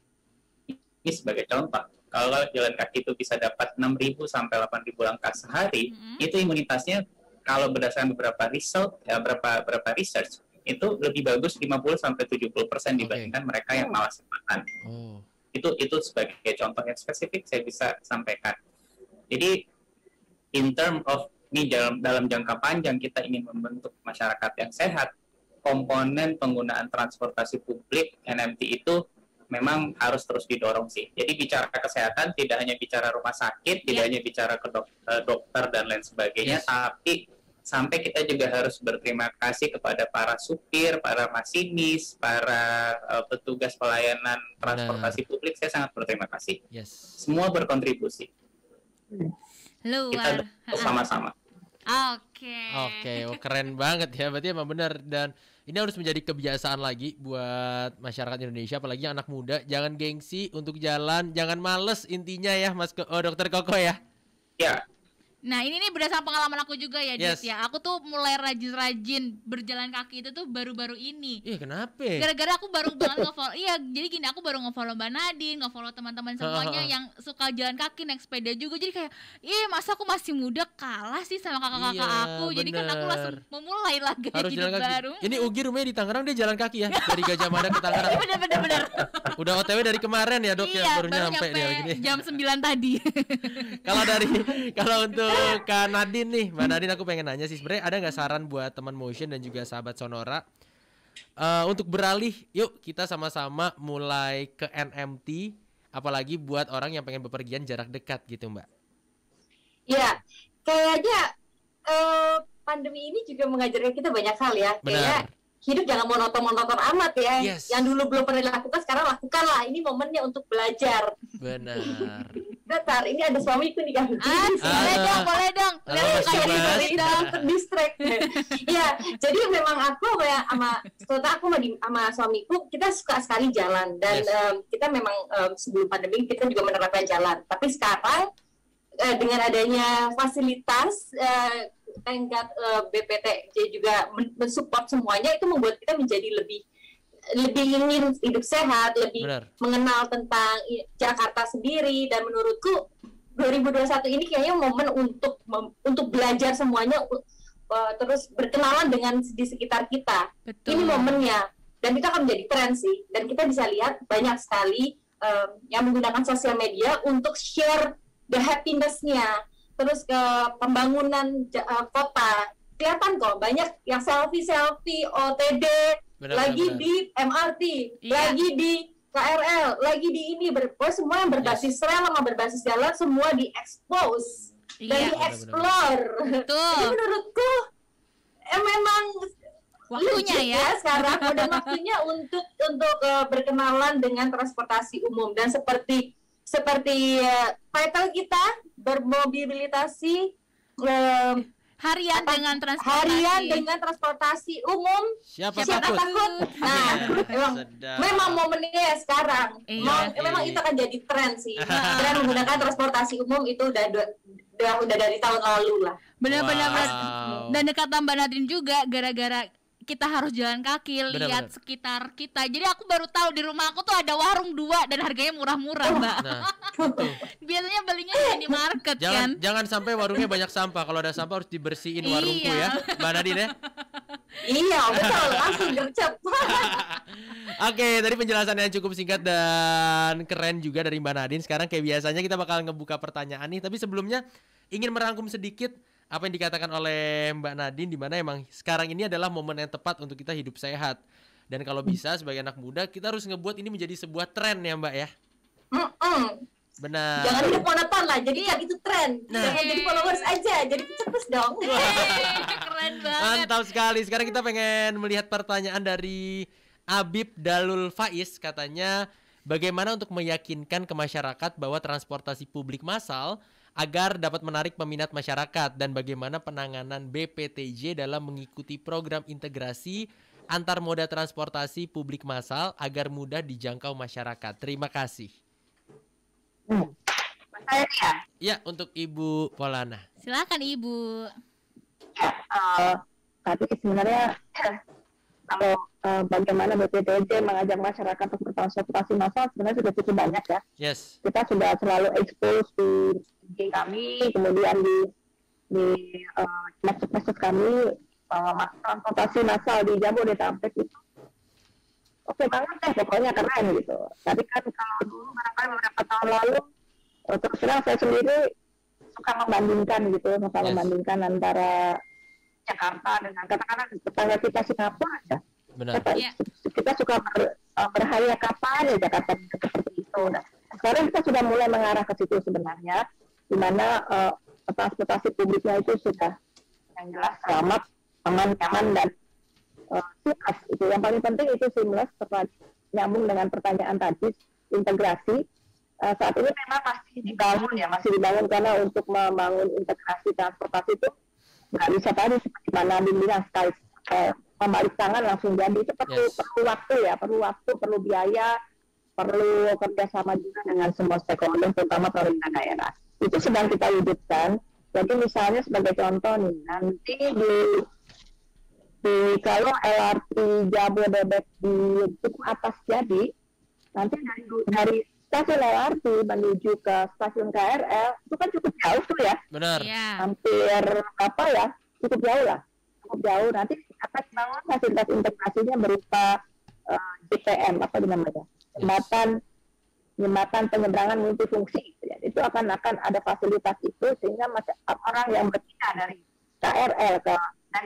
ini sebagai contoh, kalau jalan kaki itu bisa dapat 6.000 sampai 8.000 langkah sehari, mm-hmm. itu imunitasnya kalau berdasarkan beberapa result ya beberapa beberapa research itu lebih bagus 50 sampai 70 persen dibandingkan okay. mereka yang malas makan. Oh. Itu itu sebagai contoh yang spesifik saya bisa sampaikan. Jadi in term of ini dalam dalam jangka panjang kita ingin membentuk masyarakat yang sehat, komponen penggunaan transportasi publik NMT itu memang harus terus didorong sih. Jadi bicara kesehatan tidak hanya bicara rumah sakit, yeah. tidak hanya bicara ke dok eh, dokter dan lain sebagainya, yes. tapi sampai kita juga harus berterima kasih kepada para supir, para masinis, para uh, petugas pelayanan transportasi nah. publik. Saya sangat berterima kasih. Yes. Semua berkontribusi. Luar. Kita sama-sama. Oke. Okay. Oke, okay. oh, keren banget ya. Berarti emang benar dan ini harus menjadi kebiasaan lagi buat masyarakat Indonesia apalagi anak muda. Jangan gengsi untuk jalan jangan males intinya ya Mas oh, dokter Koko ya. Ya Nah ini nih berdasarkan pengalaman aku juga ya yes. Dit ya. Aku tuh mulai rajin-rajin berjalan kaki itu tuh baru-baru ini. Iya kenapa? Gara-gara aku baru banget nge-follow Iya jadi gini aku baru nge-follow Mbak Nadine Nge-follow teman-teman semuanya yang suka jalan kaki naik sepeda juga. Jadi kayak Ih masa aku masih muda kalah sih sama kakak-kakak iya, aku? Jadi kan aku langsung memulai lah gaya Harus hidup baru. Ini Ugi rumahnya di Tangerang dia jalan kaki ya Dari Gajah Mada ke (laughs) Tangerang. Bener-bener (laughs) Udah otw dari kemarin ya dok ya, iya, ya baru, baru nyampe, nyampe dia, jam 9 tadi. (laughs) Kalau dari Kalau untuk Kak Nadine nih, Mbak Nadine aku pengen nanya sih sebenarnya ada nggak saran buat teman motion dan juga sahabat Sonora uh, untuk beralih, yuk kita sama-sama mulai ke NMT, apalagi buat orang yang pengen bepergian jarak dekat gitu, Mbak. Ya, kayaknya uh, pandemi ini juga mengajarkan kita banyak hal ya. Benar. Kayak hidup jangan monoton-monoton amat ya. Yes. Yang dulu belum pernah dilakukan sekarang lakukanlah. Ini momennya untuk belajar. Benar. Bentar, ini ada suamiku nih kan. Ah, boleh dong, boleh dong. Boleh dong, terdistract. ya, jadi memang aku ya sama setelah aku sama, sama suamiku kita suka sekali jalan dan yes. um, kita memang um, sebelum pandemi kita juga menerapkan jalan. Tapi sekarang uh, dengan adanya fasilitas uh, tenggat uh, eh, BPTJ juga mensupport semuanya itu membuat kita menjadi lebih lebih ingin hidup sehat, lebih Benar. mengenal tentang Jakarta sendiri dan menurutku 2021 ini kayaknya momen untuk untuk belajar semuanya uh, terus berkenalan dengan di sekitar kita. Betul. Ini momennya dan itu akan menjadi tren sih dan kita bisa lihat banyak sekali um, yang menggunakan sosial media untuk share the happiness-nya terus ke pembangunan uh, kota kelihatan kok banyak yang selfie selfie OTD benar, lagi benar. di MRT iya. lagi di KRL lagi di ini ber semua yang berbasis yes. rel sama berbasis jalan semua diekspos iya. dan dieksplor jadi menurutku eh, memang waktunya ya. ya sekarang udah waktunya untuk untuk uh, berkenalan dengan transportasi umum dan seperti seperti uh, title kita bermobilitasi uh, harian Apa? dengan transportasi harian dengan transportasi umum Siapa, Siapa takut? takut nah Iya, (laughs) memang memang momennya ya sekarang Iya memang, sih. memang itu akan jadi tren sih (laughs) tren menggunakan transportasi umum itu udah udah udah, dari tahun lalu lah benar-benar Wow. dan kata Mbak Nadine juga gara-gara kita harus jalan kaki lihat sekitar kita jadi aku baru tahu di rumah aku tuh ada warung dua dan harganya murah-murah mbak Nah, (laughs) tuh. biasanya belinya di minimarket Jangan kan jangan sampai warungnya banyak sampah. Kalau ada sampah harus dibersihin warungku Iya. ya, Mbak Nadine ya. iya betul langsung gercep (laughs) Oke, tadi penjelasan yang cukup singkat dan keren juga dari Mbak Nadine. Sekarang kayak biasanya kita bakal ngebuka pertanyaan nih, tapi sebelumnya ingin merangkum sedikit apa yang dikatakan oleh Mbak Nadine di mana emang sekarang ini adalah momen yang tepat untuk kita hidup sehat. Dan kalau bisa sebagai anak muda kita harus ngebuat ini menjadi sebuah tren ya, Mbak ya. Mm-mm. Benar. jangan hidup monoton lah jadi kan itu tren Nah. jangan jadi followers aja jadi cepet dong (laughs) keren banget Mantap sekali. Sekarang kita pengen melihat pertanyaan dari Abib Dalul Faiz katanya bagaimana untuk meyakinkan ke masyarakat bahwa transportasi publik massal agar dapat menarik peminat masyarakat dan bagaimana penanganan BPTJ dalam mengikuti program integrasi antar moda transportasi publik massal agar mudah dijangkau masyarakat. Terima kasih. Hmm. Saya ya, Ya, untuk Ibu Polana. silakan ibu ya eh, tapi sebenarnya kalau eh, bagaimana BPTJ mengajak masyarakat untuk bertransportasi massal sebenarnya sudah cukup banyak ya. Yes. Kita sudah selalu expose di IG kami, kemudian di di eh, medsos-medsos kami bahwa mas- transportasi massal di Jabodetabek itu oke banget deh pokoknya keren gitu. Tapi kan kalau dulu barangkali beberapa tahun lalu eh, terus terang saya sendiri suka membandingkan gitu, suka Yes. membandingkan antara Jakarta dengan katakanlah tetangga kita Singapura aja. Benar. Kita, Iya. kita suka ber, uh, berhayal kapan ya Jakarta bisa seperti itu. Nah, sekarang kita sudah mulai mengarah ke situ sebenarnya, di mana uh, transportasi publiknya itu sudah yang jelas selamat, aman, nyaman dan uh, seamless. Itu yang paling penting itu seamless nyambung dengan pertanyaan tadi integrasi. Uh, saat ini memang masih dibangun ya, masih dibangun karena untuk membangun integrasi transportasi itu nggak bisa tadi seperti mana bilang sekali eh, membalik tangan langsung jadi itu perlu Yes. perlu waktu ya perlu waktu perlu biaya perlu kerjasama juga dengan semua stakeholder terutama pemerintah daerah. Itu sedang kita wujudkan. Jadi misalnya sebagai contoh nih nanti di di kalau LRT Jabodebek di Duku Atas jadi nanti dari dari stasiun LRT menuju ke stasiun KRL itu kan cukup jauh tuh ya. Benar. ya hampir apa ya cukup jauh lah jauh nanti akan bangun fasilitas integrasinya berupa JPM apa namanya jembatan jembatan penyeberangan multifungsi gitu ya. itu akan akan ada fasilitas itu sehingga orang yang berpindah dari KRL ke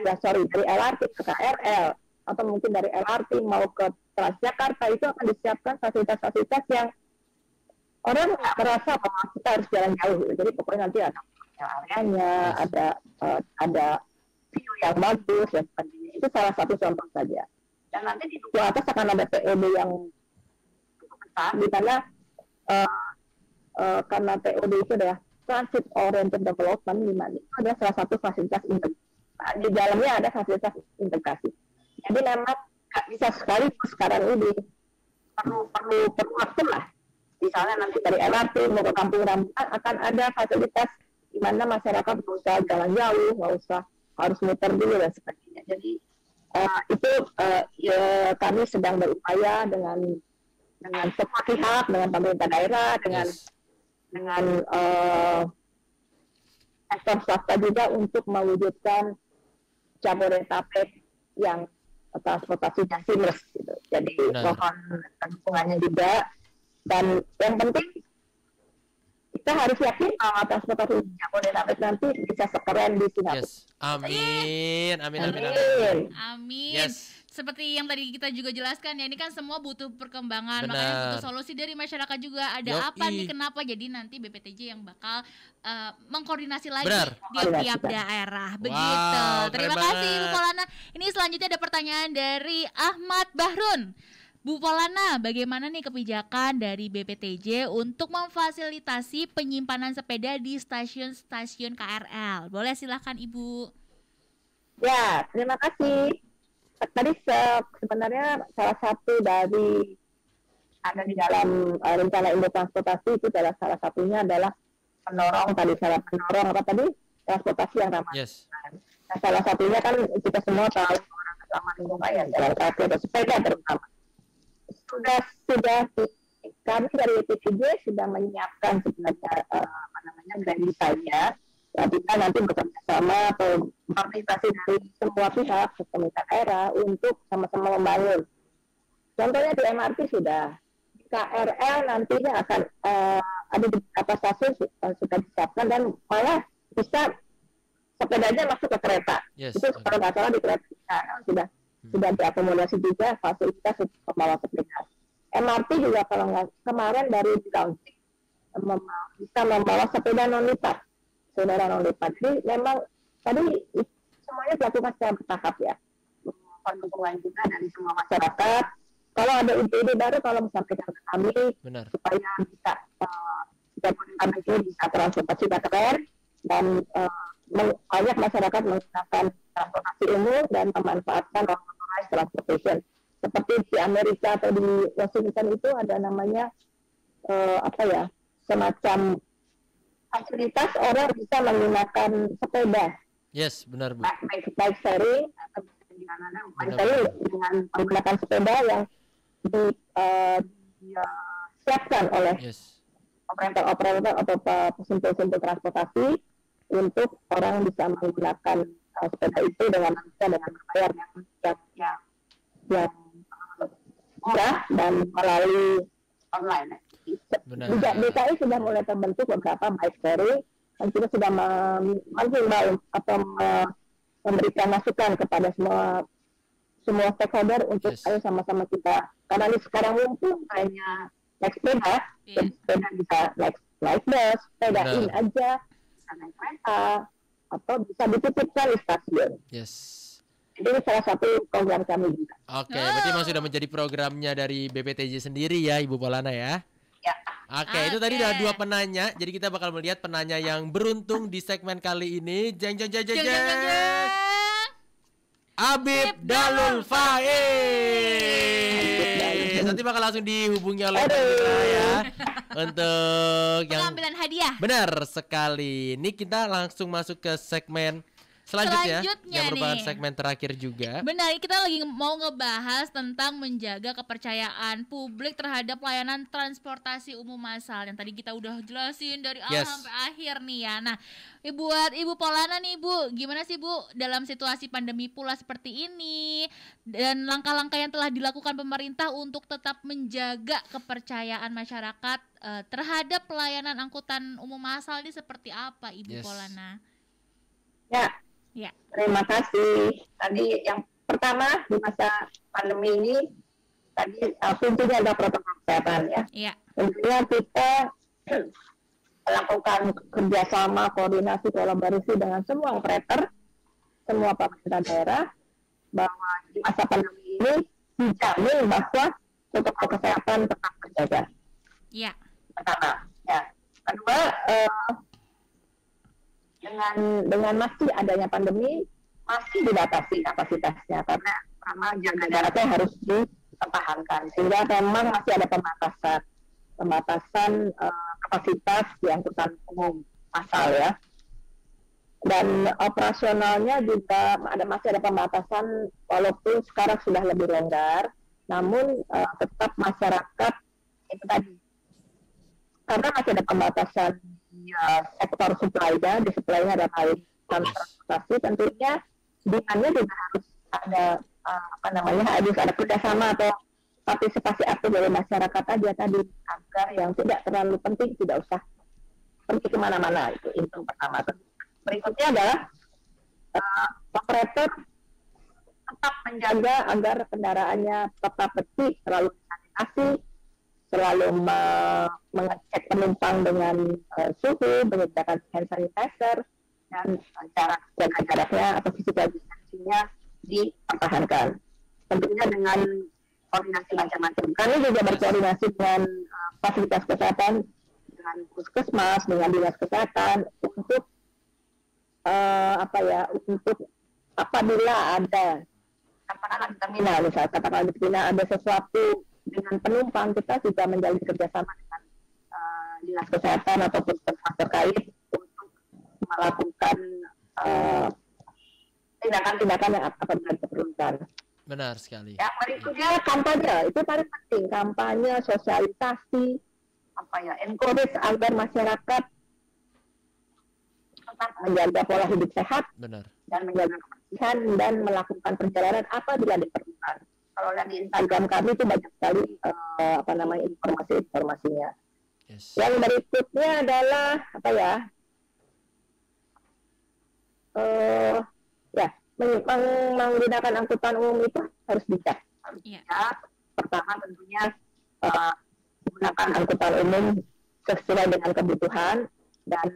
ya, sorry dari LRT ke KRL atau mungkin dari LRT mau ke Transjakarta itu akan disiapkan fasilitas-fasilitas yang orang nggak merasa bahwa kita harus jalan jauh gitu. jadi pokoknya nanti ada areanya ada eh, ada view yang bagus dan sebagainya itu salah satu contoh saja. Dan nanti di duku atas akan ada POD yang cukup besar di mana eh, eh, karena POD itu adalah transit oriented development di mana itu adalah salah satu fasilitas integrasi Nah, di dalamnya ada fasilitas integrasi. Jadi memang nggak bisa sekaligus sekarang ini perlu perlu perlu waktu lah. Misalnya nanti dari LRT mau ke kampung rambutan akan ada fasilitas di mana masyarakat usah jalan jauh nggak usah harus muter dulu dan sebagainya jadi eh, itu eh, ya, kami sedang berupaya dengan dengan semua pihak dengan pemerintah daerah dengan Yes. dengan eh, sektor swasta juga untuk mewujudkan Jabodetabek yang transportasinya seamless gitu. Jadi Benar. mohon dukungannya juga dan yang penting kita harus yakin bahwa transportasi Jabodetabek nanti bisa sekeren di Singapura. Yes. Amin. Amin amin amin. Amin. amin Yes. seperti yang tadi kita juga jelaskan ya ini kan semua butuh perkembangan Benar. makanya butuh solusi dari masyarakat juga ada Yoi. apa nih kenapa jadi nanti BPTJ yang bakal eh, mengkoordinasi lagi Benar. di tiap daerah begitu Wow, terima kasih. Bu Polana ini selanjutnya ada pertanyaan dari Ahmad Bahrun Bu Polana, bagaimana nih kebijakan dari BPTJ untuk memfasilitasi penyimpanan sepeda di stasiun-stasiun KRL? Boleh silahkan Ibu. Ya, terima kasih. Tadi se sebenarnya salah satu dari ada di dalam uh, rencana Indo Transportasi itu adalah salah satunya adalah pendorong tadi salah pendorong apa tadi transportasi yang ramah. Yes. Nah, salah satunya kan kita semua tahu orang ramah lingkungan ya jalan kaki atau sepeda terutama. Sudah sudah kami dari PPJ sudah menyiapkan sebenarnya uh, apa namanya grand design-nya ya kita nanti bekerja sama atau partisipasi dari semua pihak, pemerintah daerah untuk sama-sama membangun. Contohnya di MRT sudah, KRL nantinya akan uh, ada di beberapa stasiun uh, sudah disiapkan dan malah bisa sepedanya masuk ke kereta. Yes, Itu kalau nggak salah di kereta KRL sudah. Sudah diakomodasi juga fasilitas untuk membawa sepeda. MRT juga kalau nggak kemarin dari launching bisa membawa sepeda non lipat saudara non lipat. Jadi memang tadi semuanya dilakukan secara bertahap ya. Mohon dukungan juga dari semua masyarakat. Kalau ada ide-ide baru, kalau disampaikan ke kami Benar. supaya bisa uh, kami itu bisa transportasi keren dan uh, banyak masyarakat menggunakan transportasi umum dan memanfaatkan transportation. Seperti di Amerika atau di Washington itu ada namanya uh, apa ya semacam fasilitas orang bisa menggunakan sepeda. Yes, benar bu. Baik bike sharing atau dengan menggunakan sepeda yang di, uh, disiapkan oleh yes. operator-operator atau pesimpul-simpul transportasi untuk orang bisa menggunakan uh, sepeda itu dengan bisa dengan bayar yang yang yang, yang murah dan melalui online. Benar. Juga DKI sudah mulai terbentuk beberapa bike sharing dan kita sudah menghimbau atau memberikan masukan kepada semua semua stakeholder untuk yes. ayo sama-sama kita karena ini sekarang mumpung hanya naik sepeda, yeah. sepeda bisa naik naik bus, sepeda in aja, bisa naik kereta atau bisa dititipkan di stasiun. Yes. Jadi ini salah satu program kami juga. Oke, okay, berarti memang sudah menjadi programnya dari BPTJ sendiri ya, Ibu Polana ya. Ya. Oke, okay, itu tadi udah dua penanya. Jadi kita bakal melihat penanya yang beruntung di segmen kali ini. Jeng jeng jeng jeng jeng. Abib Dalul Faiz. Nanti bakal langsung dihubungi oleh kita ya untuk yang pengambilan hadiah. Benar sekali. Ini kita langsung masuk ke segmen Selanjutnya, Selanjutnya yang merupakan nih, segmen terakhir juga. Benar, kita lagi mau ngebahas tentang menjaga kepercayaan publik terhadap layanan transportasi umum massal yang tadi kita udah jelasin dari awal sampai akhir nih ya. Nah, buat Ibu Polana nih Ibu, gimana sih Bu dalam situasi pandemi pula seperti ini dan langkah-langkah yang telah dilakukan pemerintah untuk tetap menjaga kepercayaan masyarakat uh, terhadap pelayanan angkutan umum massal ini seperti apa Ibu yes. Polana? Ya, Ya. Terima kasih. Tadi yang pertama di masa pandemi ini tadi uh, kuncinya ada protokol kesehatan ya. Iya. Tentunya kita (clears throat) melakukan kerjasama, koordinasi, kolaborasi dengan semua operator, semua pemerintah daerah, bahwa di masa pandemi ini dijamin bahwa protokol kesehatan tetap terjaga. Iya. Pertama, ya. Kedua, uh, dengan dengan masih adanya pandemi masih dibatasi kapasitasnya karena karena jaga jaraknya harus dipertahankan. Sehingga memang masih ada pembatasan pembatasan uh, kapasitas di angkutan umum asal ya. Dan operasionalnya juga ada masih ada pembatasan walaupun sekarang sudah lebih longgar namun uh, tetap masyarakat itu tadi. Karena masih ada pembatasan ya, sektor supply-nya, di supply-nya ada baik transportasi, tentunya demandnya juga harus ada uh, apa namanya harus ada kerjasama atau partisipasi aktif dari masyarakat aja tadi agar yang tidak terlalu penting tidak usah pergi ke mana-mana itu itu pertama. Berikutnya adalah uh, operator tetap menjaga agar kendaraannya tetap bersih, terlalu sanitasi, selalu me mengecek penumpang dengan uh, suhu, menyediakan hand sanitizer, dan jarak jaga jaraknya atau physical distancingnya dipertahankan. Tentunya dengan koordinasi macam-macam. Kami juga berkoordinasi dengan uh, fasilitas kesehatan, dengan puskesmas, dengan dinas kesehatan untuk uh, apa ya, untuk apabila ada katakanlah di terminal misalnya katakanlah di terminal ada sesuatu dengan penumpang kita juga menjalin kerjasama dengan uh, dinas kesehatan ataupun tempat terkait untuk melakukan uh, tindakan-tindakan yang apabila diperlukan. Benar sekali. Yang berikutnya kampanye itu paling penting kampanye sosialisasi apa ya encourage agar masyarakat tetap menjaga pola hidup sehat Benar. dan menjaga kebersihan dan melakukan perjalanan apabila diperlukan. Kalau lihat di Instagram kami itu banyak sekali uh, apa namanya informasi-informasinya. Yes. Yang berikutnya adalah apa ya? Uh, ya meng menggunakan angkutan umum itu harus bijak. Harus yeah. bijak. Pertama tentunya uh, menggunakan angkutan umum sesuai dengan kebutuhan dan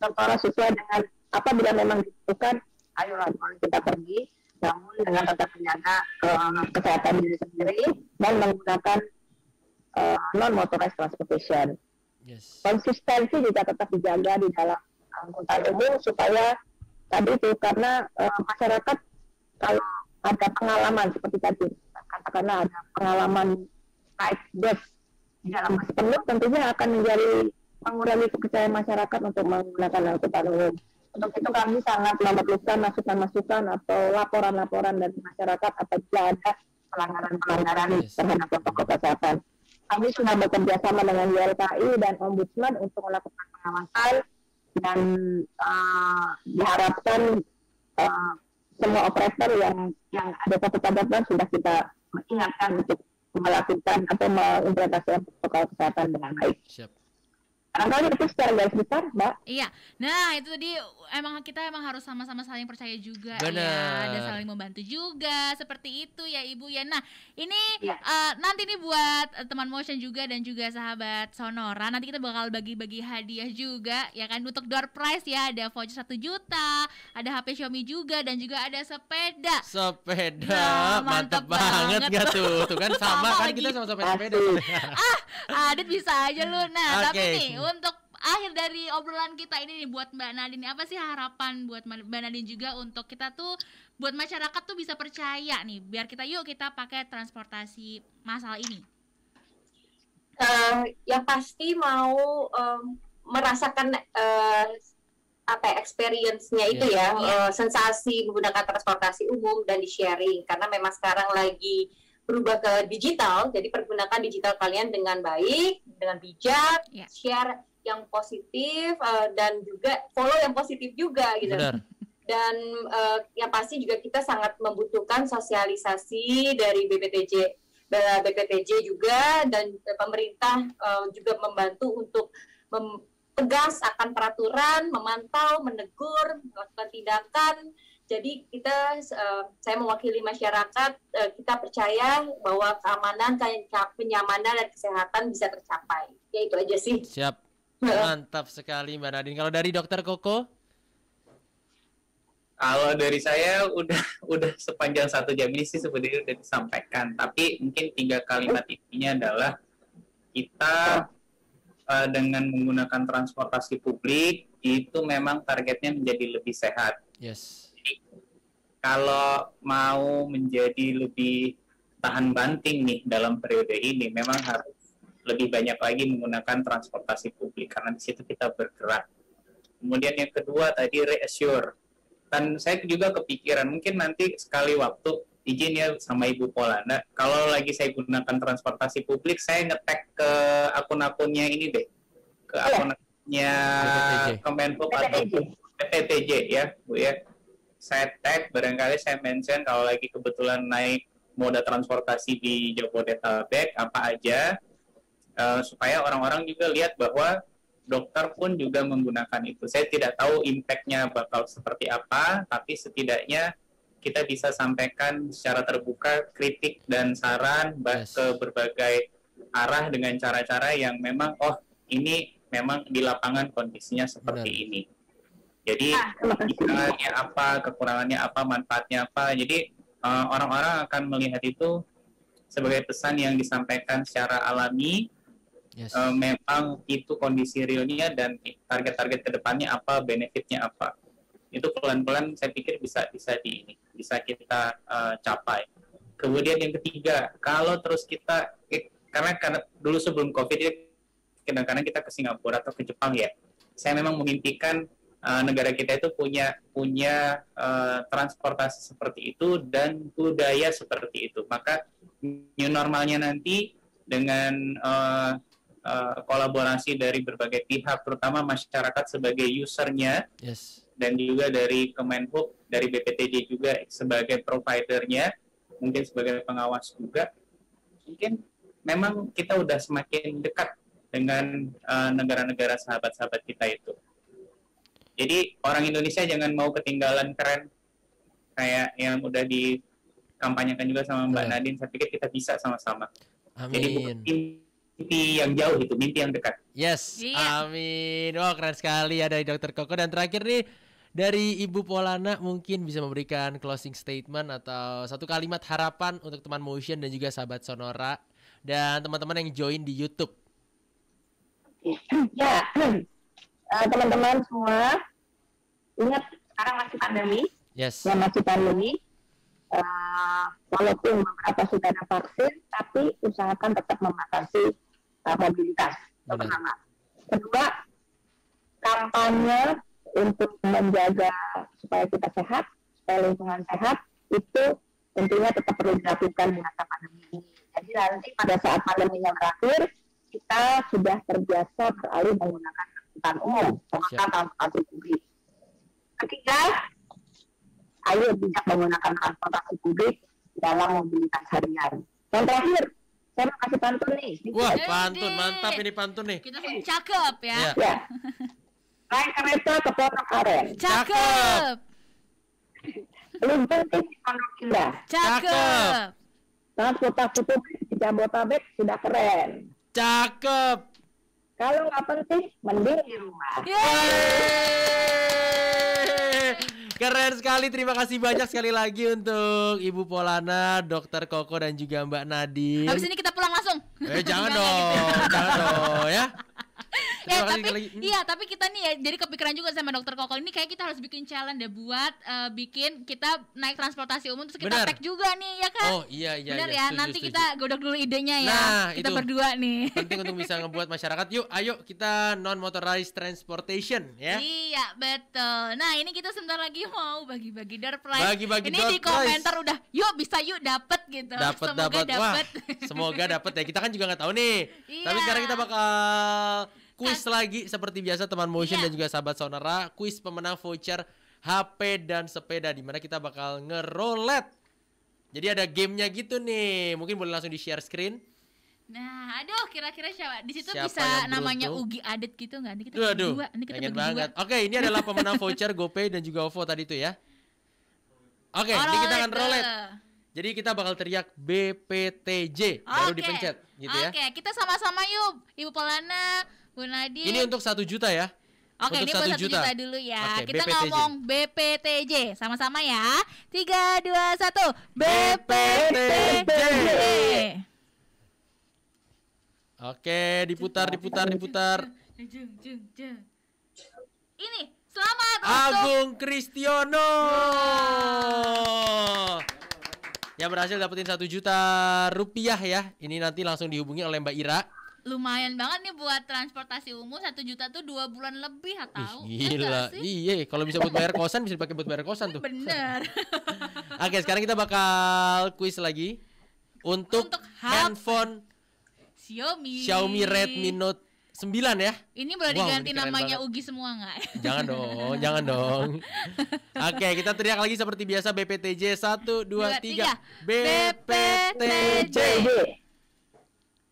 setelah sesuai dengan apabila memang dibutuhkan, ayolah kita pergi, namun dengan tetap menjaga uh, kesehatan diri sendiri dan menggunakan uh, non motorized transportation. Yes. Konsistensi juga tetap dijaga di dalam angkutan umum supaya tadi itu karena uh, masyarakat kalau ada pengalaman seperti tadi katakanlah ada pengalaman naik bus di dalam masih penuh tentunya akan menjadi mengurangi kepercayaan masyarakat untuk menggunakan angkutan umum. Untuk itu kami sangat memerlukan masukan-masukan atau laporan-laporan dari masyarakat apabila ada pelanggaran-pelanggaran terhadap protokol kesehatan. Kami sudah bekerja sama dengan YLKI dan Ombudsman untuk melakukan pengawasan dan uh, diharapkan uh, semua operator yang yang ada satu catatan sudah kita ingatkan untuk melakukan atau mengimplementasikan protokol kesehatan dengan baik. Siap. Barangkali itu secara garis besar, Mbak. Iya. Nah, itu tadi emang kita emang harus sama-sama saling percaya juga Bener. ya dan saling membantu juga seperti itu ya Ibu ya. Nah, ini ya. uh, nanti nih buat uh, teman motion juga dan juga sahabat Sonora, nanti kita bakal bagi-bagi hadiah juga ya kan untuk door prize ya, ada voucher satu juta, ada HP Xiaomi juga dan juga ada sepeda. Sepeda. Nah, mantep, mantep banget, banget gak tuh? Tuh kan sama, sama kan kita sama-sama sepeda. ah, Adit bisa aja lu. Nah, okay. tapi nih untuk akhir dari obrolan kita ini nih buat Mbak Nadine apa sih harapan buat Mbak Nadine juga untuk kita tuh buat masyarakat tuh bisa percaya nih biar kita yuk kita pakai transportasi massal ini uh, yang pasti mau um, merasakan uh, apa ya, experience-nya itu yeah. ya yeah. uh, sensasi menggunakan transportasi umum dan di sharing karena memang sekarang lagi berubah ke digital, jadi pergunakan digital kalian dengan baik, dengan bijak, yeah. share yang positif uh, dan juga follow yang positif juga gitu. Benar. Dan uh, yang pasti juga kita sangat membutuhkan sosialisasi dari BPTJ BPTJ juga dan pemerintah uh, juga membantu untuk mem tegas akan peraturan, memantau, menegur, melakukan tindakan jadi kita, uh, saya mewakili masyarakat, uh, kita percaya bahwa keamanan, kenyamanan dan kesehatan bisa tercapai. Ya itu aja sih. Siap. (laughs) Mantap sekali Mbak Nadine. Kalau dari Dokter Koko? Kalau dari saya udah udah sepanjang satu jam ini sih sebenarnya udah disampaikan. Tapi mungkin tiga kalimat intinya adalah kita uh, dengan menggunakan transportasi publik itu memang targetnya menjadi lebih sehat. Yes kalau mau menjadi lebih tahan banting nih dalam periode ini memang harus lebih banyak lagi menggunakan transportasi publik karena di situ kita bergerak. Kemudian yang kedua tadi reassure. Dan saya juga kepikiran mungkin nanti sekali waktu izin ya sama Ibu Polanda, kalau lagi saya gunakan transportasi publik saya ngetek ke akun-akunnya ini deh. Ke iya. akun-akunnya Kemenhub atau PPTJ ya, Bu ya saya tag barangkali saya mention kalau lagi kebetulan naik moda transportasi di Jabodetabek apa aja uh, supaya orang-orang juga lihat bahwa dokter pun juga menggunakan itu. Saya tidak tahu impactnya bakal seperti apa, tapi setidaknya kita bisa sampaikan secara terbuka kritik dan saran yes. ke berbagai arah dengan cara-cara yang memang oh ini memang di lapangan kondisinya seperti Benar. ini. Jadi ah, kekurangannya apa, kekurangannya apa, manfaatnya apa. Jadi uh, orang-orang akan melihat itu sebagai pesan yang disampaikan secara alami. Yes. Uh, memang itu kondisi realnya dan target-target ke depannya apa, benefitnya apa. itu pelan-pelan saya pikir bisa bisa di ini bisa kita uh, capai. Kemudian yang ketiga, kalau terus kita karena karena dulu sebelum covid ya kadang-kadang kita ke Singapura atau ke Jepang ya, saya memang memimpikan uh, negara kita itu punya punya uh, transportasi seperti itu dan budaya seperti itu. Maka new normalnya nanti dengan uh, uh, kolaborasi dari berbagai pihak, terutama masyarakat sebagai usernya, yes. dan juga dari Kemenhub, dari BPTJ juga sebagai providernya, mungkin sebagai pengawas juga, mungkin memang kita udah semakin dekat dengan uh, negara-negara sahabat-sahabat kita itu. Jadi orang Indonesia jangan mau ketinggalan keren kayak yang udah dikampanyekan juga sama Mbak yeah. Nadine. Saya pikir kita bisa sama-sama. Jadi bukan mimpi yang jauh itu, mimpi yang dekat. Yes, iya. amin. Wah keren sekali ya dari Dokter Koko. Dan terakhir nih dari Ibu Polana mungkin bisa memberikan closing statement atau satu kalimat harapan untuk teman motion dan juga sahabat Sonora dan teman-teman yang join di YouTube. Ya, uh, (clears throat) teman-teman semua ingat sekarang masih pandemi. Yes. Ya masih pandemi uh, walaupun beberapa sudah ada vaksin, tapi usahakan tetap membatasi uh, mobilitas. Itu pertama. Kedua, kampanye untuk menjaga supaya kita sehat, supaya lingkungan sehat, itu tentunya tetap perlu dilakukan di masa pandemi ini. Jadi nanti pada saat pandeminya berakhir, kita sudah terbiasa beralih menggunakan angkutan umum, menggunakan transportasi publik. Ketiga, ayo bijak menggunakan transportasi publik dalam mobilitas harian. Yang terakhir, saya mau kasih pantun nih. Wah, pantun, mantap ini pantun nih. Kita cakep ya. ya. ya. Naik kereta ke Pondok Aren. Cakep. Lumpur di Pondok Indah. Cakep. Transportasi publik di Jabotabek sudah keren. Cakep. Kalau nggak penting, mending di rumah. Keren sekali, terima kasih banyak sekali lagi untuk Ibu Polana, Dokter Koko dan juga Mbak Nadine. Habis ini kita pulang langsung. Eh jangan (laughs) dong, jangan dong ya (laughs) ya tapi lagi. iya tapi kita nih ya jadi kepikiran juga sama dokter Koko ini kayak kita harus bikin challenge deh buat uh, bikin kita naik transportasi umum terus kita tag juga nih ya kan? Oh iya iya Benar iya, ya? setuju, nanti setuju. kita godok dulu idenya ya nah, kita itu. berdua nih. (laughs) Penting untuk bisa ngebuat masyarakat yuk ayo kita non motorized transportation ya. Iya betul. Nah ini kita sebentar lagi mau bagi-bagi door prize bagi-bagi ini di komentar udah yuk bisa yuk dapet gitu. Dapat dapat wah semoga dapet ya. Kita kan juga nggak tahu nih. (laughs) Iya. tapi sekarang kita bakal kuis lagi seperti biasa teman motion yeah. dan juga sahabat sonora kuis pemenang voucher HP dan sepeda di mana kita bakal ngerolet jadi ada gamenya gitu nih mungkin boleh langsung di share screen Nah, aduh, kira-kira siapa? Di situ bisa namanya Ugi Adet gitu nggak? Nanti kita aduh, dua. Nanti kita bagi banget. Dua. Oke, ini adalah pemenang voucher GoPay dan juga OVO tadi itu ya. Oke, ini kita akan roulette. Jadi kita bakal teriak BPTJ baru dipencet gitu ya. Oke, kita sama-sama yuk. Ibu Polana, Bu Nadine. Ini untuk satu juta ya. Oke, untuk ini buat satu juta. juta dulu ya. Okay, Kita BPTJ. ngomong BPTJ sama-sama ya. Tiga, dua, satu. BPTJ. Oke, diputar, diputar, diputar. Ini selamat Agung Kristiono. Yang berhasil dapetin satu juta rupiah ya. Ini nanti langsung dihubungi oleh Mbak Ira lumayan banget nih buat transportasi umum satu juta tuh dua bulan lebih atau gila iya kalau bisa buat bayar kosan bisa dipakai buat bayar kosan tuh bener (laughs) oke sekarang kita bakal kuis lagi untuk, untuk handphone Xiaomi Xiaomi Redmi Note 9 ya. Ini boleh wow, diganti ini namanya banget. Ugi semua nggak? Jangan dong, jangan dong. (laughs) Oke, kita teriak lagi seperti biasa BPTJ 1 2 3. BPTJ.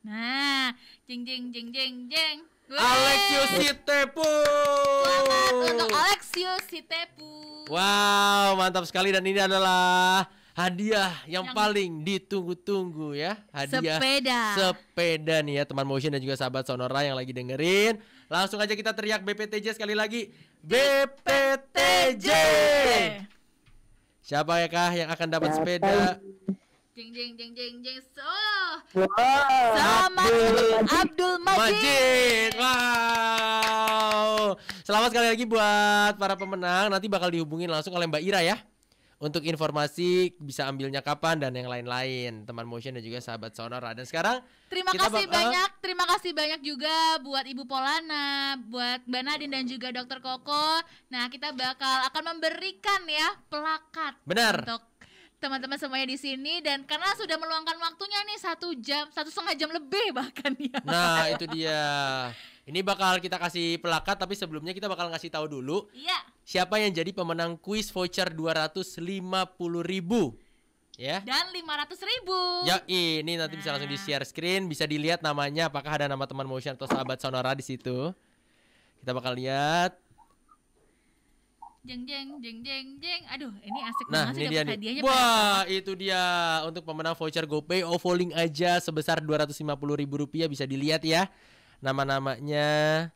Nah, jeng jeng jeng jeng jeng. Alexius Sitepu. Selamat untuk Alexius Sitepu. Wow, mantap sekali. Dan ini adalah hadiah yang, yang paling ditunggu-tunggu ya. Hadiah sepeda. sepeda nih ya teman motion dan juga sahabat sonora yang lagi dengerin. Langsung aja kita teriak BPTJ sekali lagi. BPTJ siapa ya kah yang akan dapat sepeda Jeng jeng jeng jeng jeng. So. Wow. Sama Abdul, Abdul Majid. Majid. Wow. Selamat sekali lagi buat para pemenang. Nanti bakal dihubungin langsung oleh Mbak Ira ya. Untuk informasi bisa ambilnya kapan dan yang lain-lain. Teman Motion dan juga sahabat Sonora. Dan sekarang Terima kasih banyak, terima kasih banyak juga buat Ibu Polana, buat Mbak Nadine dan juga Dokter Koko. Nah, kita bakal akan memberikan ya plakat Benar. untuk teman-teman semuanya di sini. Dan karena sudah meluangkan waktunya nih satu jam satu setengah jam lebih (laughs) bahkan ya. Nah itu dia. Ini bakal kita kasih pelakat tapi sebelumnya kita bakal ngasih tahu dulu iya. siapa yang jadi pemenang kuis voucher dua ratus lima puluh ribu. Ya. Dan lima ratus ribu. Ya ini nanti nah. bisa langsung di share screen bisa dilihat namanya apakah ada nama teman motion atau sahabat sonora di situ. Kita bakal lihat jeng jeng jeng jeng jeng. Aduh ini asik nah, banget ini dia nih. wah itu dia. Untuk pemenang voucher GoPay Ovoling aja sebesar dua ratus lima puluh ribu rupiah. Bisa dilihat ya nama-namanya.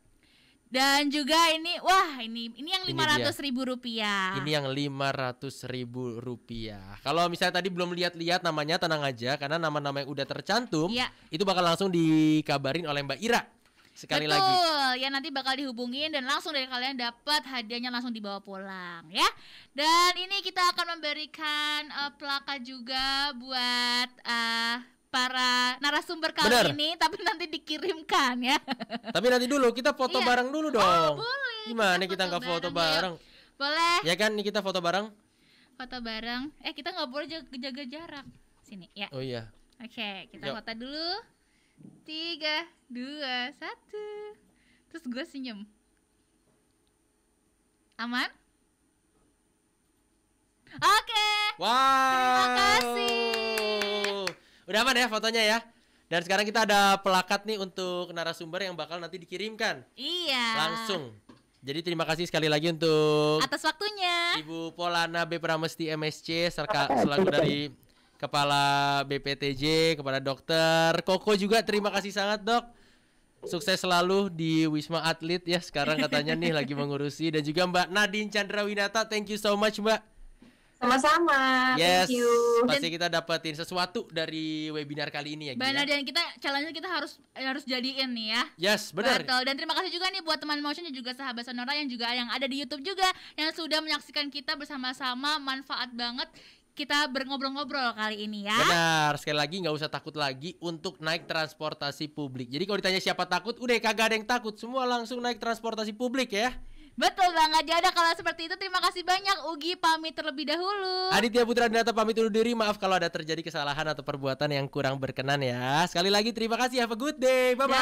Dan juga ini wah ini ini yang lima ratus ribu rupiah. Ini yang lima ratus ribu rupiah. Kalau misalnya tadi belum lihat-lihat namanya tenang aja. Karena nama-nama yang udah tercantum ya. itu bakal langsung dikabarin oleh Mbak Ira sekali Betul, lagi. ya nanti bakal dihubungin dan langsung dari kalian dapat hadiahnya langsung dibawa pulang ya. Dan ini kita akan memberikan uh, plakat juga buat uh, para narasumber kali Bener. ini tapi nanti dikirimkan ya. Tapi nanti dulu kita foto iya. bareng dulu dong. Oh, boleh. Gimana kita nggak foto bareng? Ya. Boleh. Ya kan nih kita foto bareng. Foto bareng. Eh kita nggak boleh jaga, jaga jarak. Sini ya. Oh iya. Oke, kita Yuk. foto dulu tiga dua satu. Terus gue senyum. Aman? Oke. Okay. wow. terima kasih. Udah aman ya fotonya ya? Dan sekarang kita ada pelakat nih untuk narasumber yang bakal nanti dikirimkan. Iya. Langsung. Jadi terima kasih sekali lagi untuk atas waktunya. Ibu Polana B. Pramesti MSC serta selaku dari Kepala BPTJ, kepada dokter Koko juga terima kasih sangat dok. Sukses selalu di Wisma Atlet ya sekarang katanya nih (laughs) lagi mengurusi dan juga Mbak Nadine Chandra Winata, thank you so much Mbak. Sama-sama. Yes. Thank you. Pasti kita dapetin sesuatu dari webinar kali ini ya. Benar dan kita challenge kita harus harus jadiin nih ya. Yes, benar. Betul. Dan terima kasih juga nih buat teman motion dan juga sahabat Sonora yang juga yang ada di YouTube juga yang sudah menyaksikan kita bersama-sama manfaat banget kita berngobrol-ngobrol kali ini ya. Benar, sekali lagi nggak usah takut lagi untuk naik transportasi publik. Jadi kalau ditanya siapa takut, udah kagak ada yang takut, semua langsung naik transportasi publik ya. Betul banget, jadi kalau seperti itu terima kasih banyak. Ugi pamit terlebih dahulu. Aditya Putra Dinata pamit undur diri, maaf kalau ada terjadi kesalahan atau perbuatan yang kurang berkenan ya. Sekali lagi terima kasih, have a good day, bye-bye